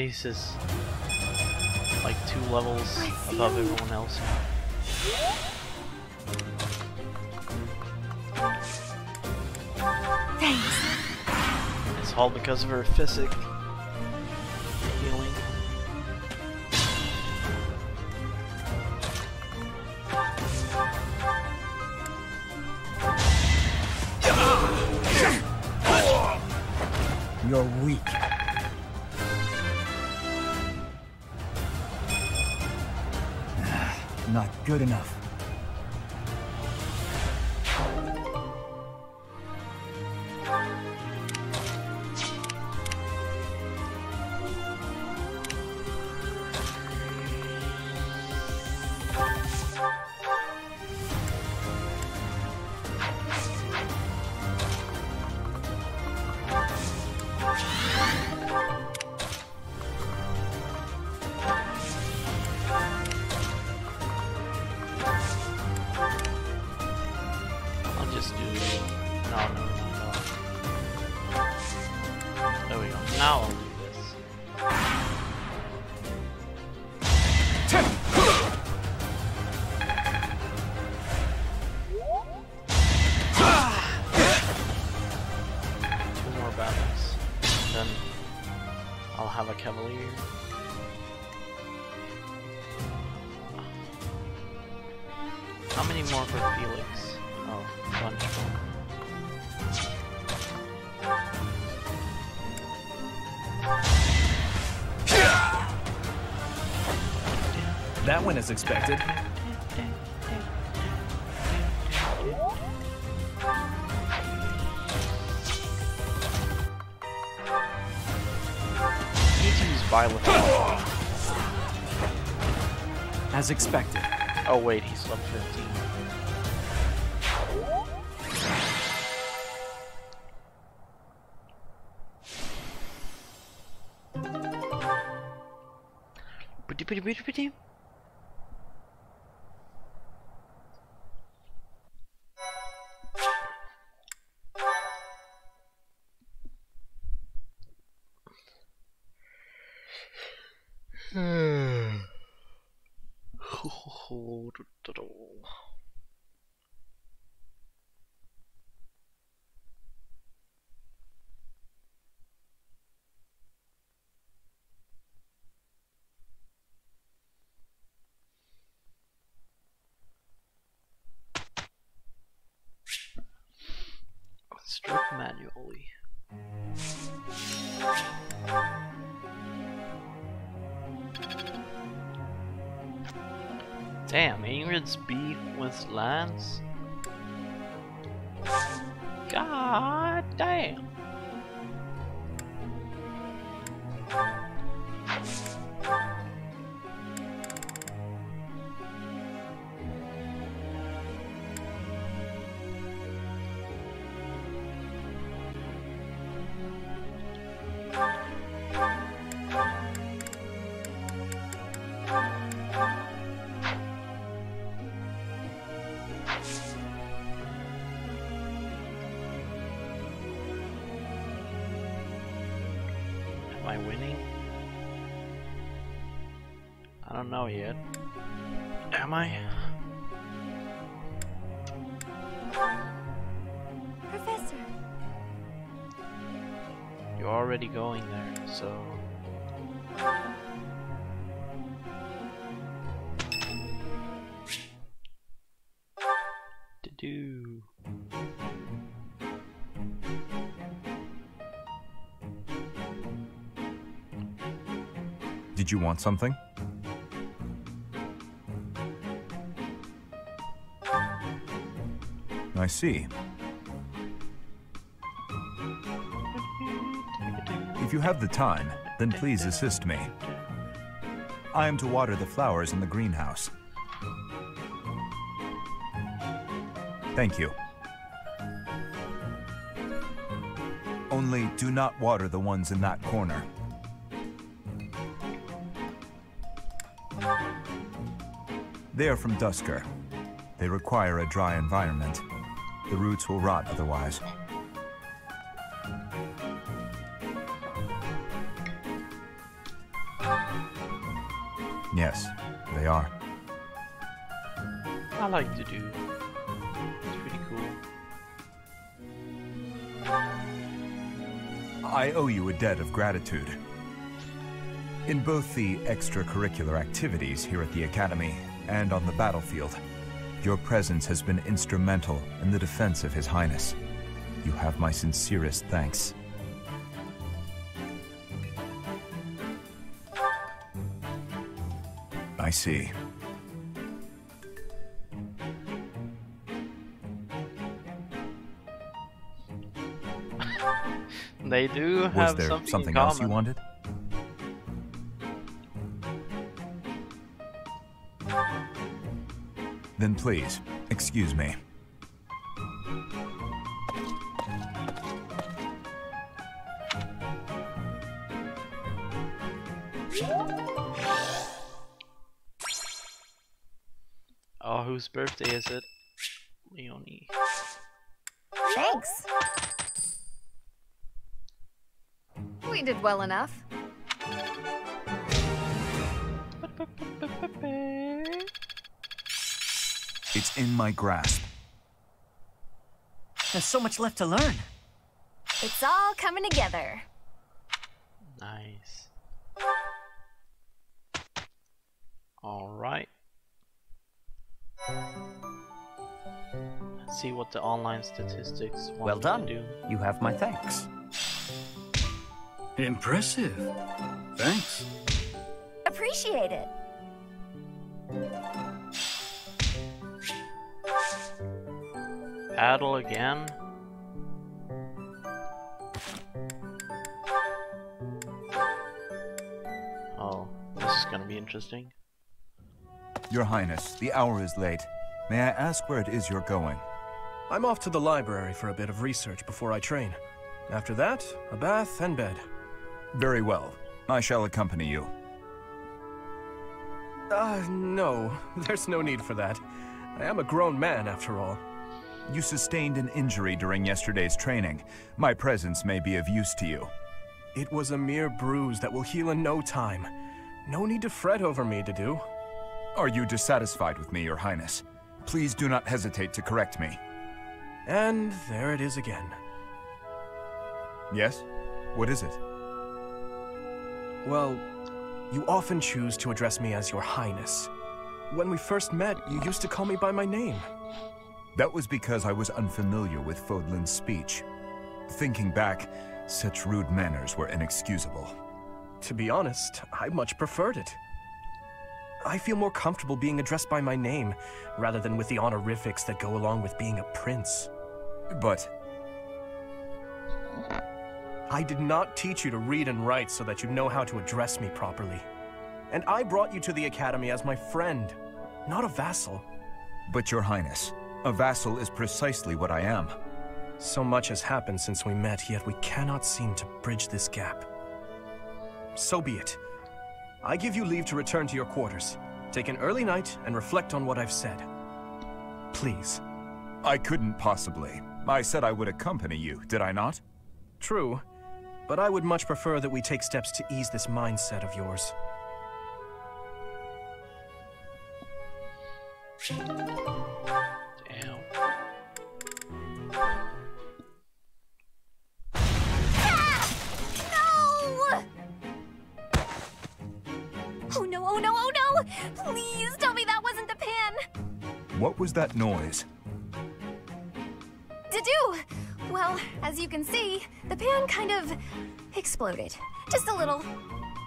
Mercedes is like two levels above everyone else. Thanks. It's all because of her physic. Have a cavalier. How many more for Felix? Oh, more. That went as expected. As expected. Oh wait, he's level 15. Pretty, pretty, pretty, pretty. Don't know yet. Am I? Professor, You're already going there, so. Dedue. Did you want something? See. If you have the time, then please assist me. I am to water the flowers in the greenhouse. Thank you. Only do not water the ones in that corner. They are from Duscur. They require a dry environment. The roots will rot otherwise. Yes, they are. I like to do. It's pretty cool. I owe you a debt of gratitude. In both the extracurricular activities here at the Academy and on the battlefield, your presence has been instrumental in the defense of His Highness. You have my sincerest thanks. I see. They do Was have there something, something else you wanted? Please, excuse me. Oh, whose birthday is it? Leonie. Thanks. We did well enough. In my grasp. There's so much left to learn. It's all coming together. Nice. Alright. Let's see what the online statistics want Well me done. to do. You have my thanks. Impressive. Thanks. Appreciate it. Paddle again. Oh, this is gonna be interesting. Your Highness, the hour is late. May I ask where it is you're going? I'm off to the library for a bit of research before I train. After that, a bath and bed. Very well. I shall accompany you. Uh, no. There's no need for that. I am a grown man, after all. You sustained an injury during yesterday's training. My presence may be of use to you. It was a mere bruise that will heal in no time. No need to fret over me, Dedue. Are you dissatisfied with me, Your Highness? Please do not hesitate to correct me. And there it is again. Yes? What is it? Well, you often choose to address me as Your Highness. When we first met, you used to call me by my name. That was because I was unfamiliar with Fódlan's speech. Thinking back, such rude manners were inexcusable. To be honest, I much preferred it. I feel more comfortable being addressed by my name, rather than with the honorifics that go along with being a prince. But... I did not teach you to read and write so that you know how to address me properly. And I brought you to the Academy as my friend, not a vassal. But Your Highness, a vassal is precisely what I am. So much has happened since we met, yet we cannot seem to bridge this gap. So be it. I give you leave to return to your quarters. Take an early night and reflect on what I've said. Please. I couldn't possibly. I said I would accompany you, did I not? True, but I would much prefer that we take steps to ease this mindset of yours. Damn. No! Oh no, oh no, oh no! Please tell me that wasn't the pan! What was that noise? Dedue! Well, as you can see, the pan kind of exploded. Just a little.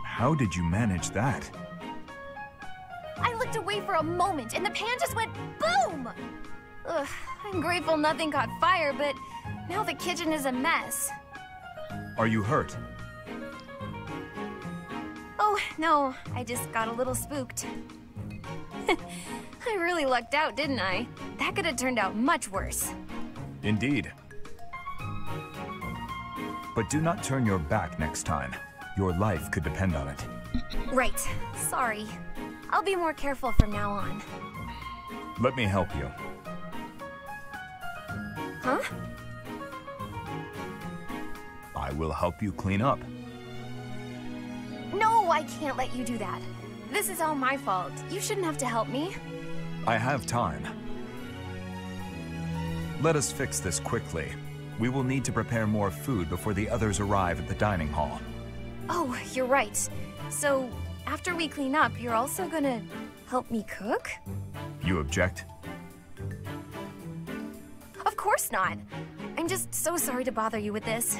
How did you manage that? I looked away for a moment and the pan just went boom! Ugh, I'm grateful nothing caught fire, but now the kitchen is a mess. Are you hurt? Oh, no, I just got a little spooked. I really lucked out, didn't I? That could have turned out much worse. Indeed. But do not turn your back next time. Your life could depend on it. Right. Sorry. I'll be more careful from now on. Let me help you. Huh? I will help you clean up. No, I can't let you do that. This is all my fault. You shouldn't have to help me. I have time. Let us fix this quickly. We will need to prepare more food before the others arrive at the dining hall. Oh, you're right. So, after we clean up, you're also gonna help me cook? You object? Of course not. I'm just so sorry to bother you with this.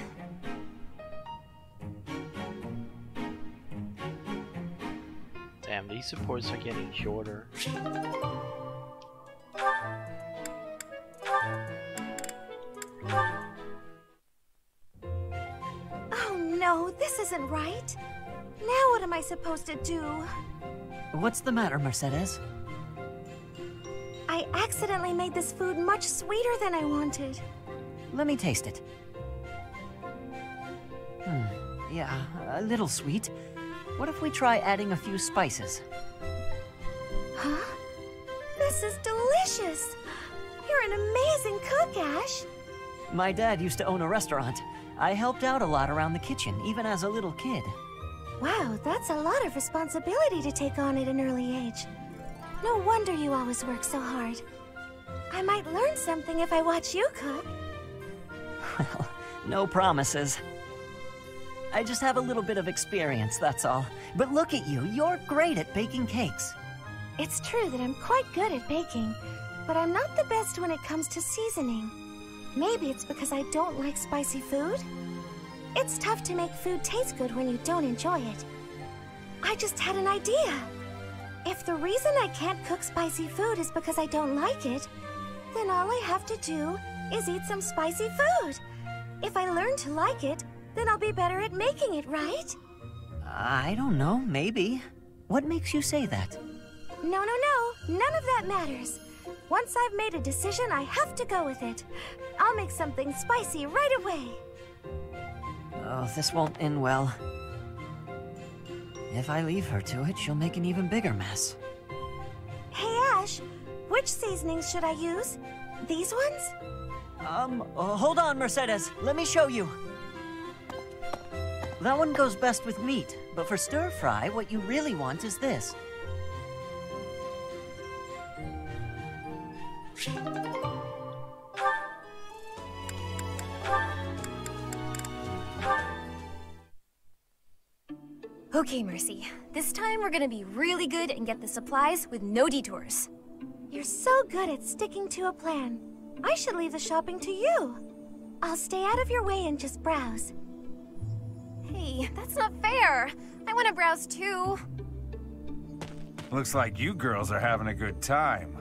Damn, these supports are getting shorter. Oh no, this isn't right. Now what am I supposed to do? What's the matter, Mercedes? I accidentally made this food much sweeter than I wanted. Let me taste it. Hmm, yeah, a little sweet. What if we try adding a few spices? Huh? This is delicious! You're an amazing cook, Ash! My dad used to own a restaurant. I helped out a lot around the kitchen, even as a little kid. Wow, that's a lot of responsibility to take on at an early age. No wonder you always work so hard. I might learn something if I watch you cook. Well, no promises. I just have a little bit of experience, that's all. But look at you, you're great at baking cakes. It's true that I'm quite good at baking, but I'm not the best when it comes to seasoning. Maybe it's because I don't like spicy food? It's tough to make food taste good when you don't enjoy it. I just had an idea. If the reason I can't cook spicy food is because I don't like it, then all I have to do is eat some spicy food. If I learn to like it, then I'll be better at making it, right? I don't know, maybe. What makes you say that? No, no, no. None of that matters. Once I've made a decision, I have to go with it. I'll make something spicy right away. Oh, this won't end well. If I leave her to it, she'll make an even bigger mess. Hey, Ashe, which seasonings should I use? These ones? Um, uh, hold on, Mercedes. Let me show you. That one goes best with meat, but for stir fry, what you really want is this. Okay, Mercie. This time we're gonna be really good and get the supplies with no detours. You're so good at sticking to a plan. I should leave the shopping to you. I'll stay out of your way and just browse. Hey, that's not fair. I want to browse too. Looks like you girls are having a good time.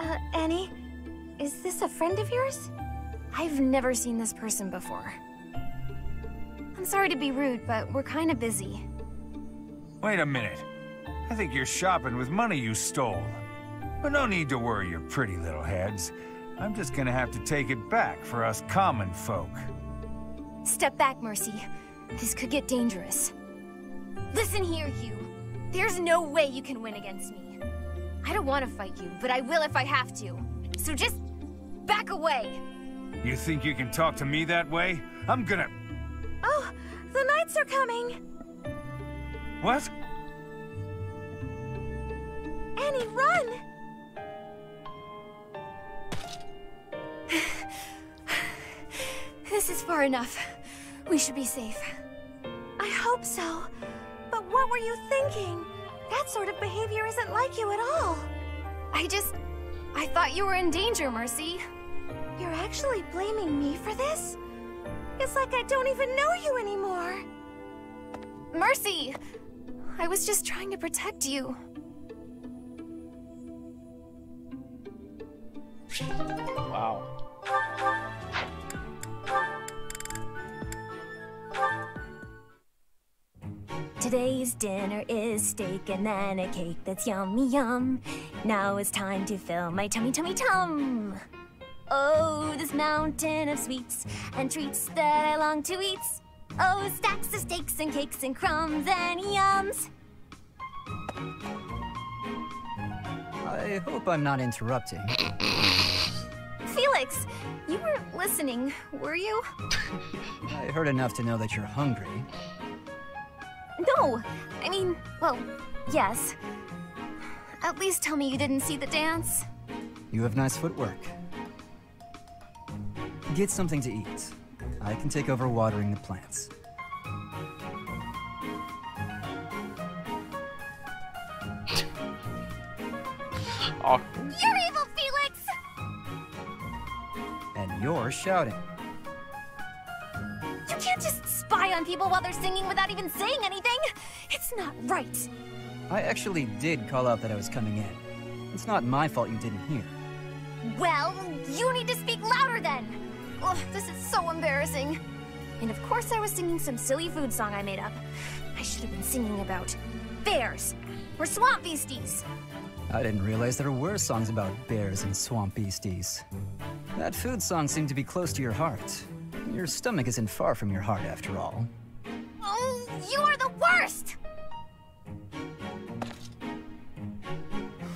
Uh, Annie, is this a friend of yours? I've never seen this person before. I'm sorry to be rude, but we're kind of busy. Wait a minute. I think you're shopping with money you stole. But no need to worry your pretty little heads. I'm just gonna have to take it back for us common folk. Step back, Mercie. This could get dangerous. Listen here, you. There's no way you can win against me. I don't want to fight you, but I will if I have to. So just back away. You think you can talk to me that way? I'm gonna... Oh, the knights are coming! What? Annie, run! This is far enough. We should be safe. I hope so. But what were you thinking? That sort of behavior isn't like you at all. I just... I thought you were in danger, Mercie. You're actually blaming me for this? It's like I don't even know you anymore. Mercie! I was just trying to protect you. Wow. Today's dinner is steak and then a cake that's yummy yum. Now it's time to fill my tummy tummy tum. Oh, this mountain of sweets and treats that I long to eat. Oh, stacks of steaks and cakes and crumbs and yums. I hope I'm not interrupting. Felix, you weren't listening, were you? I heard enough to know that you're hungry. No, I mean, well, yes. At least tell me you didn't see the dance. You have nice footwork. Get something to eat. I can take over watering the plants. Oh, You're evil, Felix! And you're shouting. You can't just spy on people while they're singing without even saying anything! It's not right! I actually did call out that I was coming in. It's not my fault you didn't hear. Well, you need to speak louder then! Ugh, this is so embarrassing. And of course I was singing some silly food song I made up. I should have been singing about bears or swamp beasties. I didn't realize there were songs about bears and swamp beasties. That food song seemed to be close to your heart. Your stomach isn't far from your heart, after all. Oh, you are the worst!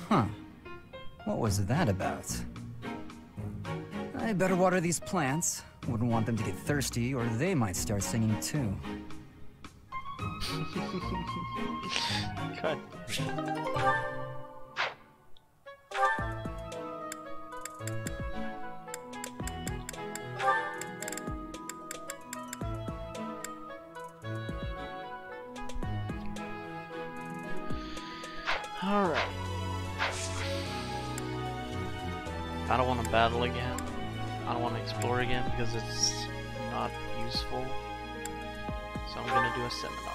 Huh. What was that about? I better water these plants. Wouldn't want them to get thirsty, or they might start singing too. Cut. Alright. I don't want to battle again. I don't want to explore again because it's not useful. So I'm gonna do a seminar.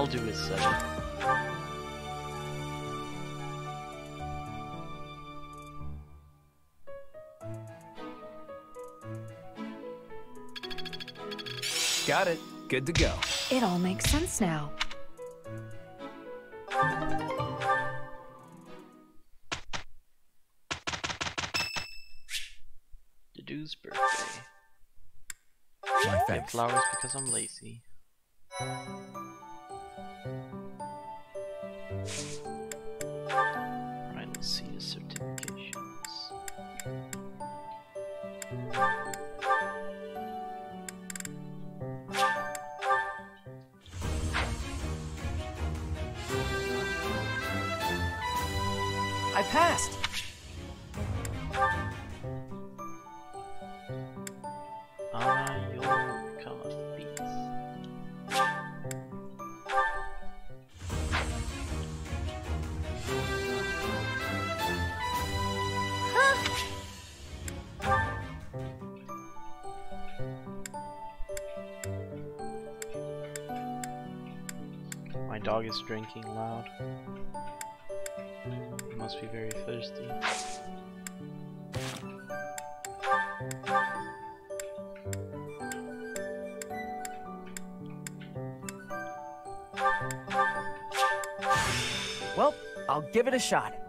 I'll do a seven. Uh, Got it. Good to go. It all makes sense now. The dude's birthday. My Get thanks. flowers because I'm lazy. Drinking loud. Must be very thirsty. Well, I'll give it a shot.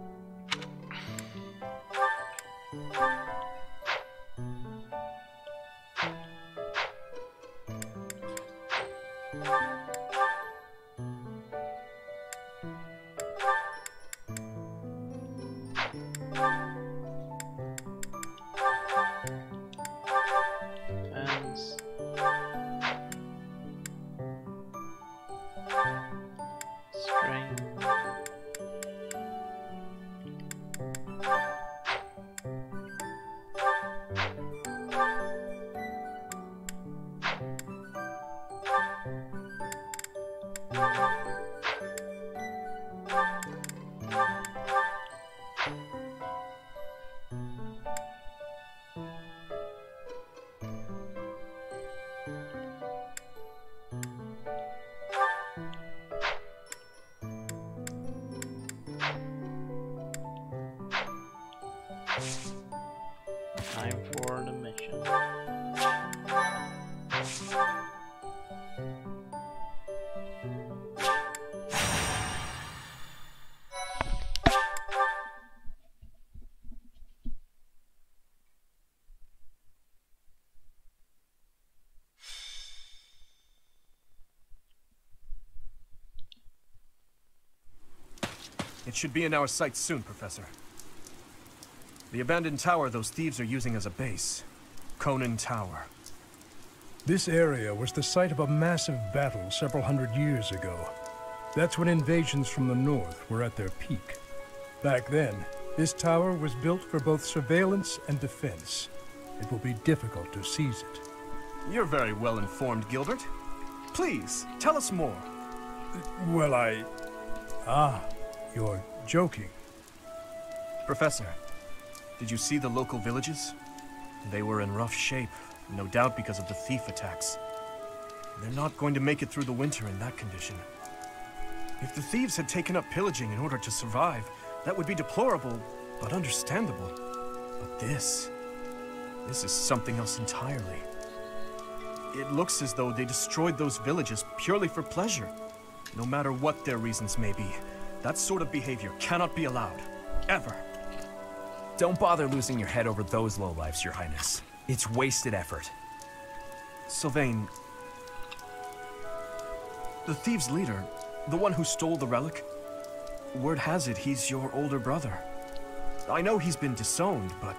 Should be in our sights soon, Professor. The abandoned tower those thieves are using as a base. Conand Tower. This area was the site of a massive battle several hundred years ago. That's when invasions from the north were at their peak. Back then, this tower was built for both surveillance and defense. It will be difficult to seize it. You're very well informed, Gilbert. Please, tell us more. Well, I... Ah, you're joking. Professor, did you see the local villages? They were in rough shape, no doubt because of the thief attacks. They're not going to make it through the winter in that condition. If the thieves had taken up pillaging in order to survive, that would be deplorable, but understandable. But this... This is something else entirely. It looks as though they destroyed those villages purely for pleasure. No matter what their reasons may be, that sort of behavior cannot be allowed. Ever. Don't bother losing your head over those lowlifes, Your Highness. It's wasted effort. Sylvain... The thieves' leader, the one who stole the relic, word has it he's your older brother. I know he's been disowned, but...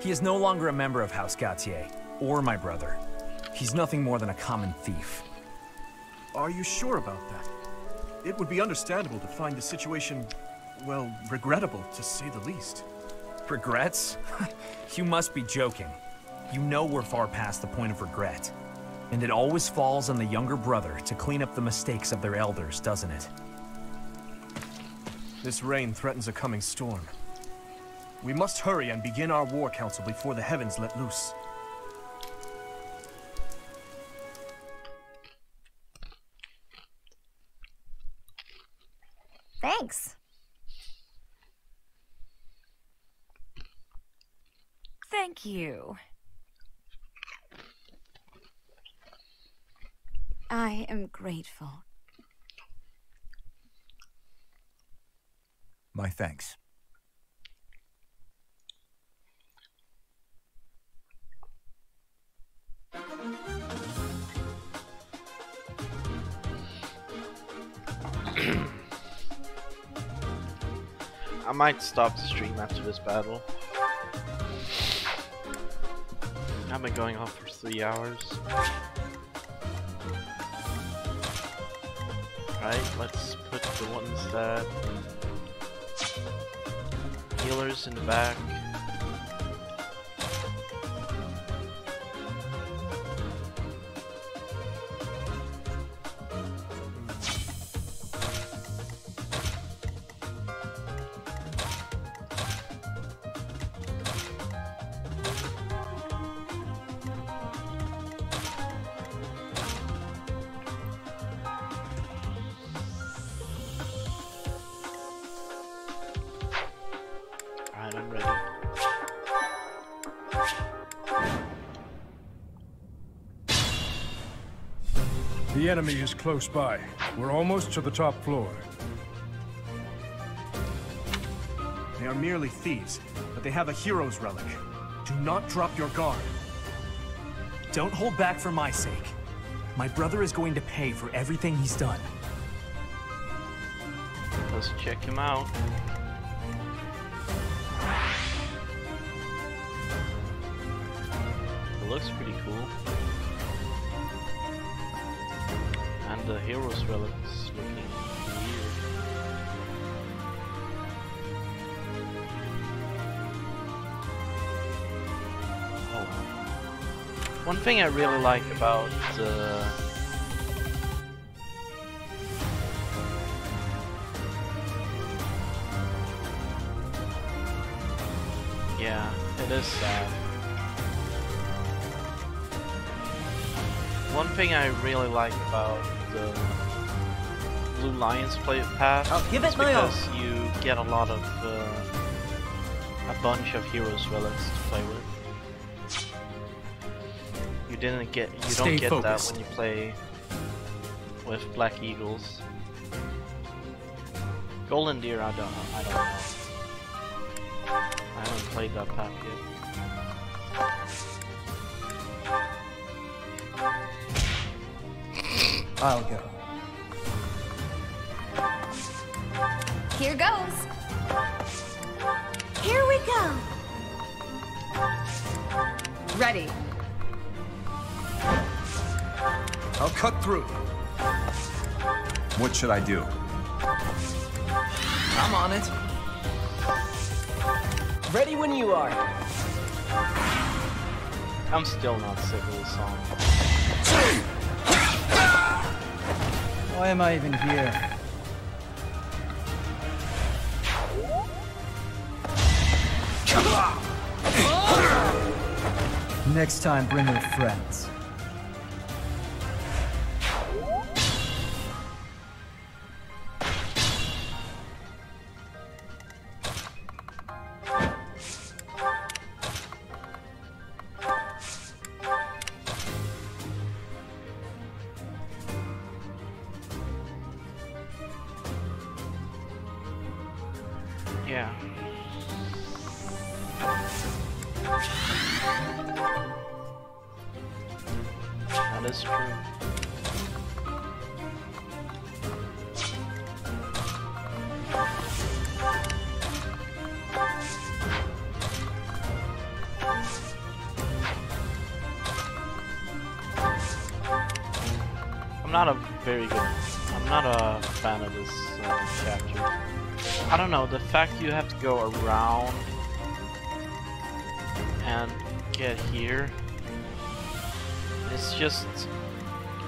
He is no longer a member of House Gautier, or my brother. He's nothing more than a common thief. Are you sure about that? It would be understandable to find the situation, well, regrettable, to say the least. Regrets? you must be joking. You know we're far past the point of regret. And it always falls on the younger brother to clean up the mistakes of their elders, doesn't it? This rain threatens a coming storm. We must hurry and begin our war council before the heavens let loose. Thanks. Thank you. I am grateful. My thanks. I might stop the stream after this battle. I've been going off for three hours. Alright, let's put the ones that healers in the back. Close by. We're almost to the top floor. They are merely thieves, but they have a hero's relic. Do not drop your guard. Don't hold back for my sake. My brother is going to pay for everything he's done. Let's check him out. It looks pretty cool. The hero's relic's looking weird. Oh. One thing I really like about uh, Yeah, it is sad. One thing I really like about the Blue Lions play path I'll give is it my all. because you get a lot of uh, a bunch of heroes relics to play with. You didn't get you Stay don't get focused. that when you play with Black Eagles. Golden Deer, I don't know. I don't know. I haven't played that path yet. I'll go. Here goes. Here we go. Ready. I'll cut through. What should I do? I'm on it. Ready when you are. I'm still not sick of this song. Why am I even here? Next time, bring your friends. Go around and get here it's just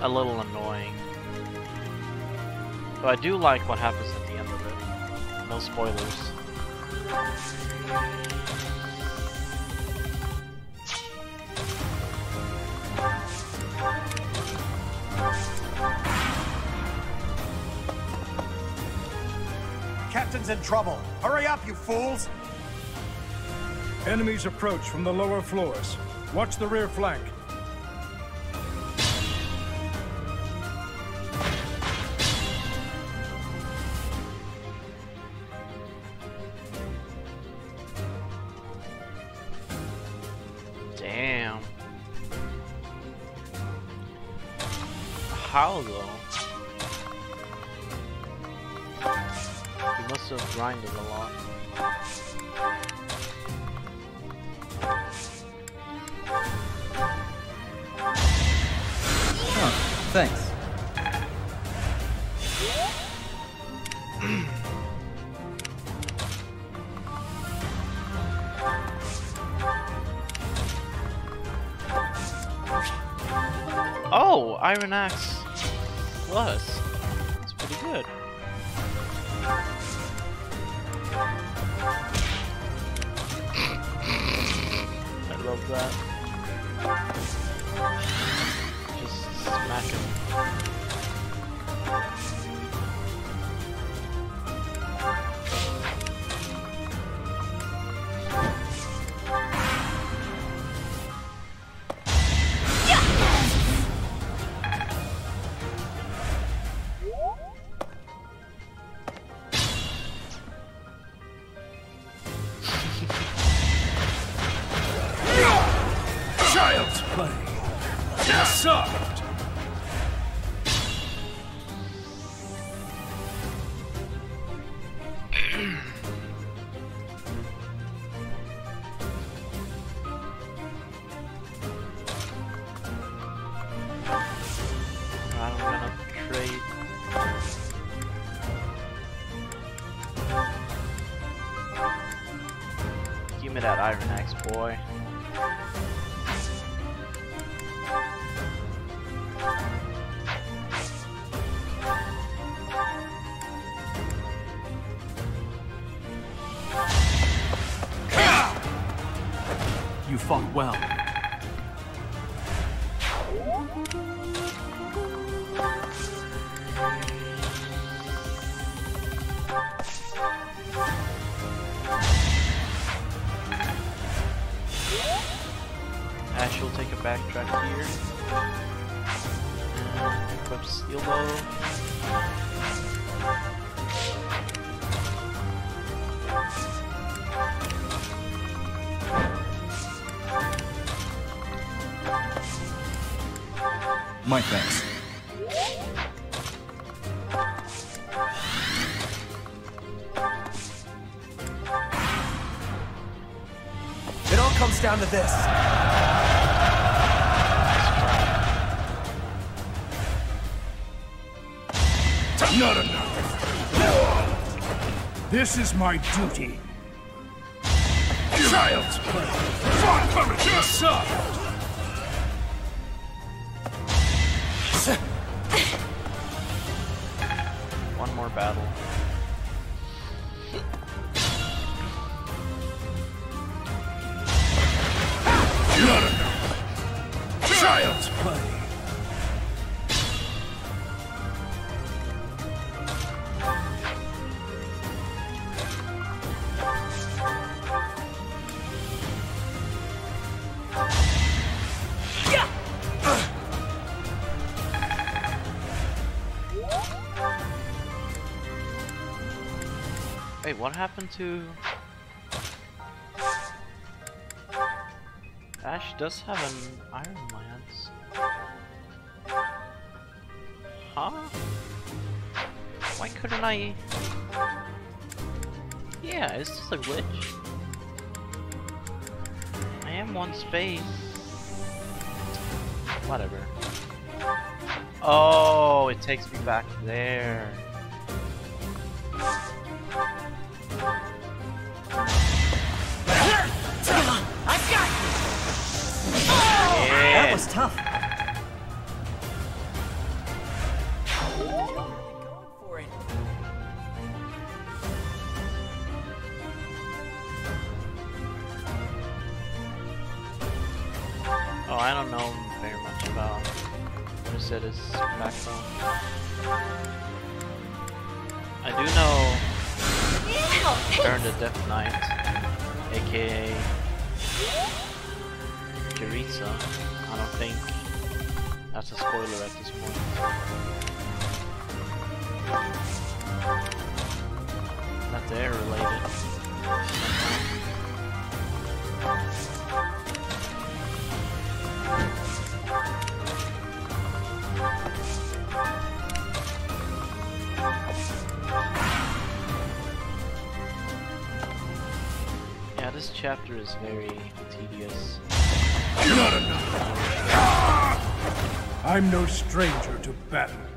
a little annoying. But I do like what happens at the end of it. No spoilers. In trouble. Hurry up, you fools! Enemies approach from the lower floors. Watch the rear flank. Iron Axe my things. It all comes down to this. Not enough. This is my duty. Wait, what happened to... Ashe does have an Iron Lance. Huh? Why couldn't I... Yeah, it's just a glitch. I am one space. Whatever. Oh, it takes me back there. Don't know very much about Mercedes backbone. I do know Turn the Death Knight, aka Jeritza. I don't think that's a spoiler at this point. Not they're related. Yeah, this chapter is very tedious. Not enough. I'm no stranger to battle.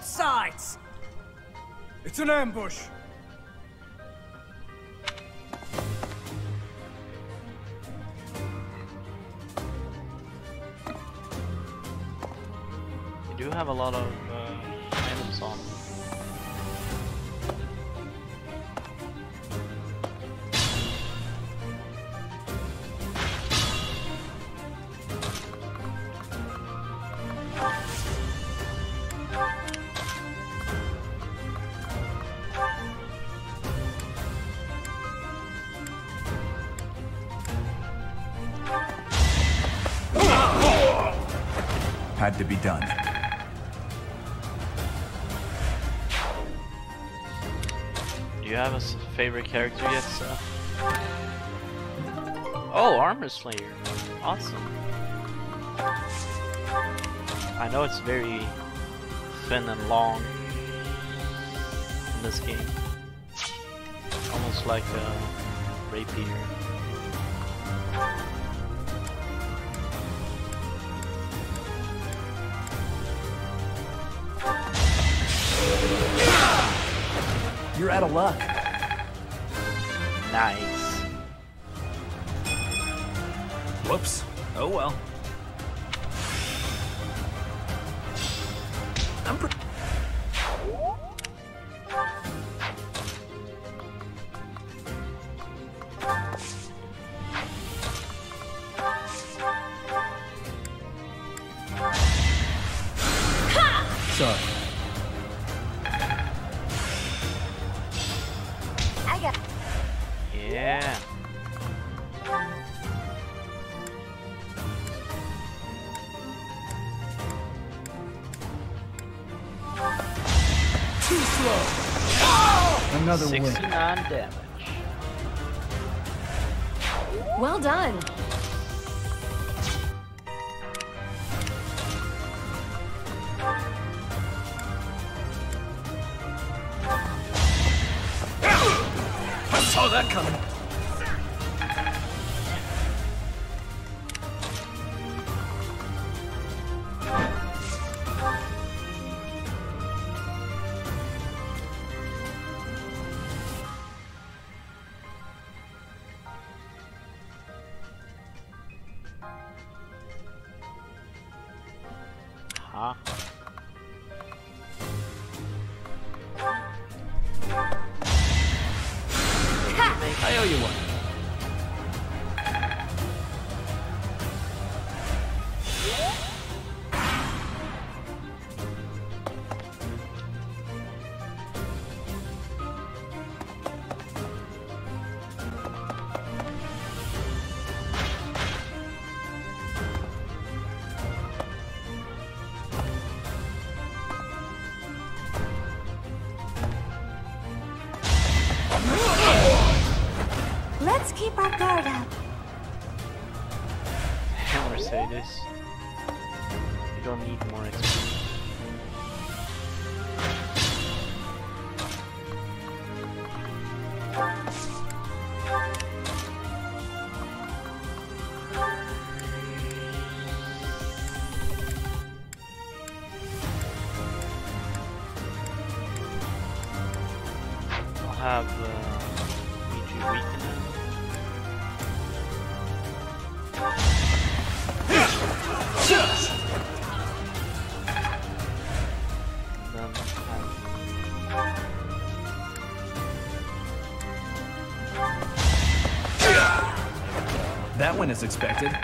Both sides. It's an ambush. Character yet, Seth? Oh, Armor Slayer. Awesome. I know it's very thin and long in this game. Almost like a rapier. You're out of luck. expected.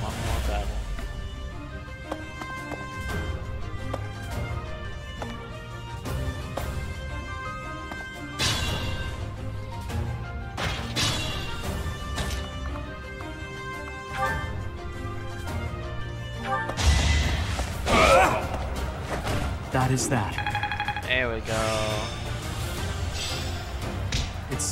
One more battle. That is that. There we go. It's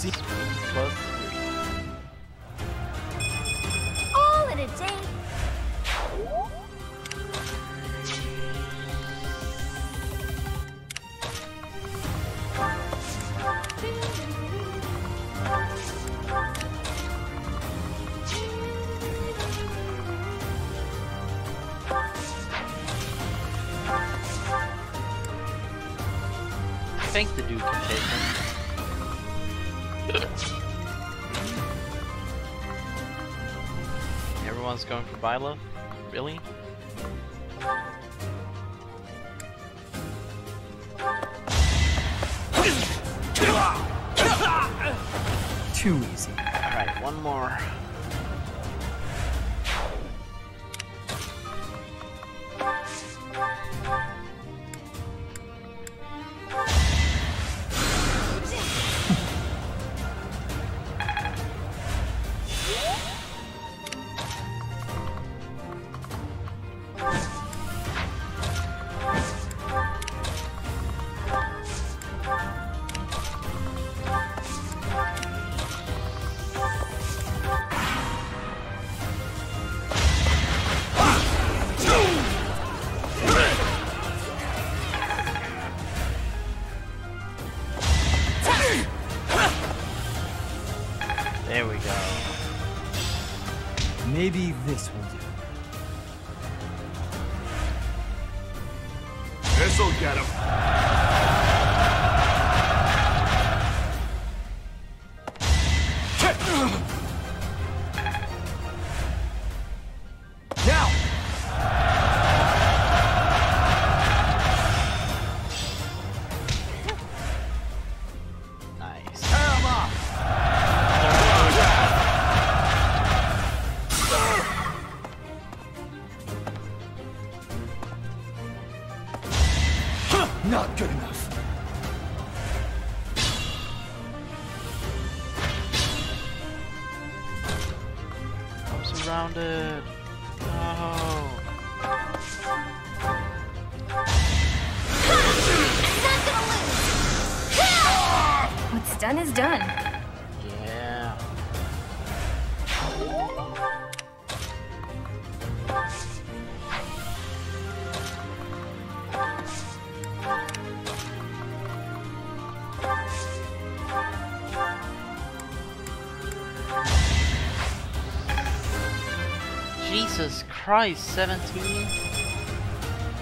Christ, 17?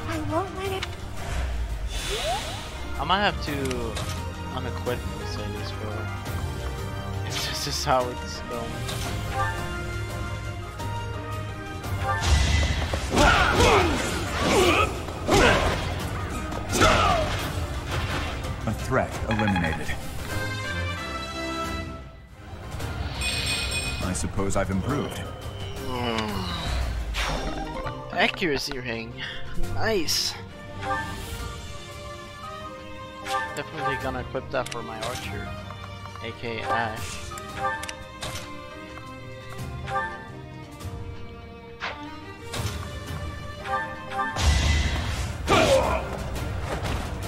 I won't let it. I might have to unequip Mercedes for if this is how it's going. A threat eliminated. I suppose I've improved. Accuracy ring. Nice. Definitely gonna equip that for my archer, aka Ashe.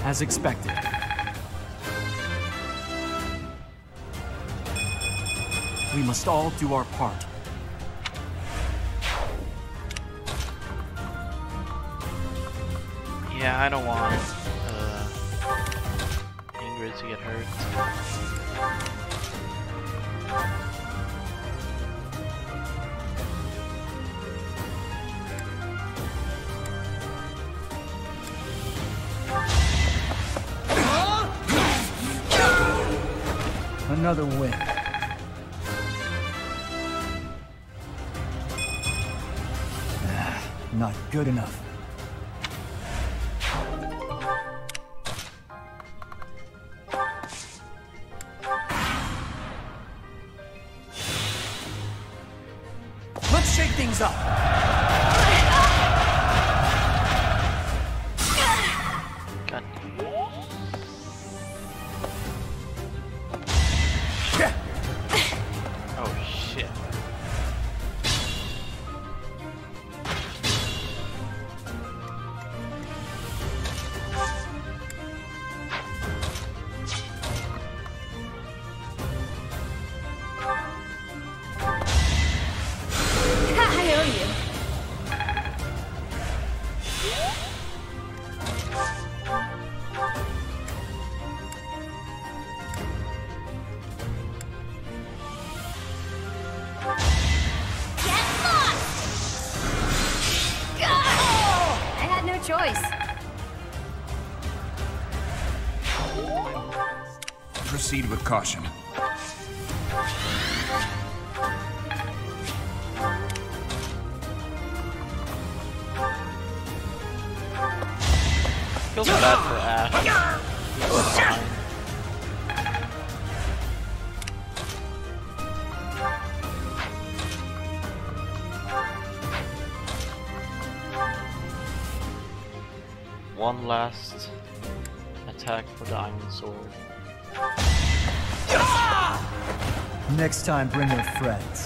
As expected. We must all do our part. Another win. Ah, Not good enough. One last attack for the Iron Sword. Next time, bring your friends.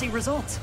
See results.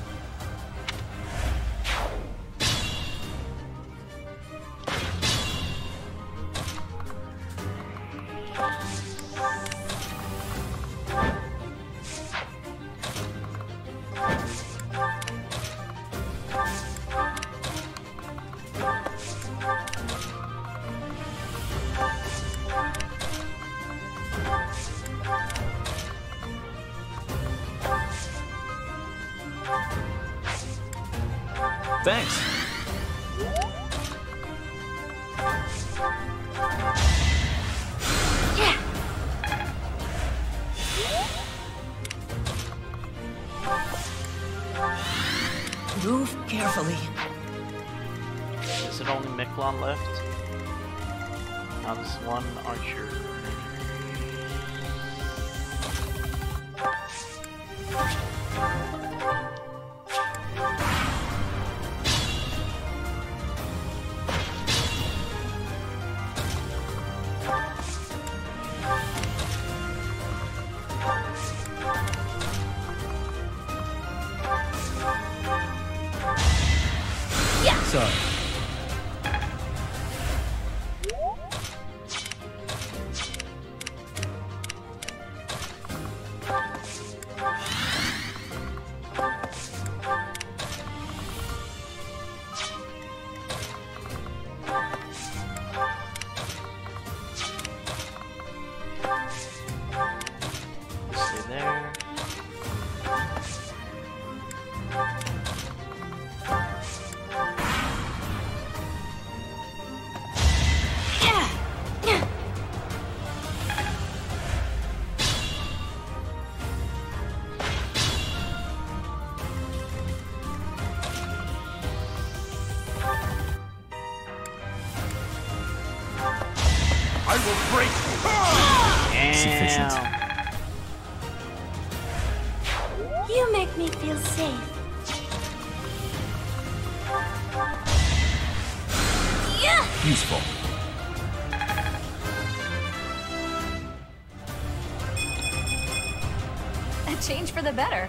For the better.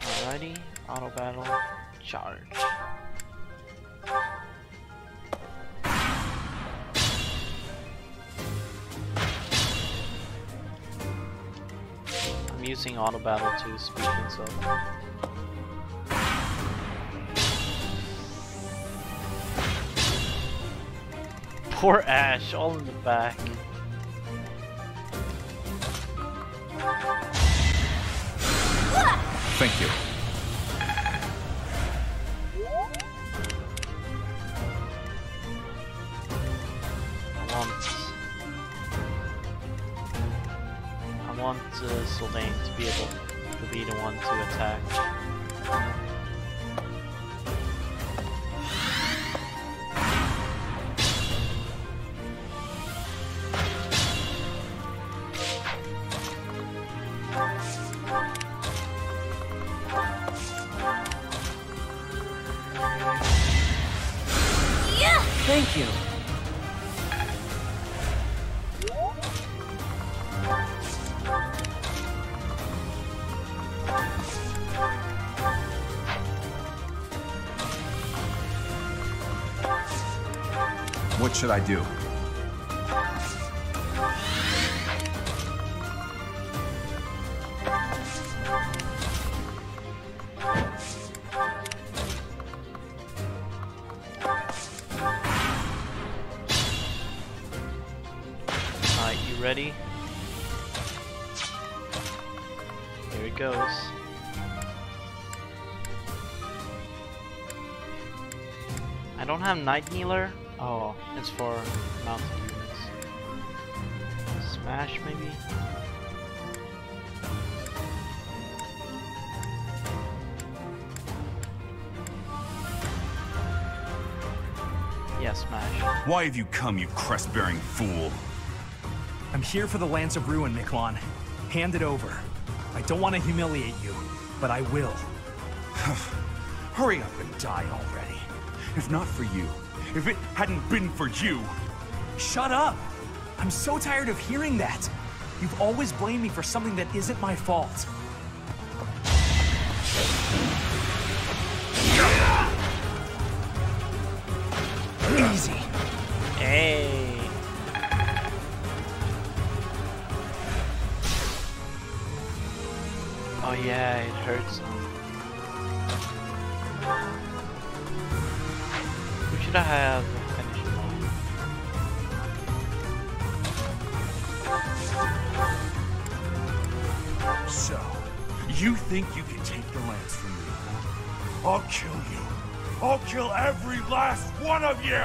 Alrighty, auto battle, charge. I'm using auto battle to speed things up. Poor Ashe, all in the back. Should I do? Alright, you ready? Here it goes. I don't have Night Healer. Why have you come, you crest-bearing fool? I'm here for the Lance of Ruin, Miklan. Hand it over. I don't want to humiliate you, but I will. Hurry up and die already. If not for you, if it hadn't been for you. Shut up! I'm so tired of hearing that. You've always blamed me for something that isn't my fault. Kill every last one of you!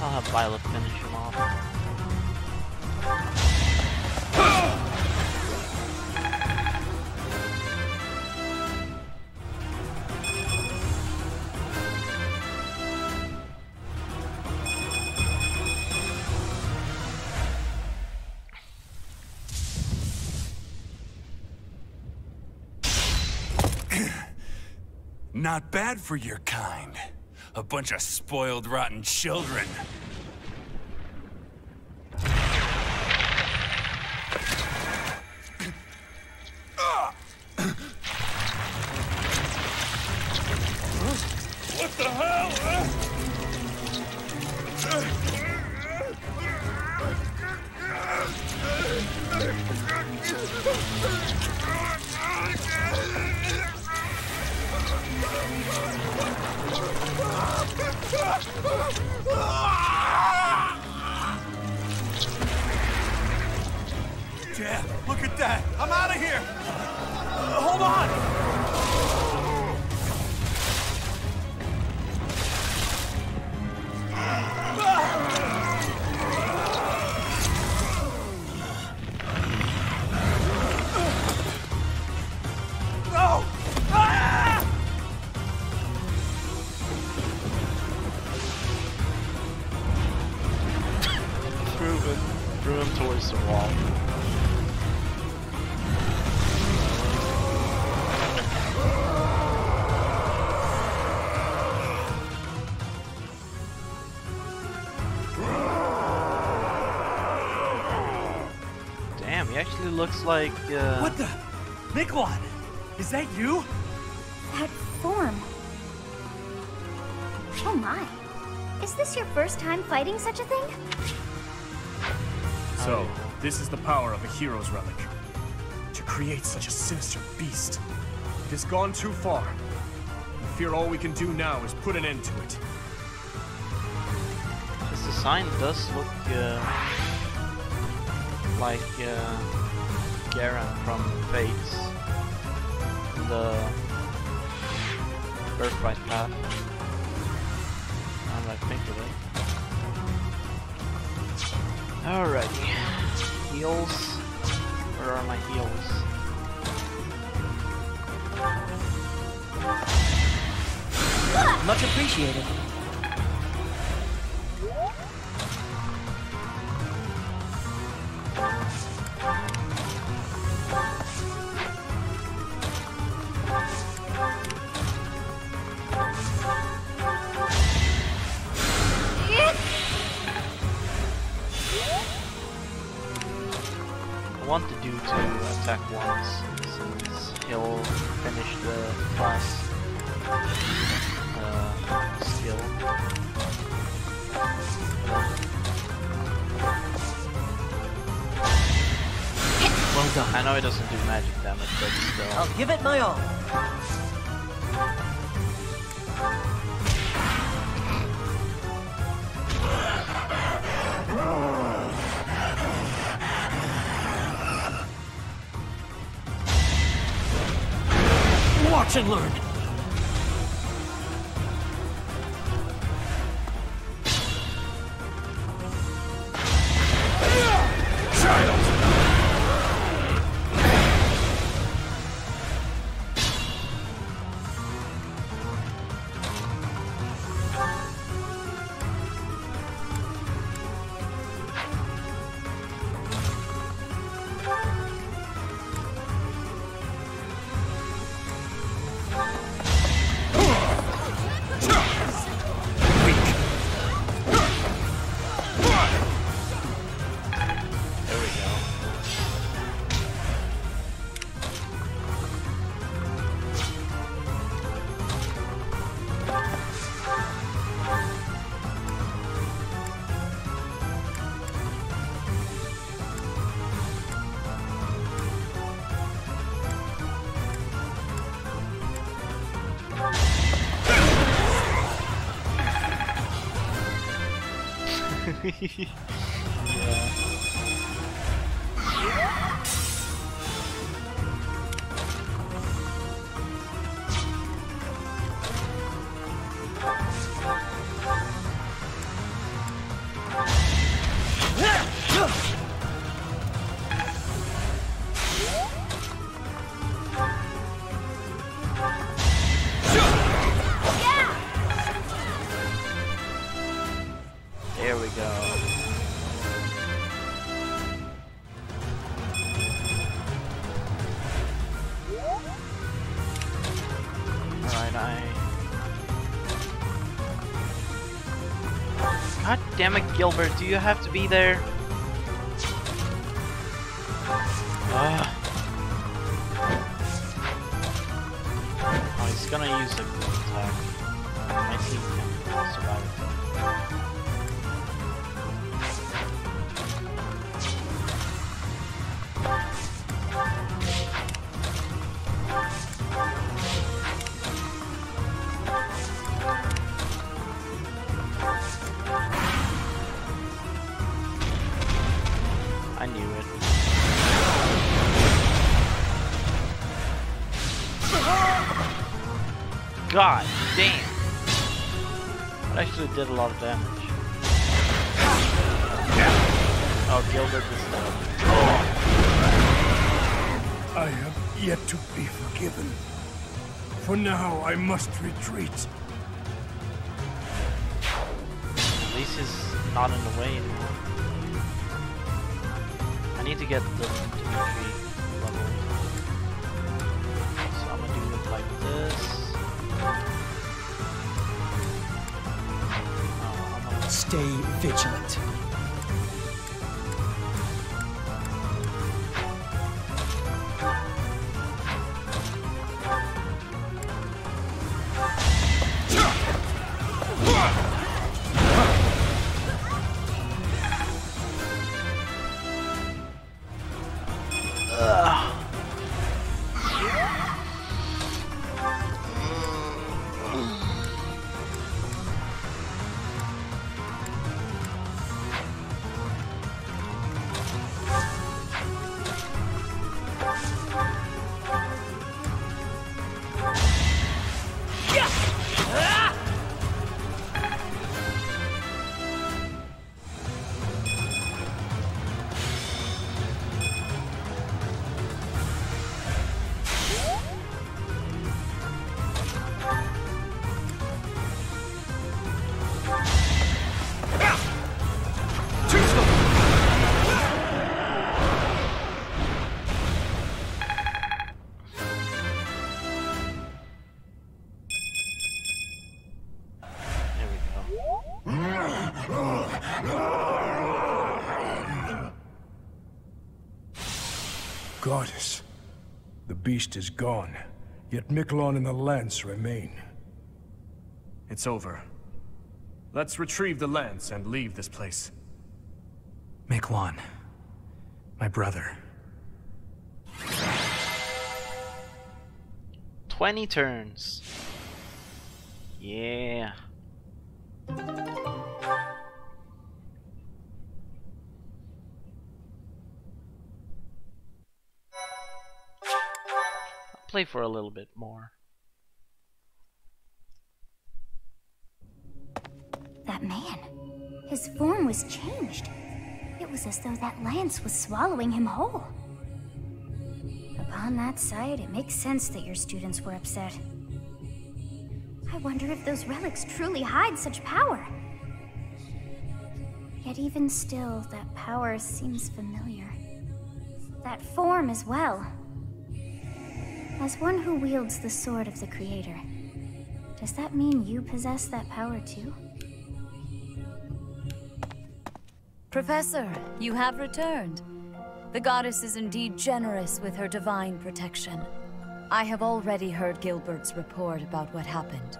I'll have Violet finish him off. Not bad for your kind. A bunch of spoiled, rotten children. Looks like. Uh, What the? Miklan! Is that you? That form. Oh my. Is this your first time fighting such a thing? So, this is the power of a hero's relic. To create such a sinister beast. It has gone too far. I fear all we can do now is put an end to it. This design does look uh, like uh, Garon from Fates in the Birthright path. That I think of it. Alrighty. Heals. Where are my heals? Much appreciated. hehehehe Gilbert, do you have to be there? lot of damage. Oh, Gilbert is dead. I have yet to be forgiven. For now, I must retreat. At least he's not in the way beast is gone, yet Miklan and the lance remain. It's over. Let's retrieve the lance and leave this place. Miklan. My brother. 20 turns. Play for a little bit more. That man. His form was changed. It was as though that lance was swallowing him whole. Upon that sight, it makes sense that your students were upset. I wonder if those relics truly hide such power. Yet even still, that power seems familiar. That form as well. As one who wields the sword of the Creator, does that mean you possess that power too? Professor, you have returned. The goddess is indeed generous with her divine protection. I have already heard Gilbert's report about what happened.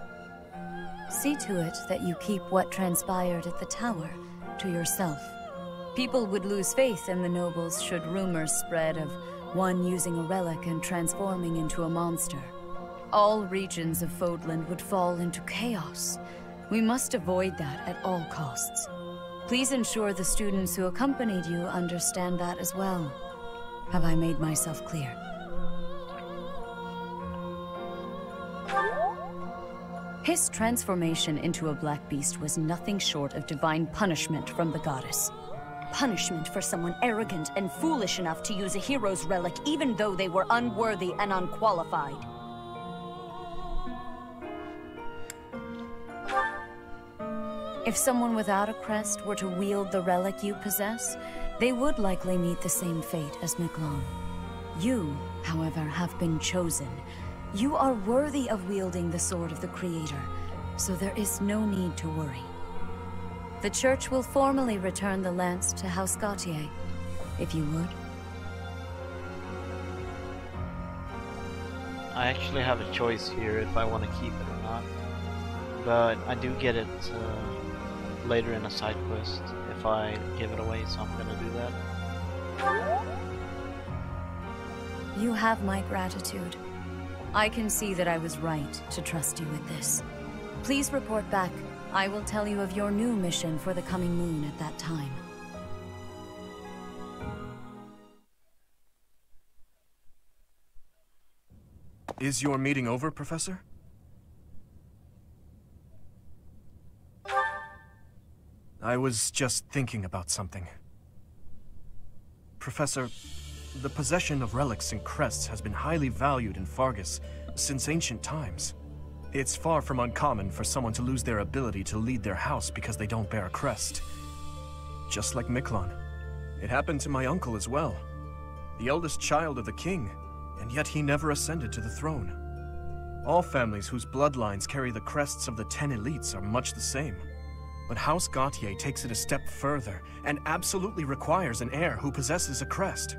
See to it that you keep what transpired at the tower to yourself. People would lose faith in the nobles should rumors spread of one using a relic and transforming into a monster. All regions of Fódlan would fall into chaos. We must avoid that at all costs. Please ensure the students who accompanied you understand that as well. Have I made myself clear? His transformation into a black beast was nothing short of divine punishment from the goddess. Punishment for someone arrogant and foolish enough to use a hero's relic even though they were unworthy and unqualified. If someone without a crest were to wield the relic you possess, they would likely meet the same fate as Miklan. You, however, have been chosen. You are worthy of wielding the Sword of the Creator, so there is no need to worry. The Church will formally return the lance to House Gautier, if you would. I actually have a choice here if I want to keep it or not. But I do get it uh, later in a side quest if I give it away, so I'm gonna do that. You have my gratitude. I can see that I was right to trust you with this. Please report back. I will tell you of your new mission for the coming moon at that time. Is your meeting over, Professor? I was just thinking about something. Professor, the possession of relics and crests has been highly valued in Faerghus since ancient times. It's far from uncommon for someone to lose their ability to lead their house because they don't bear a crest. Just like Miklan. It happened to my uncle as well. The eldest child of the king, and yet he never ascended to the throne. All families whose bloodlines carry the crests of the Ten Elites are much the same. But House Gautier takes it a step further and absolutely requires an heir who possesses a crest.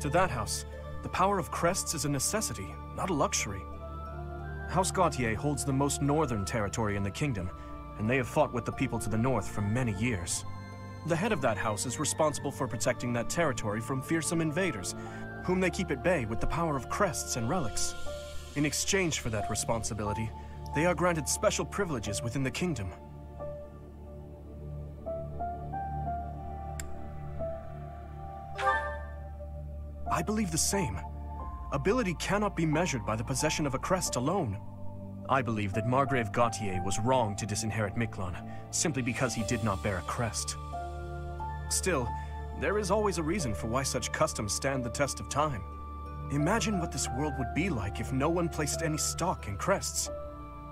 To that house, the power of crests is a necessity, not a luxury. House Gautier holds the most northern territory in the kingdom, and they have fought with the people to the north for many years. The head of that house is responsible for protecting that territory from fearsome invaders, whom they keep at bay with the power of crests and relics. In exchange for that responsibility, they are granted special privileges within the kingdom. I believe the same. Ability cannot be measured by the possession of a crest alone. I believe that Margrave Gautier was wrong to disinherit Miklan, simply because he did not bear a crest. Still, there is always a reason for why such customs stand the test of time. Imagine what this world would be like if no one placed any stock in crests.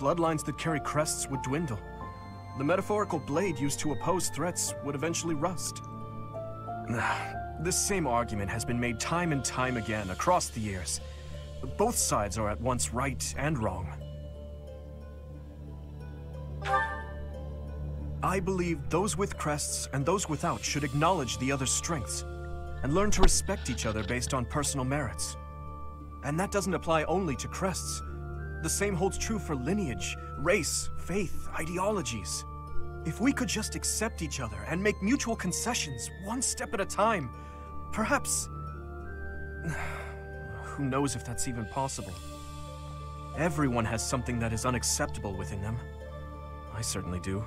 Bloodlines that carry crests would dwindle. The metaphorical blade used to oppose threats would eventually rust. This same argument has been made time and time again across the years. Both sides are at once right and wrong. I believe those with crests and those without should acknowledge the other's strengths and learn to respect each other based on personal merits. And that doesn't apply only to crests. The same holds true for lineage, race, faith, ideologies. If we could just accept each other and make mutual concessions one step at a time, perhaps... Who knows if that's even possible? Everyone has something that is unacceptable within them. I certainly do,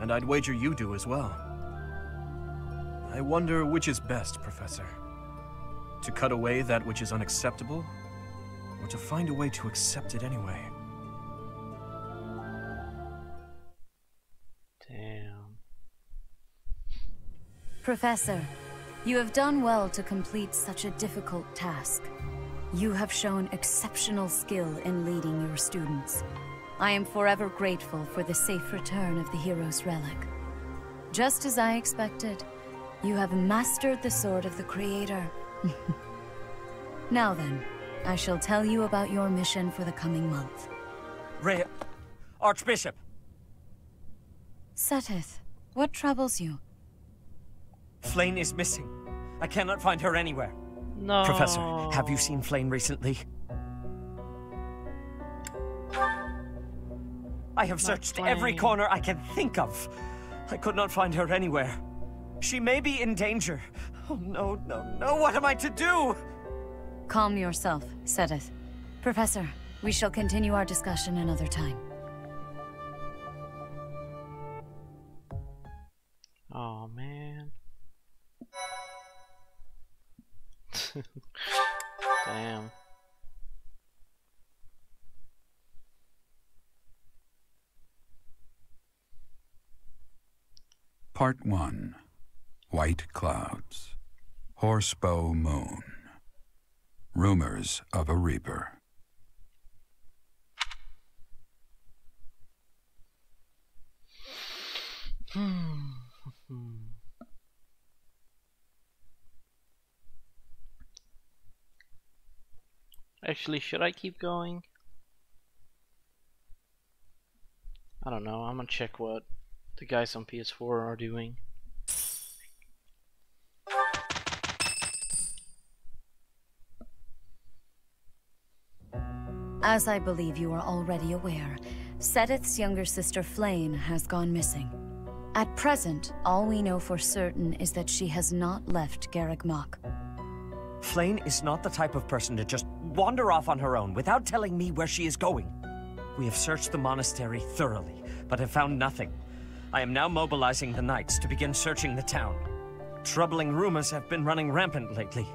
and I'd wager you do as well. I wonder which is best, Professor. To cut away that which is unacceptable, or to find a way to accept it anyway? Damn. Professor, you have done well to complete such a difficult task. You have shown exceptional skill in leading your students. I am forever grateful for the safe return of the hero's relic. Just as I expected, you have mastered the Sword of the Creator. now then, I shall tell you about your mission for the coming month. Rhea... Archbishop! Seteth, what troubles you? Flayn is missing. I cannot find her anywhere. No. Professor, have you seen Flayn recently? I have searched every corner I can think of. I could not find her anywhere. She may be in danger. Oh no, no, no, what am I to do? Calm yourself, Seteth. Professor, we shall continue our discussion another time. Oh man. Damn. Part 1 White Clouds. Horsebow Moon. Rumors of a Reaper hmm. Actually, should I keep going? I don't know. I'm gonna check what the guys on PS4 are doing. As I believe you are already aware, Seteth's younger sister Flayn has gone missing. At present, all we know for certain is that she has not left Garreg Mach. Flayn is not the type of person to just wander off on her own without telling me where she is going. We have searched the monastery thoroughly, but have found nothing. I am now mobilizing the knights to begin searching the town. Troubling rumors have been running rampant lately.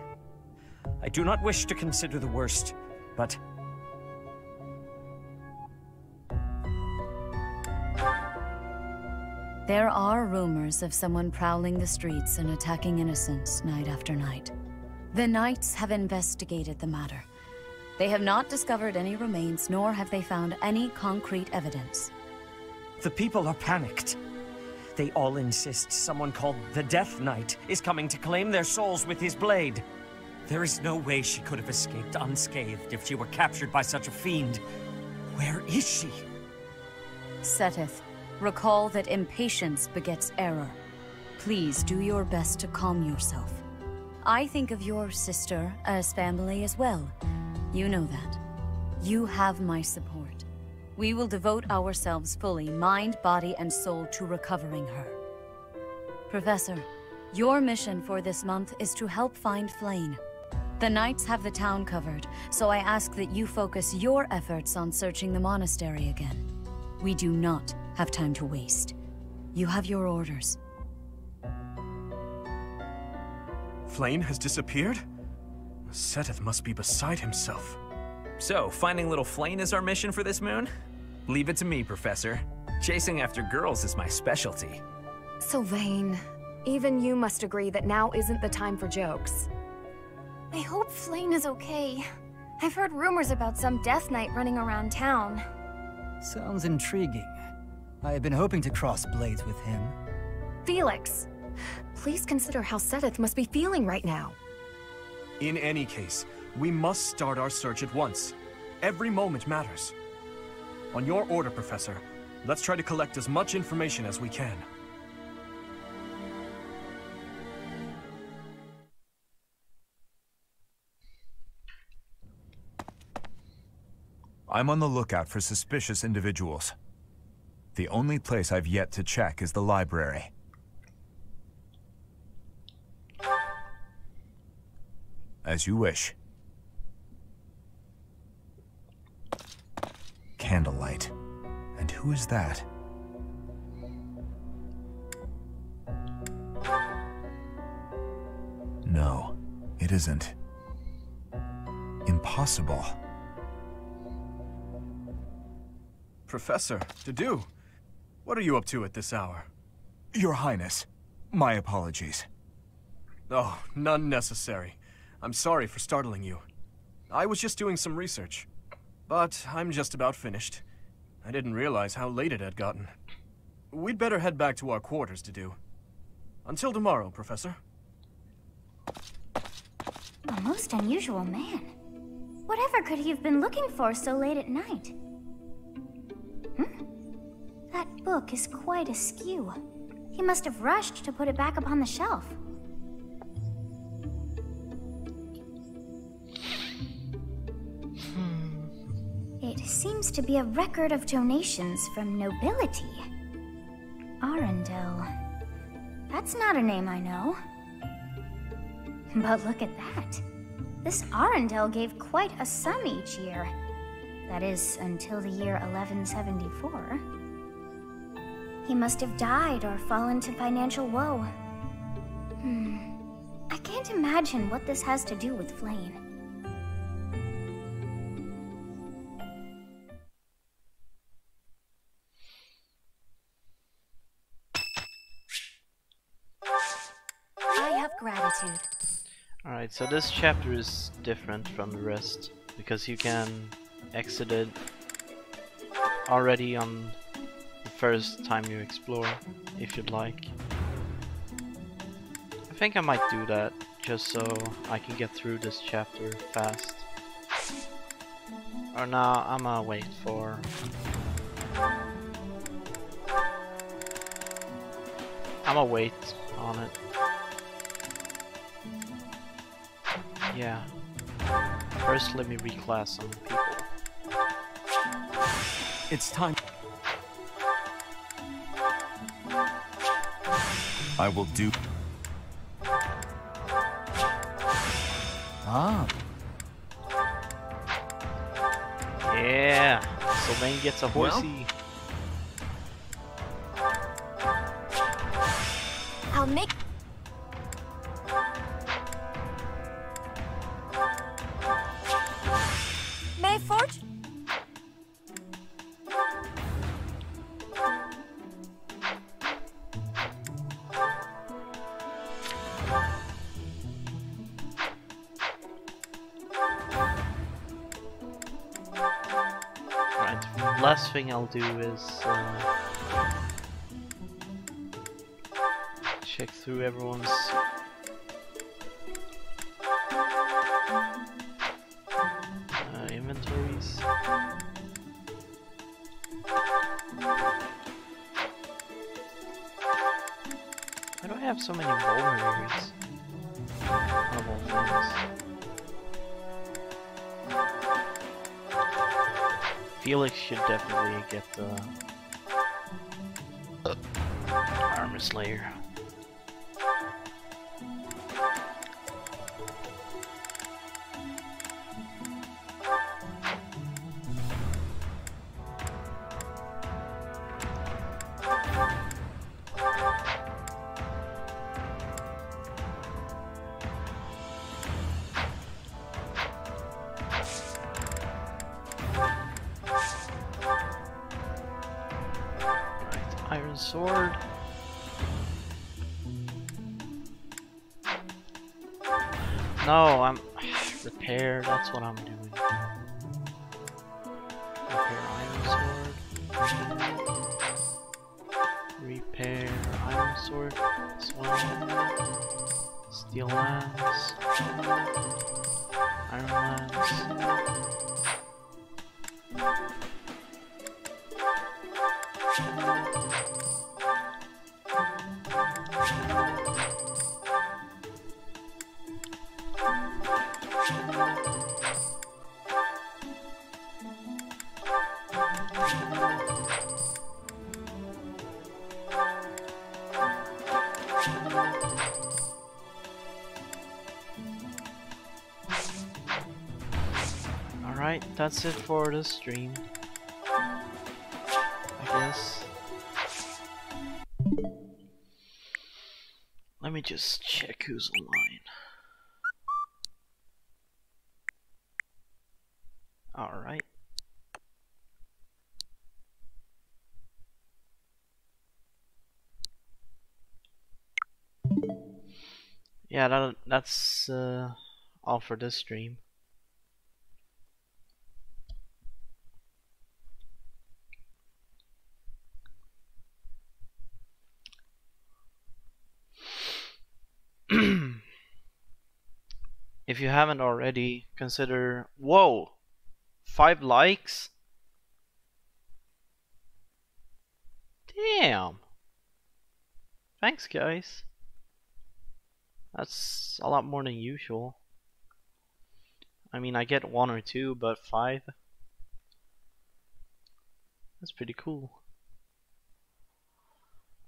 I do not wish to consider the worst, but... There are rumors of someone prowling the streets and attacking innocents night after night. The Knights have investigated the matter. They have not discovered any remains, nor have they found any concrete evidence. The people are panicked. They all insist someone called the Death Knight is coming to claim their souls with his blade. There is no way she could have escaped unscathed if she were captured by such a fiend. Where is she? Seteth, recall that impatience begets error. Please do your best to calm yourself. I think of your sister as family as well. You know that. You have my support. We will devote ourselves fully, mind, body, and soul to recovering her. Professor, your mission for this month is to help find Flayn. The Knights have the town covered, so I ask that you focus your efforts on searching the monastery again. We do not have time to waste. You have your orders. Flayn has disappeared? Seteth must be beside himself. So, finding little Flayn is our mission for this moon? Leave it to me, Professor. Chasing after girls is my specialty. Sylvain, even you must agree that now isn't the time for jokes. I hope Flayn is okay. I've heard rumors about some Death Knight running around town. Sounds intriguing. I have been hoping to cross blades with him. Felix, Please consider how Seth must be feeling right now. In any case, we must start our search at once. Every moment matters. On your order, Professor, let's try to collect as much information as we can. I'm on the lookout for suspicious individuals. The only place I've yet to check is the library. As you wish. Candlelight. And who is that? No, it isn't. Impossible. Professor, Dedue, what are you up to at this hour? Your Highness, my apologies. Oh, none necessary. I'm sorry for startling you. I was just doing some research. But I'm just about finished. I didn't realize how late it had gotten. We'd better head back to our quarters Dedue. Until tomorrow, Professor. A most unusual man. Whatever could he have been looking for so late at night? Hmm? That book is quite askew. He must have rushed to put it back upon the shelf. It seems to be a record of donations from nobility. Arundel. That's not a name I know. But look at that. This Arundel gave quite a sum each year. That is, until the year 1174. He must have died or fallen to financial woe. Hmm. I can't imagine what this has to do with Flayn. Gratitude. Alright, so this chapter is different from the rest because you can exit it already on the first time you explore if you'd like. I think I might do that just so I can get through this chapter fast. Or now I'm gonna wait for I'm gonna wait on it. Yeah. First, let me reclass some people. It's time. I will do. Ah. Yeah. Sylvain gets a Well. horsey. I'll make. Thing I'll do is uh, check through everyone's should definitely get the uh, armor slayer. That's it for the stream. I guess. Let me just check who's online. Alright. Yeah, that, that's uh, all for this stream. If you haven't already, consider. Whoa! Five likes? Damn! Thanks, guys. That's a lot more than usual. I mean, I get one or two, but five? That's pretty cool.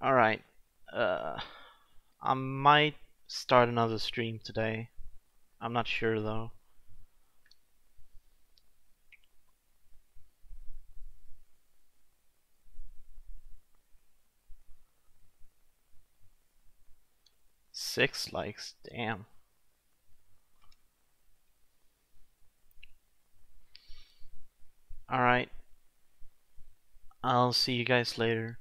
Alright. Uh, I might start another stream today. I'm not sure though. Six likes, damn. Alright. I'll see you guys later.